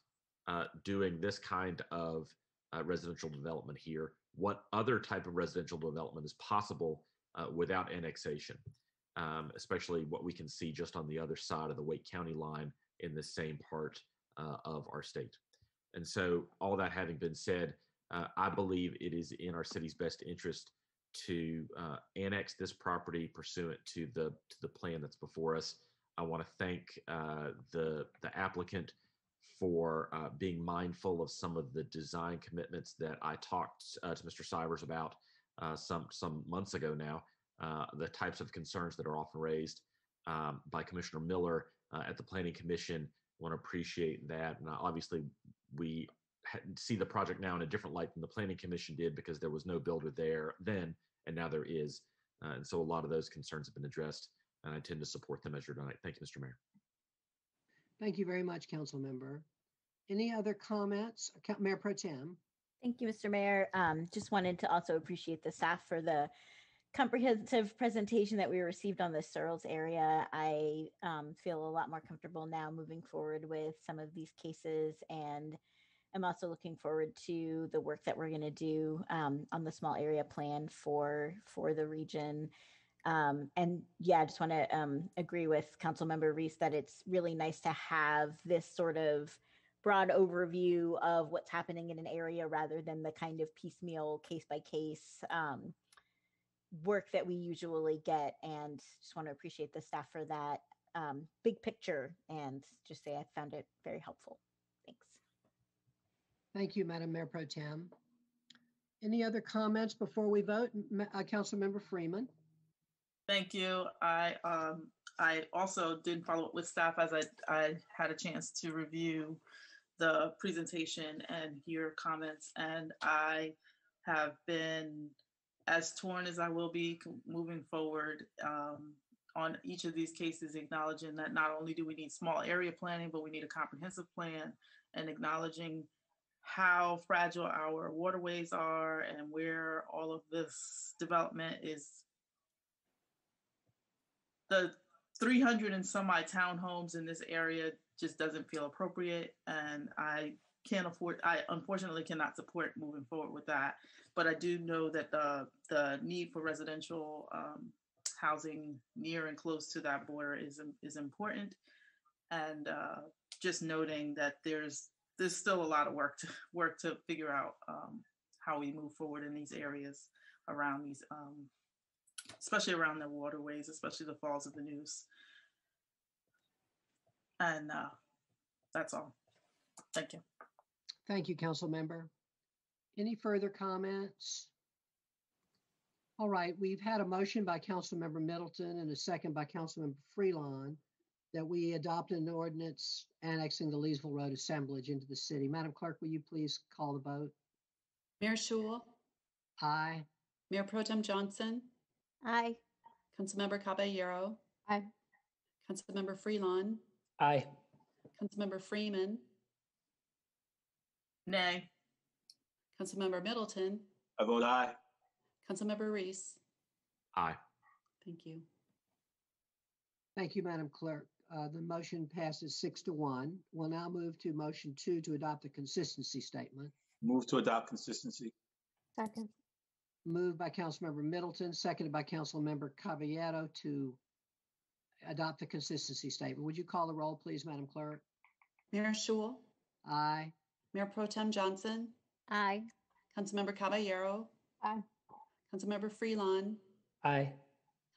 uh, doing this kind of uh, residential development here. What other type of residential development is possible uh, without annexation, um, especially what we can see just on the other side of the Wake County line in the same part uh, of our state. And so, all that having been said, uh, I believe it is in our city's best interest to uh, annex this property pursuant to the to the plan that's before us. I want to thank the the applicant for uh, being mindful of some of the design commitments that I talked uh, to Mr. Sivers about uh, some some months ago now. Uh, the types of concerns that are often raised um, by Commissioner Miller uh, at the Planning Commission. Want to appreciate that, and obviously we see the project now in a different light than the Planning Commission did because there was no builder there then, and now there is, uh, and so a lot of those concerns have been addressed, and I tend to support the measure tonight. Thank you, Mr. Mayor. Thank you very much, council member. Any other comments? Mayor Pro Tem? Thank you, Mr. Mayor. Um, just wanted to also appreciate the staff for the comprehensive presentation that we received on the Searles area. I um, feel a lot more comfortable now moving forward with some of these cases and I'm also looking forward to the work that we're going to do um, on the small area plan for for the region. Um, and yeah, I just want to um, agree with Councilmember Reece that it's really nice to have this sort of broad overview of what's happening in an area rather than the kind of piecemeal case by case work that we usually get. And just want to appreciate the staff for that um, big picture and just say I found it very helpful. Thanks. Thank you, Madam Mayor Pro Tem. Any other comments before we vote? Uh, Councilmember Freeman? Thank you. I um I also did follow up with staff as I I had a chance to review the presentation and hear comments, and I have been as torn as I will be moving forward um, on each of these cases, acknowledging that not only do we need small area planning, but we need a comprehensive plan, and acknowledging how fragile our waterways are and where all of this development is the 300 and some odd townhomes in this area just doesn't feel appropriate and i can't afford i unfortunately cannot support moving forward with that. But i do know that the the need for residential um, housing near and close to that border is is important. And uh, just noting that there's there's still a lot of work to work to figure out um, how we move forward in these areas around these um, especially around the waterways, especially the falls of the Neuse. And uh, that's all. Thank you. Thank you, council member. Any further comments? All right, we've had a motion by Councilmember Middleton and a second by Councilmember Freelon that we adopt an ordinance annexing the Leesville Road assemblage into the city. Madam Clerk, will you please call the vote? Mayor Schewel, Aye. Mayor Pro Tem Johnson, Aye. Councilmember Caballero, Aye. Councilmember Freelon, Aye. Councilmember Freeman, Nay. Councilmember Middleton, I vote aye. Councilmember Reece. Aye. Thank you. Thank you, Madam Clerk. Uh, The motion passes six to one. We'll now move to motion two to adopt the consistency statement. Move to adopt consistency. Second. Moved by Councilmember Middleton, seconded by Councilmember Caballero to adopt the consistency statement. Would you call the roll, please, Madam Clerk? Mayor Schewel, Aye. Mayor Pro Tem Johnson, Aye. Councilmember Caballero, Aye. Councilmember Freelon, Aye.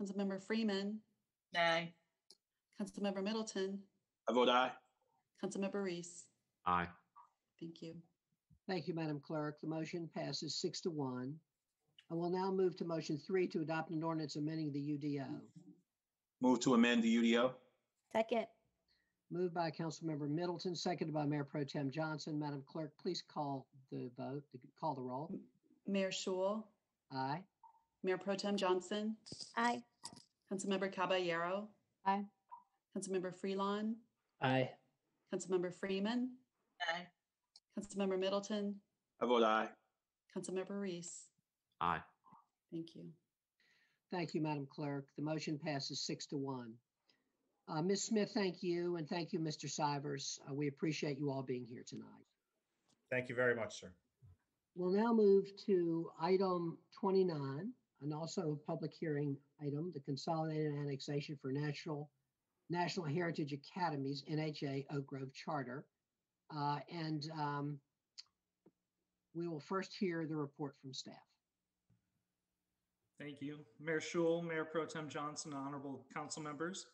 Councilmember Freeman, Nay. Councilmember Middleton, I vote aye. Councilmember Reece. Aye. Thank you. Thank you, Madam Clerk. The motion passes six to one. I will now move to motion three to adopt an ordinance amending the UDO. Move to amend the UDO. Second. Moved by Councilmember Middleton, seconded by Mayor Pro Tem Johnson. Madam Clerk, please call the vote, call the roll. Mayor Schewel, Aye. Mayor Pro Tem Johnson, Aye. Councilmember Caballero, Aye. Councilmember Freelon, Aye. Councilmember Freeman, Nay. Councilmember Middleton, I vote aye. Councilmember Reece. Aye. Thank you. Thank you, Madam Clerk. The motion passes six to one. Uh, Ms. Smith, thank you, and thank you, Mr. Sivers. Uh, we appreciate you all being here tonight. Thank you very much, sir. We'll now move to item 29, and also a public hearing item, the consolidated annexation for National National Heritage Academies, NHA Oak Grove Charter. Uh, and um, we will first hear the report from staff. Thank you. Mayor Schewel, Mayor Pro Tem Johnson, honorable council members.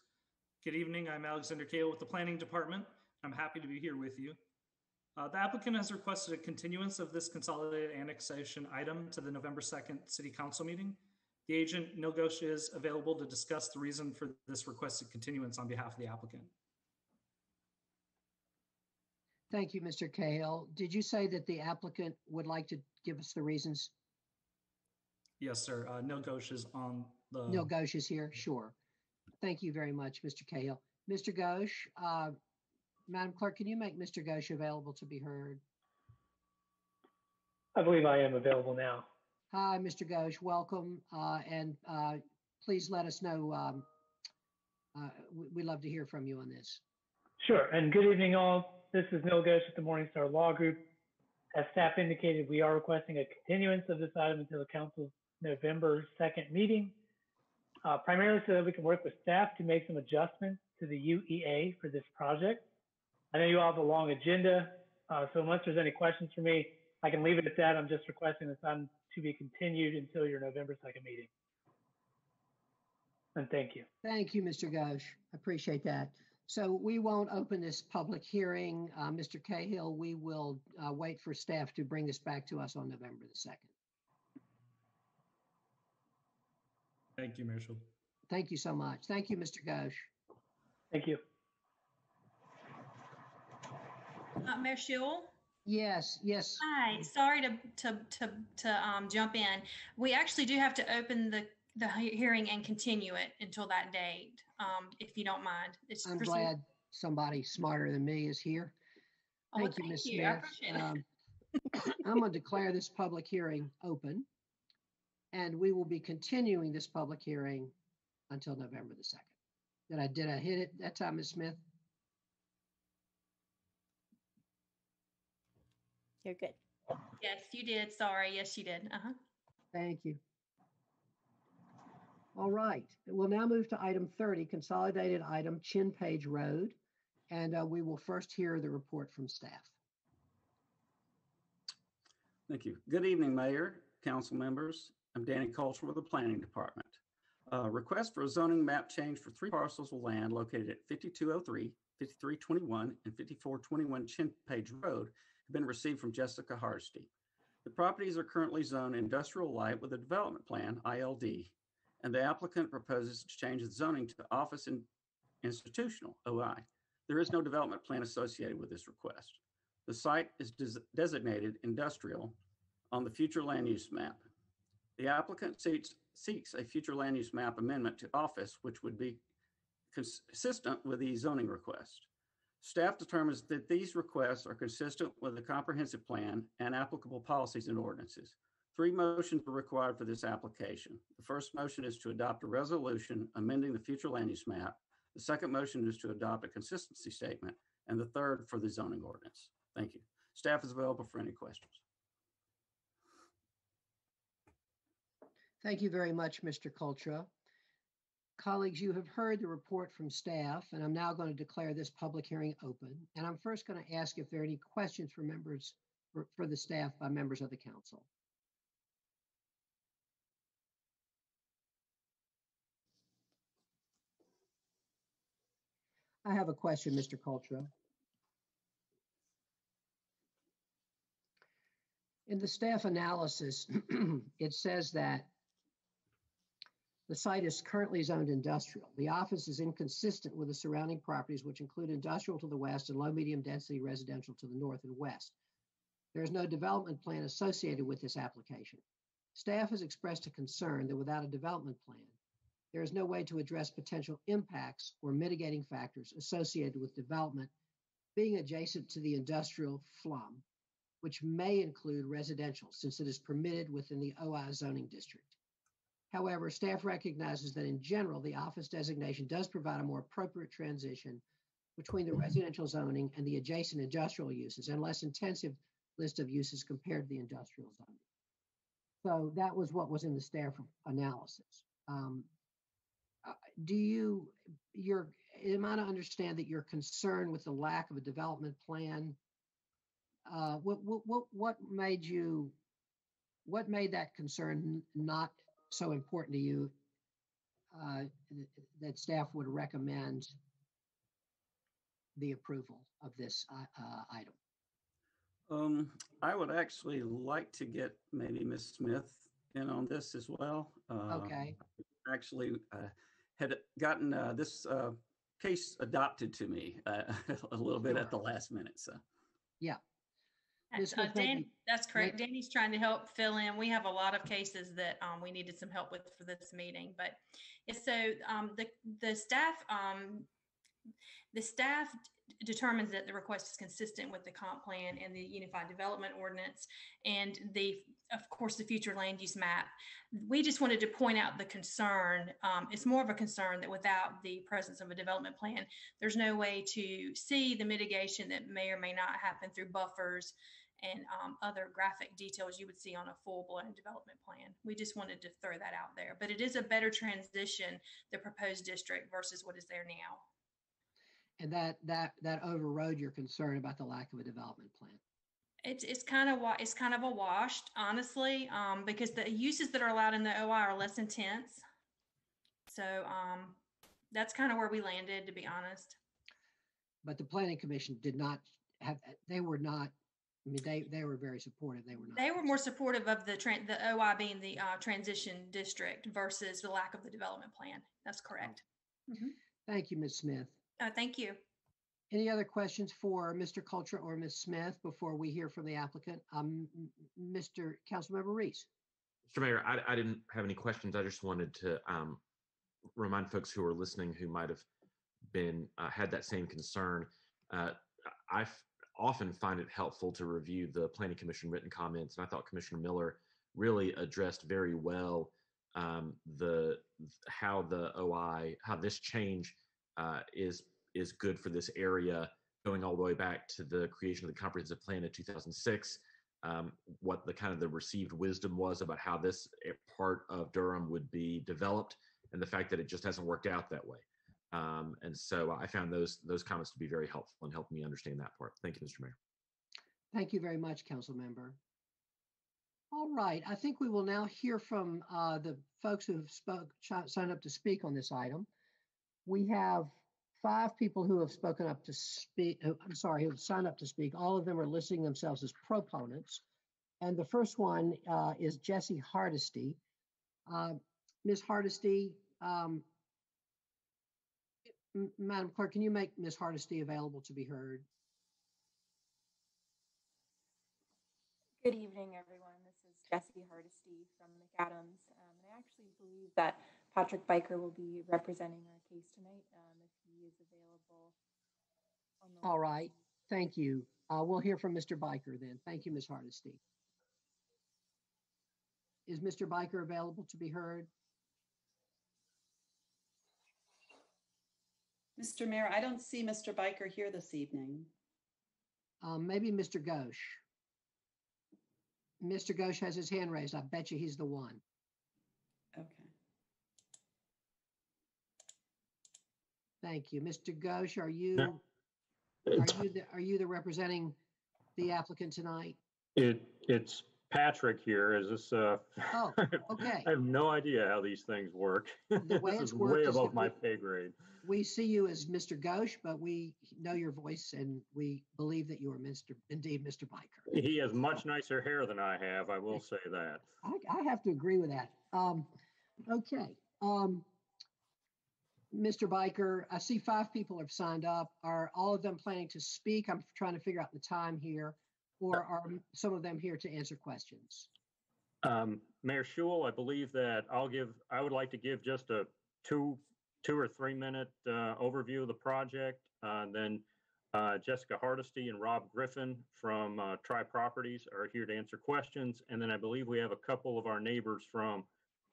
Good evening. I'm Alexander Kale with the Planning Department. I'm happy to be here with you. Uh, the applicant has requested a continuance of this consolidated annexation item to the November 2nd City Council meeting. The agent, Neil Ghosh, is available to discuss the reason for this requested continuance on behalf of the applicant. Thank you, Mr. Cahill. Did you say that the applicant would like to give us the reasons? Yes, sir. Uh, Neil Ghosh is on the. Neil Ghosh is here? Sure. Thank you very much, Mr. Cahill. Mr. Ghosh, uh, Madam Clerk, can you make Mr. Ghosh available to be heard? I believe I am available now. Hi, Mr. Ghosh, welcome, uh, and uh, please let us know. Um, uh, we- we'd love to hear from you on this. Sure, and good evening all. This is Neil Ghosh with the Morningstar Law Group. As staff indicated, we are requesting a continuance of this item until the council's November 2nd meeting, uh, primarily so that we can work with staff to make some adjustments to the UEA for this project. I know you all have a long agenda, uh, so unless there's any questions for me, I can leave it at that. I'm just requesting this item to be continued until your November 2nd meeting. And thank you. Thank you, Mr. Ghosh. I appreciate that. So we won't open this public hearing. Uh, Mr. Cahill, we will uh, wait for staff to bring this back to us on November the 2nd. Thank you, Mayor Schewel. Thank you so much. Thank you, Mr. Ghosh. Thank you. Uh, Mayor Schewel? Yes, yes. Hi, sorry to, to, to, to, um, jump in. We actually do have to open the, the he- hearing and continue it until that date, um, if you don't mind. It's I'm for some- glad somebody smarter than me is here. Oh, Thank you, thank Ms. Smith. Um, I'm going to declare this public hearing open. And we will be continuing this public hearing until November the 2nd. Did I, did I hit it that time, Ms. Smith? You're good. Yes, you did. Sorry. Yes, you did. Uh-huh. Thank you. All right, we'll now move to item 30, consolidated item Chin Page Road. And uh, we will first hear the report from staff. Thank you. Good evening, Mayor, council members. I'm Danny Culture with the Planning Department. Uh, Request for a zoning map change for three parcels of land located at 5203, 5321, and 5421 Chin Page Road have been received from Jessica Hardesty. The properties are currently zoned industrial light with a development plan, ILD, and the applicant proposes to change the zoning to office and institutional, OI. There is no development plan associated with this request. The site is des- designated industrial on the future land use map. The applicant seeks, seeks a future land use map amendment to office, which would be consistent with the zoning request. Staff determines that these requests are consistent with the comprehensive plan and applicable policies and ordinances. Three motions are required for this application. The first motion is to adopt a resolution amending the future land use map. The second motion is to adopt a consistency statement, and the third for the zoning ordinance. Thank you. Staff is available for any questions. Thank you very much, Mr. Cultra. Colleagues, you have heard the report from staff, and I'm now going to declare this public hearing open. And I'm first going to ask if there are any questions for members, for, for the staff by members of the council. I have a question, Mr. Cultra. In the staff analysis, it says that the site is currently zoned industrial. The office is inconsistent with the surrounding properties, which include industrial to the west and low medium density residential to the north and west. There is no development plan associated with this application. Staff has expressed a concern that without a development plan, there is no way to address potential impacts or mitigating factors associated with development being adjacent to the industrial flum, which may include residential since it is permitted within the OI zoning district. However, staff recognizes that in general, the office designation does provide a more appropriate transition between the residential zoning and the adjacent industrial uses and less intensive list of uses compared to the industrial zoning. So that was what was in the staff analysis. Um, uh, do you, you're, am I to understand that you're concerned with the lack of a development plan? Uh, what, what, what, what made you, what made that concern not so important to you? Uh, that staff would recommend the approval of this, uh, uh, item? Um, I would actually like to get maybe Ms. Smith in on this as well. Uh, Okay. Actually, uh, had gotten uh, this uh, case adopted to me uh, a little bit at the last minute, so. Yeah. Uh, Dan, that's correct. Danny's trying to help fill in. We have a lot of cases that um, we needed some help with for this meeting, but so um, the the staff um, the staff determines that the request is consistent with the comp plan and the unified development ordinance and the of course the future land use map we just wanted to point out the concern um, it's more of a concern that without the presence of a development plan there's no way to see the mitigation that may or may not happen through buffers and um, other graphic details you would see on a full-blown development plan. We just wanted to throw that out there, but it is a better transition, the proposed district versus what is there now. And that, that, that overrode your concern about the lack of a development plan. It's, it's kind of wa, it's kind of a washed, honestly, um, because the uses that are allowed in the OI are less intense. So, um, that's kind of where we landed, to be honest. But the planning commission did not have, they were not, I mean, they, they were very supportive. They were not. They were more supportive of the tran, the OI being the, uh, transition district versus the lack of the development plan. That's correct. Thank you, Ms. Smith. Uh, thank you. Any other questions for Mr. Culture or Ms. Smith before we hear from the applicant? Um, Mr. Councilmember Reece. Mr. Mayor, I, I didn't have any questions. I just wanted to um, remind folks who are listening who might have been uh, had that same concern. Uh, I often find it helpful to review the Planning Commission written comments, and I thought Commissioner Miller really addressed very well um, the how the OI how this change uh, is is good for this area, going all the way back to the creation of the comprehensive plan in 2006 um, what the kind of the received wisdom was about how this part of Durham would be developed, and the fact that it just hasn't worked out that way. Um, and so I found those those comments to be very helpful and helped me understand that part. Thank you, Mr. Mayor. Thank you very much, council member. All right, I think we will now hear from uh, the folks who have spoke, signed up to speak on this item. We have five people who have spoken up to speak, I'm sorry, who have signed up to speak. All of them are listing themselves as proponents. And the first one uh, is Jesse Hardesty. Uh, Ms. Hardesty, um, Madam Clerk, can you make Ms. Hardesty available to be heard? Good evening, everyone. This is Jesse Hardesty from McAdams. Um, and I actually believe that Patrick Byker will be representing our case tonight if he is available. On the All right, thank you. Uh, we'll hear from Mr. Byker then. Thank you, Ms. Hardesty. Is Mr. Byker available to be heard? Mr. Mayor, I don't see Mr. Byker here this evening. Um, maybe Mr. Ghosh. Mr. Ghosh has his hand raised. I bet you he's the one. Okay. Thank you. Mr. Ghosh, are you, No. Are you, the are you the representing the applicant tonight? It, it's Patrick here. Is this, uh? Oh, okay. I have no idea how these things work. The way This it's is worked way is above that my we- pay grade. We see you as Mr. Ghosh, but we know your voice and we believe that you are Mr. Indeed, Mr. Byker. He has much nicer hair than I have, I will say that. I, I have to agree with that. Um, okay. Um, Mr. Byker, I see five people have signed up. Are all of them planning to speak? I'm trying to figure out the time here. Or are some of them here to answer questions? Um, Mayor Schewel, I believe that I'll give, I would like to give just a two, two or three minute, uh, overview of the project. Uh, then, Uh, Jessica Hardesty and Rob Griffin from uh, Tri Properties are here to answer questions. And then I believe we have a couple of our neighbors from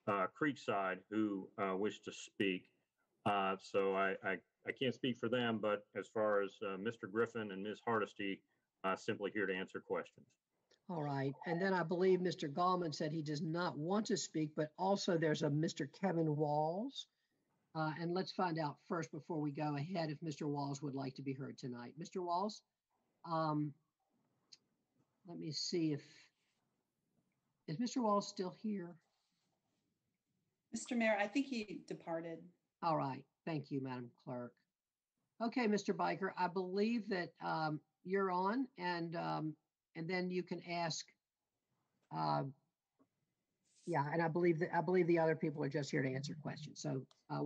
uh, Creekside who uh, wish to speak. Uh, so I, I, I can't speak for them, but as far as uh, Mr. Griffin and Ms. Hardesty, uh, simply here to answer questions. All right. And then I believe Mr. Gallman said he does not want to speak, but also there's a Mr. Kevin Walls. Uh, and let's find out first before we go ahead if Mr. Walls would like to be heard tonight. Mr. Walls? Um, let me see if, is Mr. Walls still here? Mr. Mayor, I think he departed. All right. Thank you, Madam Clerk. Okay, Mr. Byker, I believe that um, you're on and um, and then you can ask. Uh, yeah, and I believe that I believe the other people are just here to answer questions. So, uh,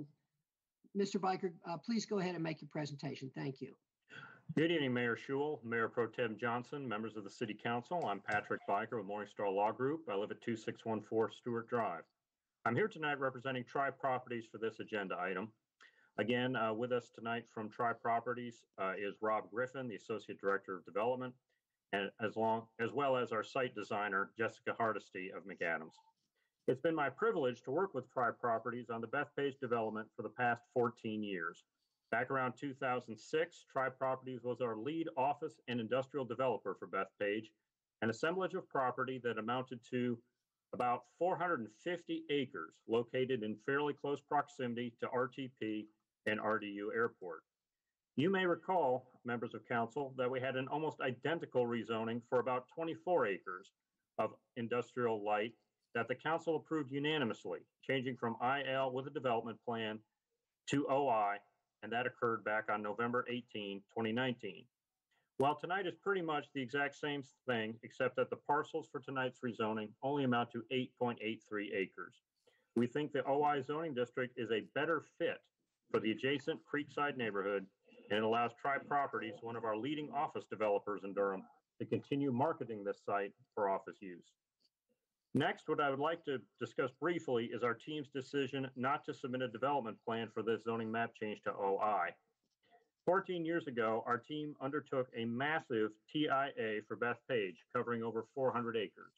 Mr. Byker, uh, please go ahead and make your presentation. Thank you. Good evening, Mayor Schewel, Mayor Pro Tem Johnson, members of the City Council. I'm Patrick Byker with Morningstar Law Group. I live at 2614 Stewart Drive. I'm here tonight representing Tri Properties for this agenda item. Again, uh, with us tonight from Tri Properties uh, is Rob Griffin, the Associate Director of Development, and as long as well as our site designer Jessica Hardesty of McAdams. It's been my privilege to work with Tri Properties on the Bethpage development for the past 14 years. Back around 2006, Tri Properties was our lead office and industrial developer for Bethpage, an assemblage of property that amounted to about 450 acres located in fairly close proximity to RTP and RDU Airport. You may recall, members of council, that we had an almost identical rezoning for about 24 acres of industrial light that the council approved unanimously, changing from IL with a development plan to OI, and that occurred back on November 18, 2019. While tonight is pretty much the exact same thing, except that the parcels for tonight's rezoning only amount to 8.83 acres. We think the OI zoning district is a better fit for the adjacent Creekside neighborhood, and it allows Tri Properties, one of our leading office developers in Durham, to continue marketing this site for office use. Next, what I would like to discuss briefly is our team's decision not to submit a development plan for this zoning map change to OI. 14 years ago, our team undertook a massive TIA for Bethpage, covering over 400 acres.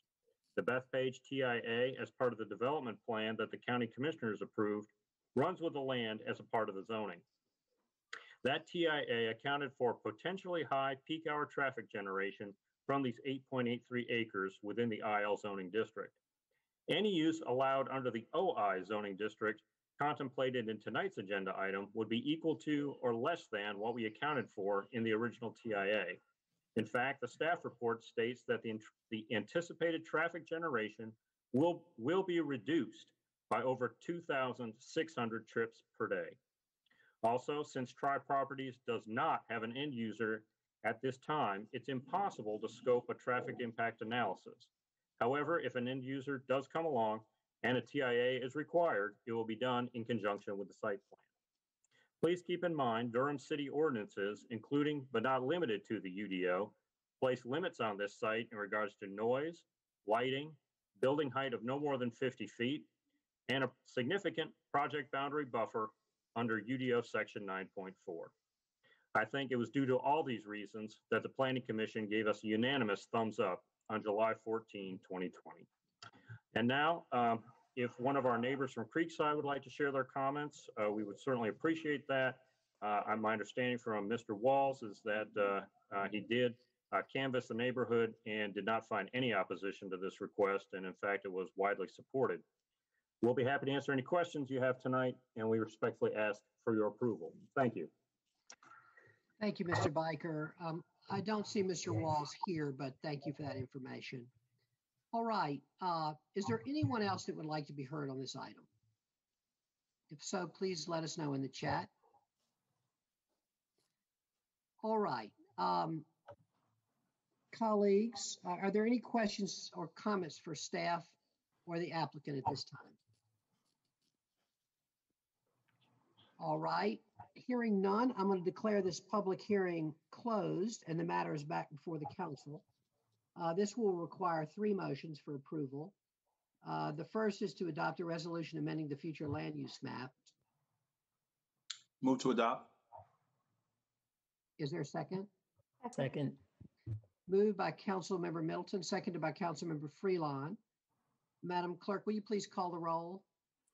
The Bethpage TIA, as part of the development plan that the county commissioners approved, runs with the land as a part of the zoning. That TIA accounted for potentially high peak hour traffic generation from these 8.83 acres within the IL zoning district. Any use allowed under the OI zoning district contemplated in tonight's agenda item would be equal to or less than what we accounted for in the original TIA. In fact, the staff report states that the, the anticipated traffic generation will, will be reduced by over 2,600 trips per day. Also, since Tri Properties does not have an end user at this time, it's impossible to scope a traffic impact analysis. However, if an end user does come along and a TIA is required, it will be done in conjunction with the site plan. Please keep in mind Durham City ordinances, including but not limited to the UDO, place limits on this site in regards to noise, lighting, building height of no more than 50 feet, and a significant project boundary buffer under UDO section 9.4. I think it was due to all these reasons that the Planning Commission gave us a unanimous thumbs up on July 14, 2020. And now, um, if one of our neighbors from Creekside would like to share their comments, uh, we would certainly appreciate that. Uh, my understanding from Mr. Walls is that uh, uh he did uh, canvass the neighborhood and did not find any opposition to this request. And in fact, it was widely supported. We'll be happy to answer any questions you have tonight, and we respectfully ask for your approval. Thank you. Thank you, Mr. Byker. Um, I don't see Mr. Walls here, but thank you for that information. All right. Uh, is there anyone else that would like to be heard on this item? If so, please let us know in the chat. All right. Um, colleagues, uh, are there any questions or comments for staff or the applicant at this time? All right, hearing none, I'm going to declare this public hearing closed and the matter is back before the council. Uh, This will require three motions for approval. Uh, The first is to adopt a resolution amending the future land use map. Move to adopt. Is there a second? Second. Moved by Councilmember Middleton, seconded by Councilmember Freelon. Madam Clerk, will you please call the roll?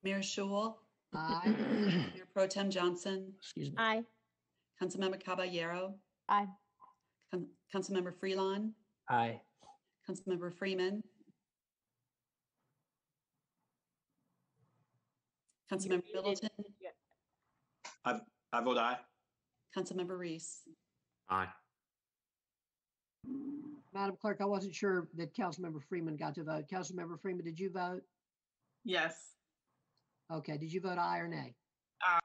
Mayor Schewel, Aye. Mayor Pro Tem Johnson, Excuse me. Aye. Councilmember Caballero, Aye. Coun- Councilmember Freelon, Aye. Councilmember Freeman. Councilmember Middleton, I, I vote aye. Councilmember Reece. Aye. Madam Clerk, I wasn't sure that Councilmember Freeman got to vote. Councilmember Freeman, did you vote? Yes. Okay, did you vote aye or nay? Aye.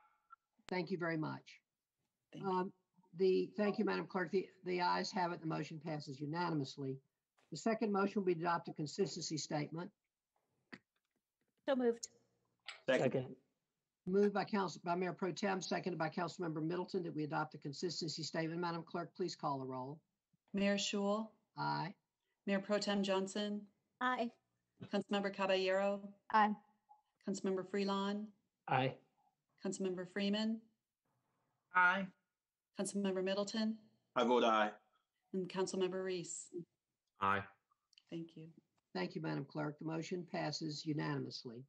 Thank you very much. Thank you. Um, the, thank you, Madam Clerk. The, the ayes have it. The motion passes unanimously. The second motion will be to adopt a consistency statement. So moved. Second. Moved by Council, by Mayor Pro Tem, seconded by Councilmember Middleton, that we adopt a consistency statement. Madam Clerk, please call the roll. Mayor Schewel, Aye. Mayor Pro Tem Johnson, Aye. Councilmember Caballero, Aye. Councilmember Freelon, Aye. Councilmember Freeman, Aye. Councilmember Middleton, I vote aye. and Councilmember Reece. Aye. Thank you. Thank you, Madam Clerk. The motion passes unanimously.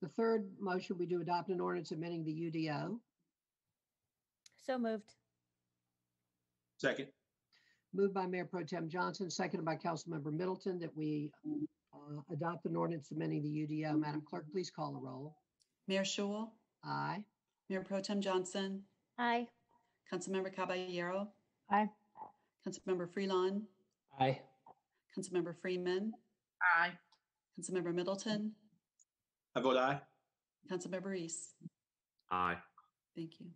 The third motion, we do adopt an ordinance amending the UDO. So moved. Second. Moved by Mayor Pro Tem Johnson, seconded by Councilmember Middleton, that we uh, adopt an ordinance amending the UDO. Madam Clerk, please call the roll. Mayor Schewel, Aye. Mayor Pro Tem Johnson, Aye. Councilmember Caballero, Aye. Councilmember Freelon, Aye. Councilmember Freeman, Aye. Councilmember Middleton, I vote aye. Councilmember Reece. Aye. Thank you.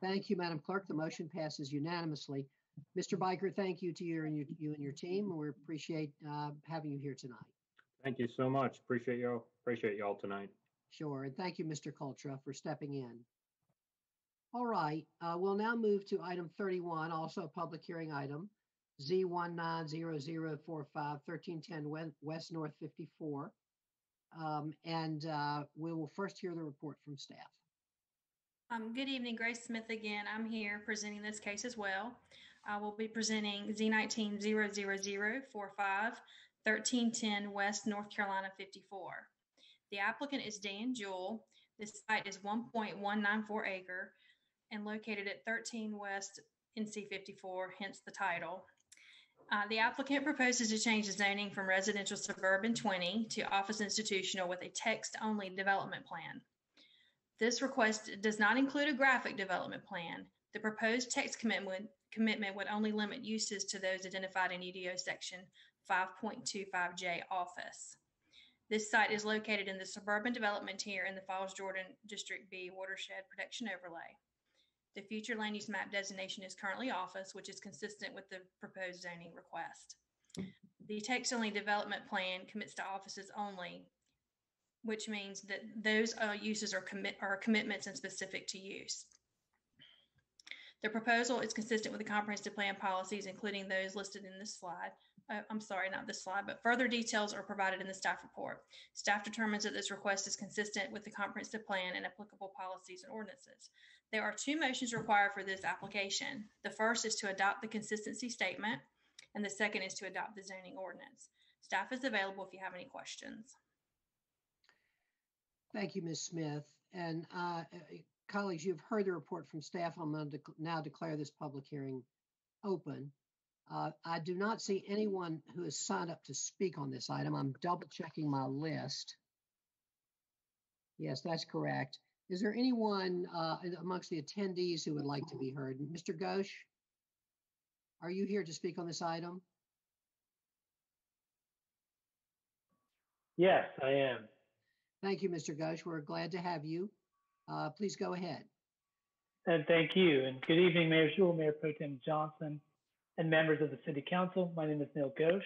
Thank you, Madam Clerk. The motion passes unanimously. Mr. Byker, thank you to you and your, you and your team. We appreciate uh, having you here tonight. Thank you so much. Appreciate y'all, appreciate y'all tonight. Sure, and thank you, Mr. Cultra, for stepping in. All right, uh, we'll now move to item 31, also a public hearing item, Z190045 1310 West- North 54. Um, And uh, we will first hear the report from staff. Um, good evening, Grace Smith again. I'm here presenting this case as well. I will be presenting Z nineteen zero zero zero four five thirteen ten West North Carolina fifty-four. The applicant is Dan Jewell. This site is one point one nine four acre and located at thirteen West NC fifty-four, hence the title. Uh, the applicant proposes to change the zoning from residential suburban twenty to office institutional with a text-only development plan. This request does not include a graphic development plan. The proposed text commitment, commitment would only limit uses to those identified in UDO section 5.25J office. This site is located in the suburban development tier in the Falls Jordan District B watershed protection overlay. The future land use map designation is currently office, which is consistent with the proposed zoning request. The text-only development plan commits to offices only, which means that those uh, uses are commit, are commitments and specific to use. The proposal is consistent with the comprehensive plan policies, including those listed in this slide. Uh, I'm sorry, not this slide, but further details are provided in the staff report. Staff determines that this request is consistent with the comprehensive plan and applicable policies and ordinances. There are two motions required for this application. The first is to adopt the consistency statement, and the second is to adopt the zoning ordinance. Staff is available if you have any questions. Thank you, Ms. Smith. And uh, colleagues, you've heard the report from staff. I'm going to now declare this public hearing open. Uh, I do not see anyone who has signed up to speak on this item. I'm double checking my list. Yes, that's correct. Is there anyone uh, amongst the attendees who would like to be heard? Mr. Ghosh, are you here to speak on this item? Yes, I am. Thank you, Mr. Ghosh. We're glad to have you. Uh, please go ahead. And thank you. And good evening, Mayor Schewel, Mayor Pro Tem Johnson, and members of the City Council. My name is Neil Ghosh.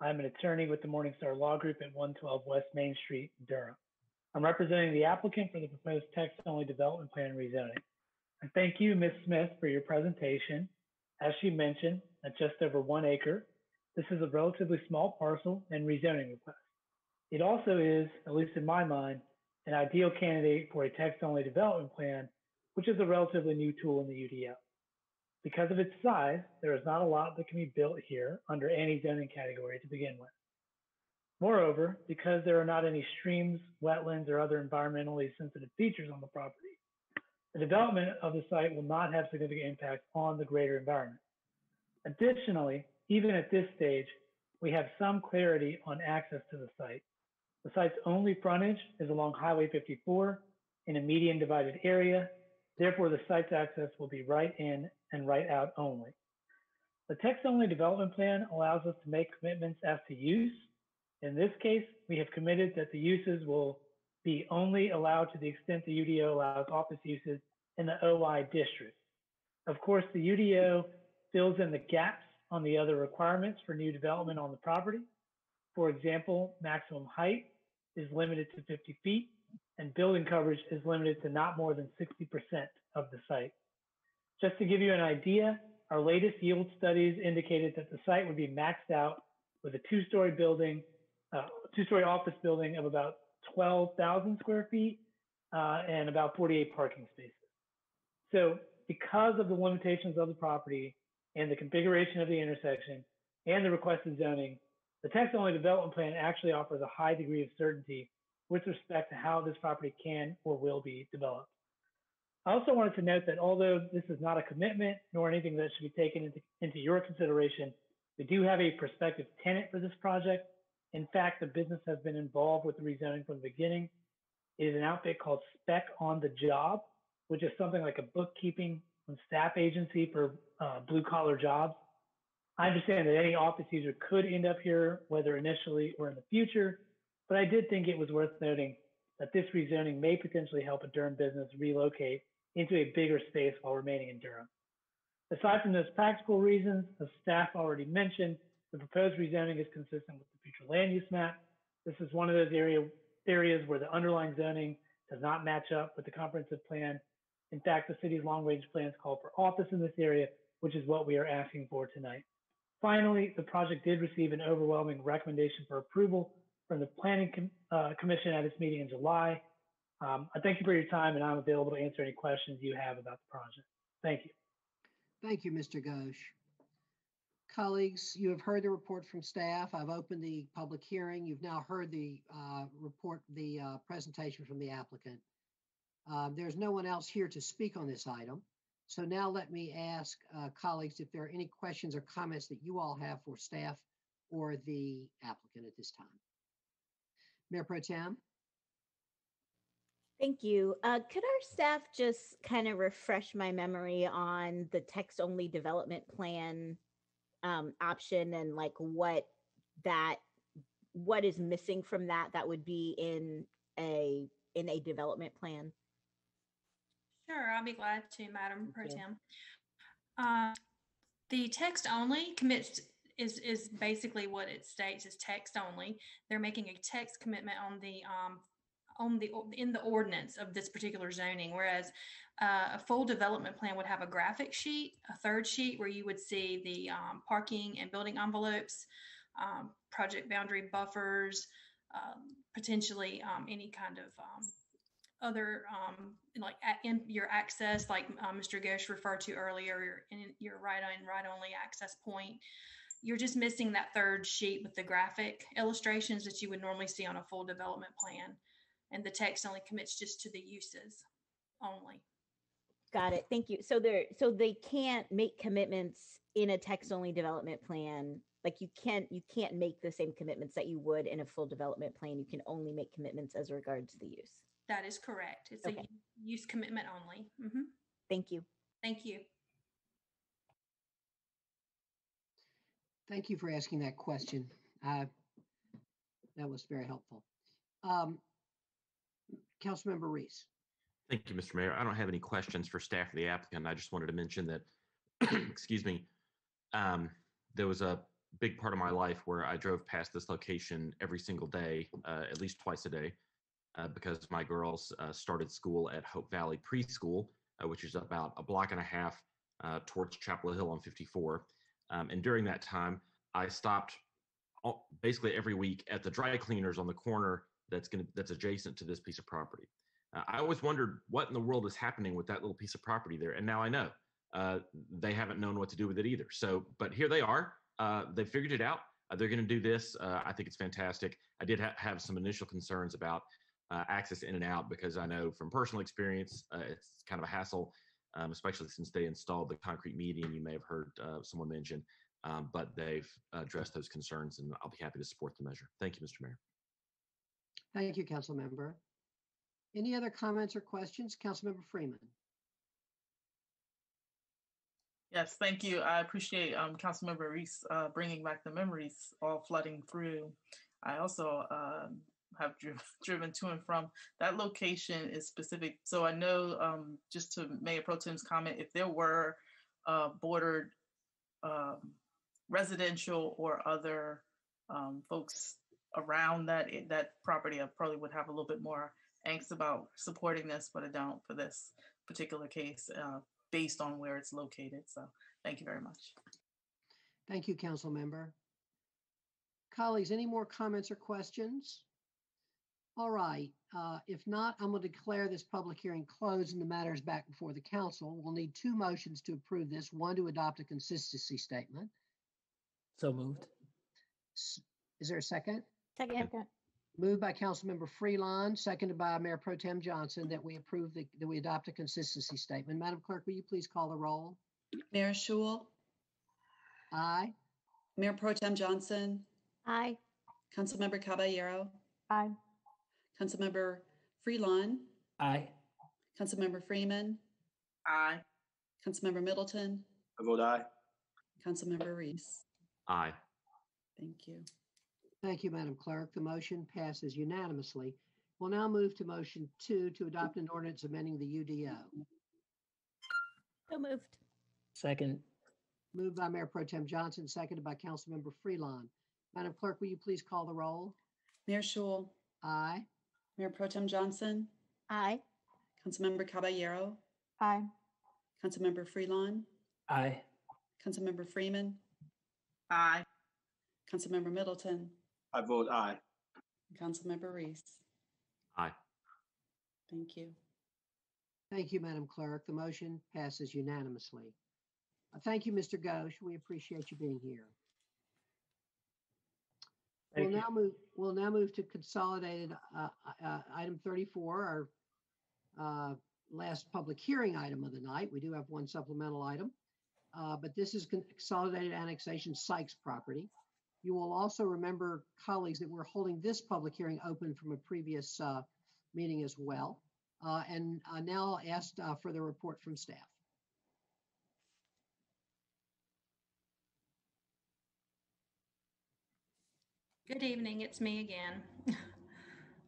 I'm an attorney with the Morningstar Law Group at 112 West Main Street, Durham. I'm representing the applicant for the proposed text-only development plan rezoning. And thank you, Ms. Smith, for your presentation. As she mentioned, at just over one acre, this is a relatively small parcel and rezoning request. It also is, at least in my mind, an ideal candidate for a text-only development plan, which is a relatively new tool in the UDO. Because of its size, there is not a lot that can be built here under any zoning category to begin with. Moreover, because there are not any streams, wetlands, or other environmentally sensitive features on the property, the development of the site will not have significant impact on the greater environment. Additionally, even at this stage, we have some clarity on access to the site. The site's only frontage is along Highway 54 in a median divided area. Therefore, the site's access will be right in and right out only. The text-only development plan allows us to make commitments as to use. In this case, we have committed that the uses will be only allowed to the extent the UDO allows office uses in the OI district. Of course, the UDO fills in the gaps on the other requirements for new development on the property. For example, maximum height is limited to 50 feet and building coverage is limited to not more than 60% of the site. Just to give you an idea, our latest yield studies indicated that the site would be maxed out with a two-story building, uh, two-story office building of about 12,000 square feet uh, and about 48 parking spaces. So because of the limitations of the property and the configuration of the intersection and the requested zoning, the text-only development plan actually offers a high degree of certainty with respect to how this property can or will be developed. I also wanted to note that although this is not a commitment nor anything that should be taken into, into your consideration, we do have a prospective tenant for this project. In fact, the business has been involved with the rezoning from the beginning. It is an outfit called Spec on the Job, which is something like a bookkeeping and staff agency for uh, blue collar jobs. I understand that any office user could end up here, whether initially or in the future, but I did think it was worth noting that this rezoning may potentially help a Durham business relocate into a bigger space while remaining in Durham. Aside from those practical reasons, the staff already mentioned, the proposed rezoning is consistent with the future land use map. This is one of those area, areas where the underlying zoning does not match up with the comprehensive plan. In fact, the city's long range plans call for office in this area, which is what we are asking for tonight. Finally, the project did receive an overwhelming recommendation for approval from the Planning Com uh, Commission at its meeting in July. Um, I thank you for your time and I'm available to answer any questions you have about the project. Thank you. Thank you, Mr. Ghosh. Colleagues, you have heard the report from staff. I've opened the public hearing. You've now heard the uh, report, the uh, presentation from the applicant. Uh, there's no one else here to speak on this item. So now let me ask uh, colleagues if there are any questions or comments that you all have for staff or the applicant at this time. Mayor Pro Tem? Thank you. Uh, could our staff just kind of refresh my memory on the text only development plan um, option and like what that what is missing from that that would be in a in a development plan? Sure, I'll be glad to, Madam Pro Tem. Uh, the text only commits is is basically what it states is text only. They're making a text commitment on the um, on the in the ordinance of this particular zoning, whereas uh, a full development plan would have a graphic sheet, a third sheet where you would see the um, parking and building envelopes, um, project boundary buffers, um, potentially um, any kind of um, other um, like in your access, like uh, Mr. Ghosh referred to earlier, your, in your right on right only access point. You're just missing that third sheet with the graphic illustrations that you would normally see on a full development plan. And the text only commits just to the uses only. Got it. Thank you. So they're so they can't make commitments in a text only development plan. Like you can't you can't make the same commitments that you would in a full development plan. You can only make commitments as regards the use. That is correct. It's Okay. a use commitment only. Mhm. Thank you. Thank you. Thank you for asking that question. Uh, That was very helpful. Um, Councilmember Reece. Thank you, Mr. Mayor. I don't have any questions for staff or the applicant. I just wanted to mention that, excuse me, um, there was a big part of my life where I drove past this location every single day, uh, at least twice a day, uh, because my girls uh, started school at Hope Valley Preschool, uh, which is about a block and a half uh, towards Chapel Hill on 54. Um, and during that time, I stopped all, basically every week at the dry cleaners on the corner that's going that's adjacent to this piece of property. Uh, I always wondered what in the world is happening with that little piece of property there, and now I know. Uh, they haven't known what to do with it either. So, but here they are. Uh, they figured it out. Uh, they're going to do this. Uh, I think it's fantastic. I did ha- have some initial concerns about uh, access in and out because I know from personal experience uh, it's kind of a hassle, um, especially since they installed the concrete median. You may have heard someone mention, um, but they've addressed those concerns, and I'll be happy to support the measure. Thank you, Mr. Mayor. Thank you, Council Member. Any other comments or questions? Councilmember Freeman. Yes, thank you. I appreciate um, Councilmember Reece uh, bringing back the memories, all flooding through. I also um, have dri- driven to and from. That location is specific. So I know, um, just to Mayor Pro Tem's comment, if there were uh, bordered um, residential or other um, folks around that that property, I probably would have a little bit more angst about supporting this, but I don't for this particular case. Uh, based on where it's located. So thank you very much. Thank you, Council Member. Colleagues, any more comments or questions? All right, uh, if not, I'm going to declare this public hearing closed and the matter is back before the council. We'll need two motions to approve this, one to adopt a consistency statement. So moved. Is there a second? Second. Moved by Councilmember Freelon, seconded by Mayor Pro Tem Johnson, that we approve the, that we adopt a consistency statement. Madam Clerk, will you please call the roll? Mayor Schewel, Aye. Mayor Pro Tem Johnson, Aye. Councilmember Caballero, Aye. Councilmember Freelon, Aye. Councilmember Freeman, Aye. Councilmember Middleton, I vote aye. Councilmember Reece. Aye. Thank you. Thank you, Madam Clerk. The motion passes unanimously. We'll now move to motion two to adopt an ordinance amending the UDO. So moved. Second. Moved by Mayor Pro Tem Johnson, seconded by Councilmember Freelon. Madam Clerk, will you please call the roll? Mayor Schewel, Aye. Mayor Pro Tem Johnson, Aye. Councilmember Caballero, Aye. Councilmember Freelon, Aye. Councilmember Freeman, Aye. Councilmember Middleton, I vote aye. Councilmember Reece. Aye. Thank you. Thank you, Madam Clerk. The motion passes unanimously. Uh, Thank you, Mr. Ghosh. We appreciate you being here. We'll Thank you. now move, we'll now move to consolidated uh, uh, item 34, our uh, last public hearing item of the night. We do have one supplemental item, uh, but this is con- consolidated annexation Sykes property. You will also remember, colleagues, that we're holding this public hearing open from a previous uh, meeting as well. Uh, And uh, now I'll ask uh, for the report from staff. Good evening, it's me again.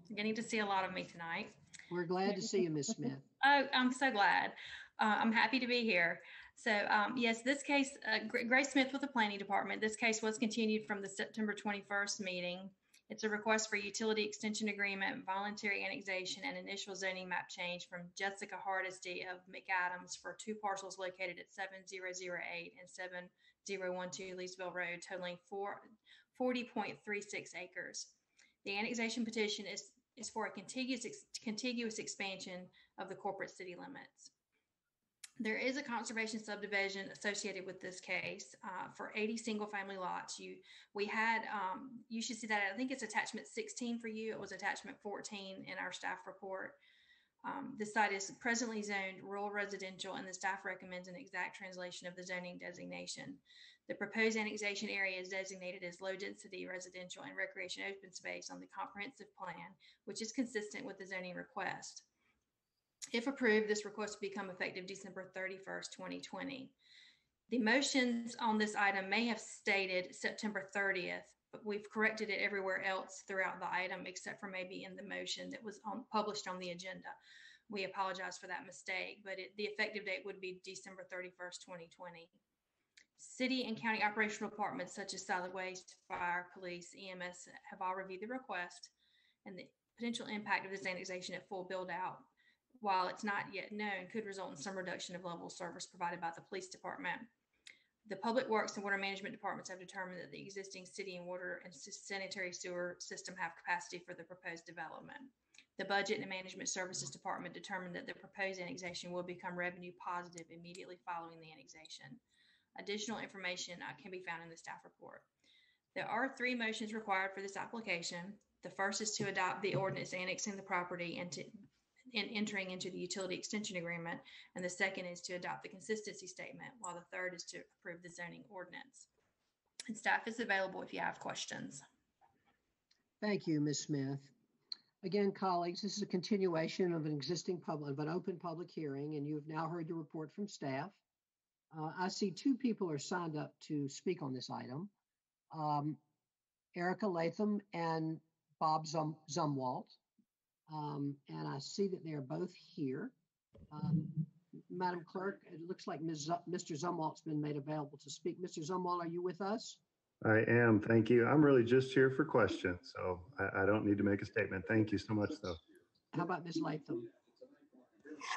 You're getting to see a lot of me tonight. We're glad to see you, Ms. Smith. Oh, I'm so glad. Uh, I'm happy to be here. So, um, yes, this case, uh, Gra- Grace Smith with the Planning Department, this case was continued from the September 21st meeting. It's a request for utility extension agreement, voluntary annexation, and initial zoning map change from Jessica Hardesty of McAdams for two parcels located at 7008 and 7012 Leesville Road, totaling 40.36 acres. The annexation petition is, is for a contiguous, ex- contiguous expansion of the corporate city limits. There is a conservation subdivision associated with this case uh, for 80 single-family lots. You, we had, um, you should see that, I think it's attachment 16 for you. It was attachment 14 in our staff report. Um, This site is presently zoned rural residential, and the staff recommends an exact translation of the zoning designation. The proposed annexation area is designated as low-density residential and recreation open space on the comprehensive plan, which is consistent with the zoning request. If approved, this request will become effective December 31st, 2020. The motions on this item may have stated September 30th, but we've corrected it everywhere else throughout the item except for maybe in the motion that was on, published on the agenda. We apologize for that mistake, but it, the effective date would be December 31st, 2020. City and county operational departments such as solid waste, fire, police, EMS have all reviewed the request and the potential impact of this annexation at full build out while it's not yet known, could result in some reduction of level of service provided by the police department. The Public Works and Water Management Departments have determined that the existing city and water and sanitary sewer system have capacity for the proposed development. The Budget and Management Services Department determined that the proposed annexation will become revenue positive immediately following the annexation. Additional information uh, can be found in the staff report. There are three motions required for this application. The first is to adopt the ordinance annexing the property and to, and entering into the utility extension agreement. And the second is to adopt the consistency statement, while the third is to approve the zoning ordinance. And staff is available if you have questions. Thank you, Ms. Smith. Again, colleagues, this is a continuation of an existing public, an open public hearing, and you've now heard the report from staff. Uh, I see two people are signed up to speak on this item. Um, Erica Latham and Bob Zum, Zumwalt. Um, and I see that they are both here. Um, Madam Clerk, it looks like Ms. Zu- Mr. Zumwalt's been made available to speak. Mr. Zumwalt, are you with us? I am. Thank you. I'm really just here for questions, so I, I don't need to make a statement. Thank you so much, though. How about Ms. Latham?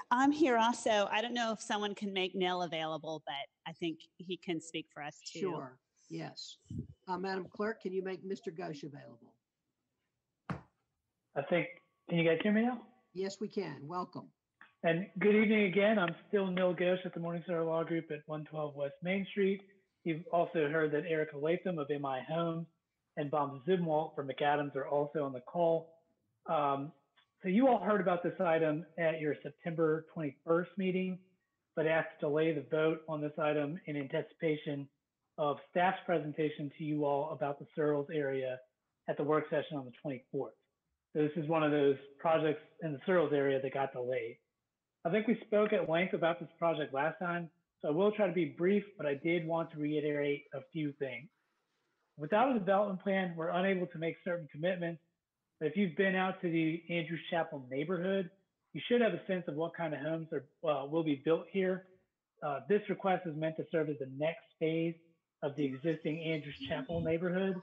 I'm here also. I don't know if someone can make Nell available, but I think he can speak for us too. Sure, yes. Uh, Madam Clerk, can you make Mr. Ghosh available? I think, can you guys hear me now? Yes, we can. Welcome. And good evening again. I'm still Neil Ghosh at the Morningstar Law Group at 112 West Main Street. You've also heard that Erica Latham of MI Homes and Bob Zumwalt from McAdams are also on the call. Um, so you all heard about this item at your September 21st meeting, but asked to delay the vote on this item in anticipation of staff's presentation to you all about the Searles area at the work session on the 24th. This is one of those projects in the Searles area that got delayed. I think we spoke at length about this project last time, so I will try to be brief, but I did want to reiterate a few things. Without a development plan, we're unable to make certain commitments. But if you've been out to the Andrews Chapel neighborhood, you should have a sense of what kind of homes are uh, will be built here. Uh, this request is meant to serve as the next phase of the existing Andrews Chapel neighborhood,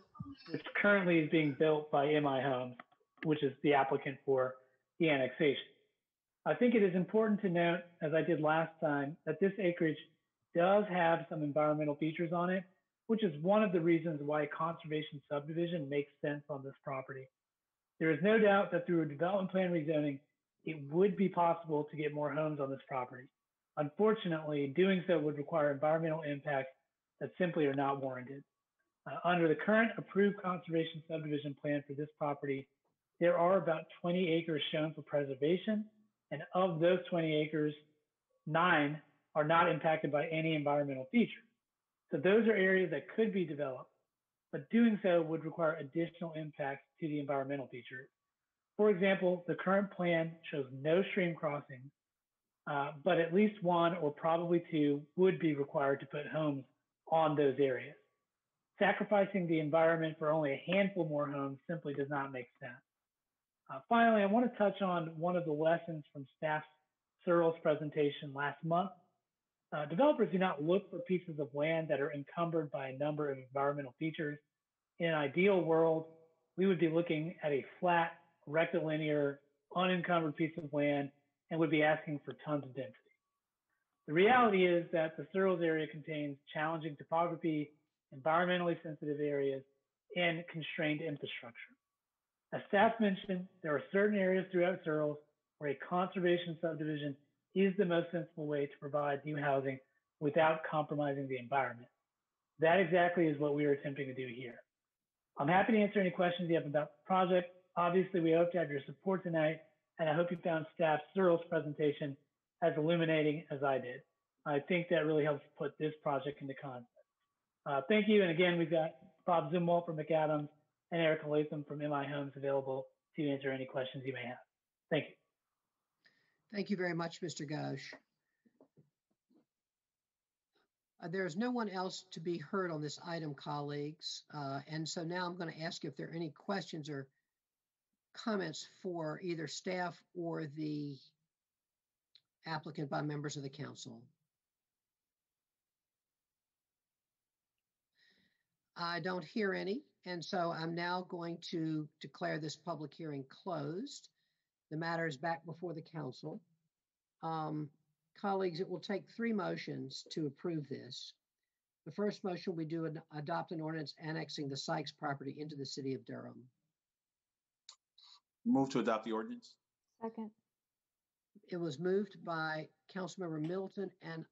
which currently is being built by MI Homes, which is the applicant for the annexation. I think it is important to note, as I did last time, that this acreage does have some environmental features on it, which is one of the reasons why conservation subdivision makes sense on this property. There is no doubt that through a development plan rezoning, it would be possible to get more homes on this property. Unfortunately, doing so would require environmental impacts that simply are not warranted. Uh, under the current approved conservation subdivision plan for this property, there are about 20 acres shown for preservation, and of those 20 acres, nine are not impacted by any environmental feature. So those are areas that could be developed, but doing so would require additional impacts to the environmental features. For example, the current plan shows no stream crossings, uh, but at least one or probably two would be required to put homes on those areas. Sacrificing the environment for only a handful more homes simply does not make sense. Uh, finally, I want to touch on one of the lessons from staff's Searles presentation last month. Uh, developers do not look for pieces of land that are encumbered by a number of environmental features. In an ideal world, we would be looking at a flat, rectilinear, unencumbered piece of land and would be asking for tons of density. The reality is that the Searles area contains challenging topography, environmentally sensitive areas, and constrained infrastructure. As staff mentioned, there are certain areas throughout Searles where a conservation subdivision is the most sensible way to provide new housing without compromising the environment. That exactly is what we are attempting to do here. I'm happy to answer any questions you have about the project. Obviously, we hope to have your support tonight, and I hope you found staff Searles presentation as illuminating as I did. I think that really helps put this project into context. Uh, thank you, and again, we've got Bob Zumwalt from McAdams and Erica Latham from MI Homes available to answer any questions you may have. Thank you. Thank you very much, Mr. Ghosh. Uh, There is no one else to be heard on this item, colleagues. Uh, And so now I'm going to ask if there are any questions or comments for either staff or the applicant by members of the council. I don't hear any, and so I'm now going to declare this public hearing closed. The matter is back before the council. Um, Colleagues, it will take three motions to approve this. The first motion, we do an- adopt an ordinance annexing the Sykes property into the city of Durham. Move to adopt the ordinance. Second. It was moved by Councilmember Middleton, and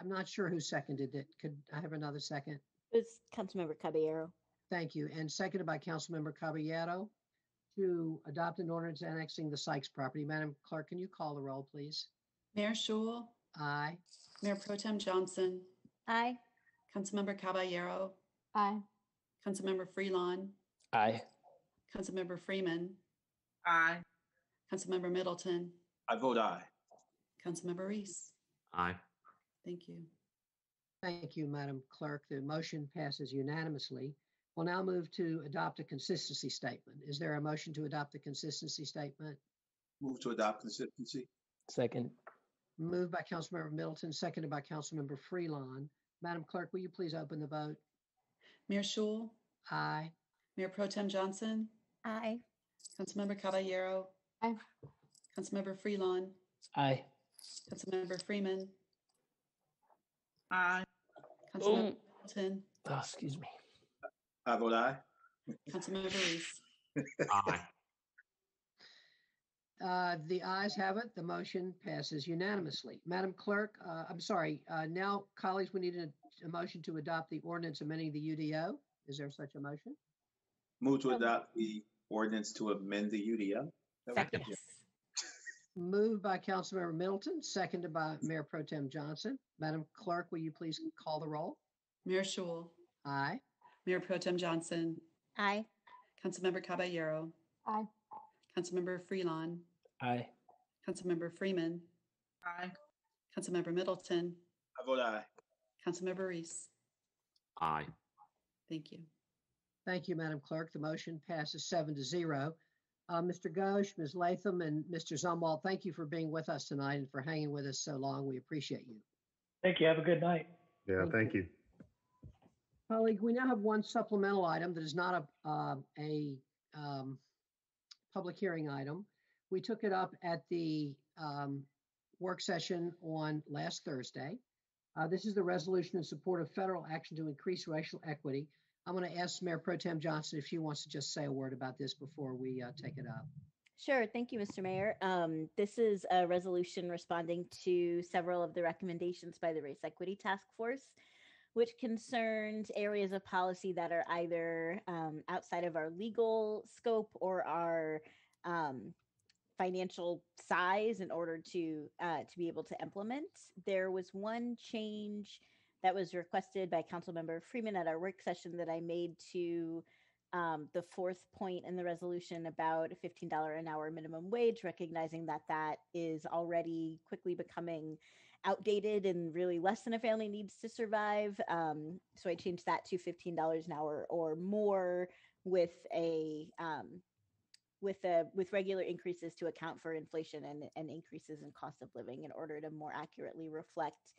I'm not sure who seconded it. Could I have another second? It's Councilmember Caballero. Thank you. And seconded by Councilmember Caballero to adopt an ordinance annexing the Sykes property. Madam Clerk, can you call the roll, please? Mayor Schewel, Aye. Mayor Pro Tem Johnson, Aye. Councilmember Caballero, Aye. Councilmember Freelon, Aye. Councilmember Freeman, Aye. Councilmember Middleton, I vote aye. Councilmember Reece. Aye. Thank you. Thank you, Madam Clerk. The motion passes unanimously. We'll now move to adopt a consistency statement. Is there a motion to adopt the consistency statement? Move to adopt consistency. Second. Moved by Councilmember Middleton, seconded by Councilmember Freelon. Madam Clerk, will you please open the vote? Mayor Schewel, Aye. Mayor Pro Tem Johnson, Aye. Councilmember Caballero, Aye. Councilmember Freelon, Aye. Councilmember Freeman, Aye. Councilmember oh. Middleton, Oh, excuse me. I vote aye. Councilmember Reece. Aye. Uh, The ayes have it. The motion passes unanimously. Madam Clerk, uh, I'm sorry, uh, now colleagues, we need a, a motion to adopt the ordinance amending the UDO. Is there such a motion? Move to adopt the ordinance to amend the UDO. That what- Second. Moved by Councilmember Middleton, seconded by Mayor Pro Tem Johnson. Madam Clerk, will you please call the roll? Mayor Schewel, Aye. Mayor Pro Tem Johnson, Aye. Councilmember Caballero, Aye. Councilmember Freelon, Aye. Councilmember Freeman, Aye. Councilmember Middleton, I vote aye. Councilmember Reece. Aye. Thank you. Thank you, Madam Clerk. The motion passes seven to zero. Uh, Mr. Ghosh, Ms. Latham, and Mr. Zumwalt, thank you for being with us tonight and for hanging with us so long. We appreciate you. Thank you. Have a good night. Yeah, thank you. Colleague, we now have one supplemental item that is not a, uh, a um, public hearing item. We took it up at the um, work session on last Thursday. Uh, This is the resolution in support of federal action to increase racial equity. I'm going to ask Mayor Pro Tem Johnson if she wants to just say a word about this before we uh, take it up. Sure. Thank you, Mr. Mayor. Um, this is a resolution responding to several of the recommendations by the Race Equity Task Force, which concerns areas of policy that are either um, outside of our legal scope or our um, financial size in order to uh, to be able to implement. There was one change that was requested by Councilmember Freeman at our work session that I made to um, the fourth point in the resolution about $15 an hour minimum wage, recognizing that that is already quickly becoming outdated and really less than a family needs to survive. Um, so I changed that to $15 an hour or more with a um, with a with regular increases to account for inflation and, and increases in cost of living in order to more accurately reflect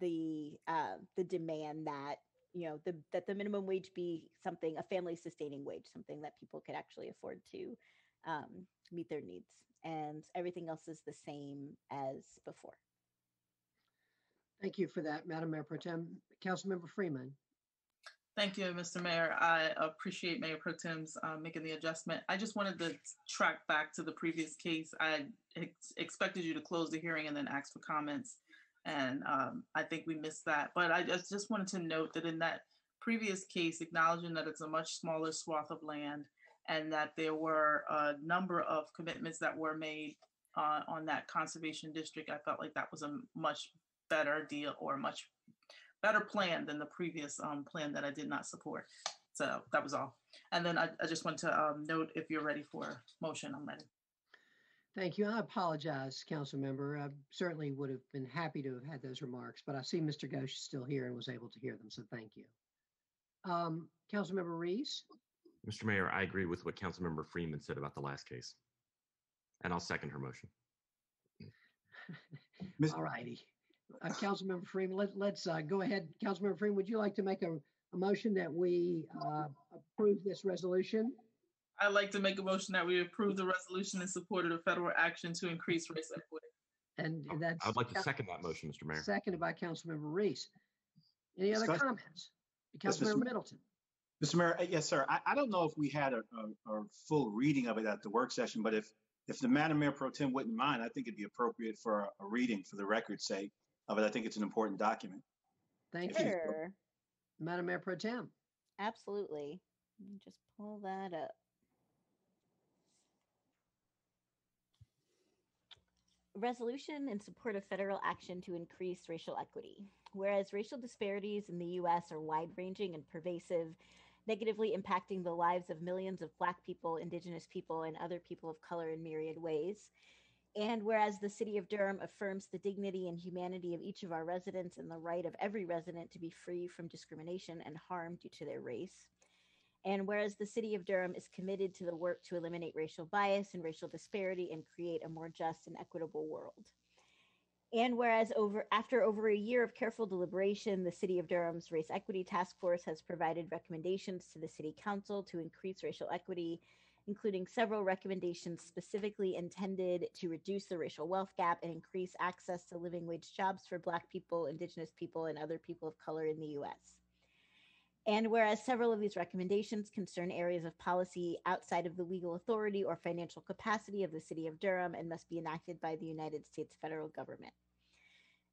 the uh, the demand that you know the that the minimum wage be something a family sustaining wage something that people could actually afford to um, meet their needs and everything else is the same as before Thank you for that, Madam Mayor Pro Tem. Councilmember Freeman. Thank you, Mr. Mayor. I appreciate Mayor Pro Tem's uh, making the adjustment. I just wanted to track back to the previous case. I ex- expected you to close the hearing and then ask for comments. And um, I think we missed that. But I just, just wanted to note that in that previous case, acknowledging that it's a much smaller swath of land and that there were a number of commitments that were made uh, on that conservation district, I felt like that was a much better deal or much better plan than the previous um, plan that I did not support. So that was all. And then I, I just want to um, note if you're ready for motion, I'm ready. Thank you. I apologize, council member. I certainly would have been happy to have had those remarks, but I see Mr. Ghosh is still here and was able to hear them, so thank you. Um, Councilmember Reece, Mr. Mayor, I agree with what Councilmember Freeman said about the last case. And I'll second her motion. all righty. Uh, Councilmember Freeman, let, let's uh, go ahead. Councilmember Freeman, would you like to make a, a motion that we uh, approve this resolution? I'd like to make a motion that we approve the resolution in support of the federal action to increase race equity. And that's I would like to second that motion, Mr. Mayor. seconded by Councilmember Reece. Any other Discussion? comments? Yes, Mr. Councilmember Mayor. Middleton. Mr. Mayor, uh, yes, sir. I, I don't know if we had a, a, a full reading of it at the work session, but if, if the Madam Mayor Pro Tem wouldn't mind, I think it'd be appropriate for a, a reading for the record's sake Uh, of it. I think it's an important document. Thank If you- you. Madam Mayor Pro Tem. absolutely. Let me Just pull that up. Resolution in support of federal action to increase racial equity. Whereas racial disparities in the U.S. are wide ranging and pervasive, negatively impacting the lives of millions of Black people, Indigenous people, and other people of color in myriad ways. And whereas the city of Durham affirms the dignity and humanity of each of our residents and the right of every resident to be free from discrimination and harm due to their race. And whereas the city of Durham is committed to the work to eliminate racial bias and racial disparity and create a more just and equitable world. And whereas over after over a year of careful deliberation, the City of Durham's Race Equity Task Force has provided recommendations to the City Council to increase racial equity, including several recommendations specifically intended to reduce the racial wealth gap and increase access to living wage jobs for Black people, Indigenous people, and other people of color in the US. And whereas several of these recommendations concern areas of policy outside of the legal authority or financial capacity of the City of Durham and must be enacted by the United States federal government.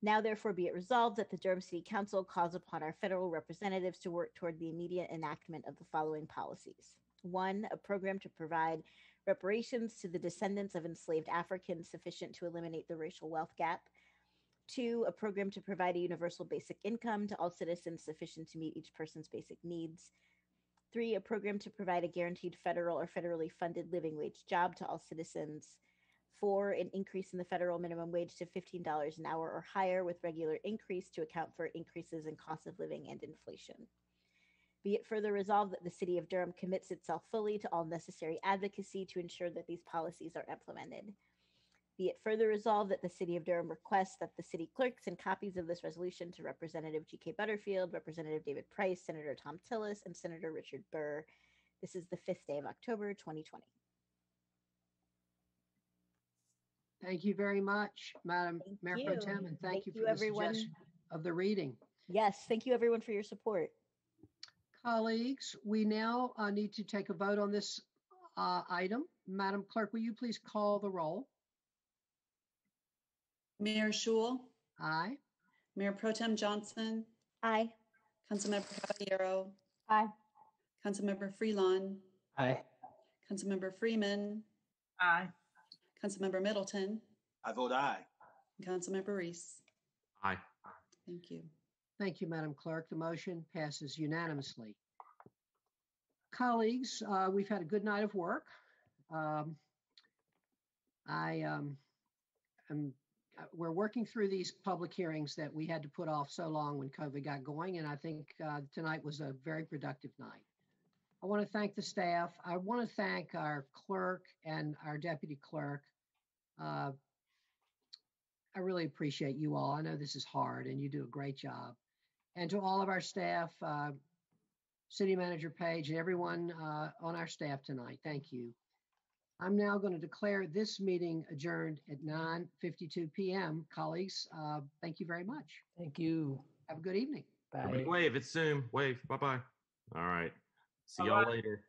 Now, therefore, be it resolved that the Durham City Council calls upon our federal representatives to work toward the immediate enactment of the following policies. One, a program to provide reparations to the descendants of enslaved Africans sufficient to eliminate the racial wealth gap. Two, a program to provide a universal basic income to all citizens sufficient to meet each person's basic needs. Three, a program to provide a guaranteed federal or federally funded living wage job to all citizens. Four, an increase in the federal minimum wage to $15 an hour or higher with regular increase to account for increases in cost of living and inflation. Be it further resolved that the City of Durham commits itself fully to all necessary advocacy to ensure that these policies are implemented. Be it further resolved that the City of Durham requests that the city clerk send copies of this resolution to Representative G.K. Butterfield, Representative David Price, Senator Thom Tillis, and Senator Richard Burr. This is the fifth day of October, 2020. Thank you very much, Madam Thank Mayor Pro you. Tem, and thank Thank you you, for the everyone. suggestion of the reading. Yes, thank you everyone for your support. Colleagues, we now uh, need to take a vote on this uh, item. Madam Clerk, will you please call the roll? Mayor Schewel, Aye. Mayor Pro Tem Johnson, Aye. Councilmember Caballero, Aye. Councilmember Freelon, Aye. Councilmember Freeman, Aye. Councilmember Middleton, I vote aye. and Councilmember Reece. Aye. Thank you. Thank you, Madam Clerk. The motion passes unanimously. Colleagues, uh, we've had a good night of work. Um, I um, am, uh, we're working through these public hearings that we had to put off so long when COVID got going, and I think uh, tonight was a very productive night. I want to thank the staff. I want to thank our clerk and our deputy clerk. Uh, I really appreciate you all. I know this is hard and you do a great job. And to all of our staff, uh, City Manager Page and everyone uh, on our staff tonight, thank you. I'm now going to declare this meeting adjourned at 9:52 PM. Colleagues, uh, thank you very much. Thank you. Have a good evening. Bye. Wave. It's Zoom. Wave. Bye bye. All right. See y'all later.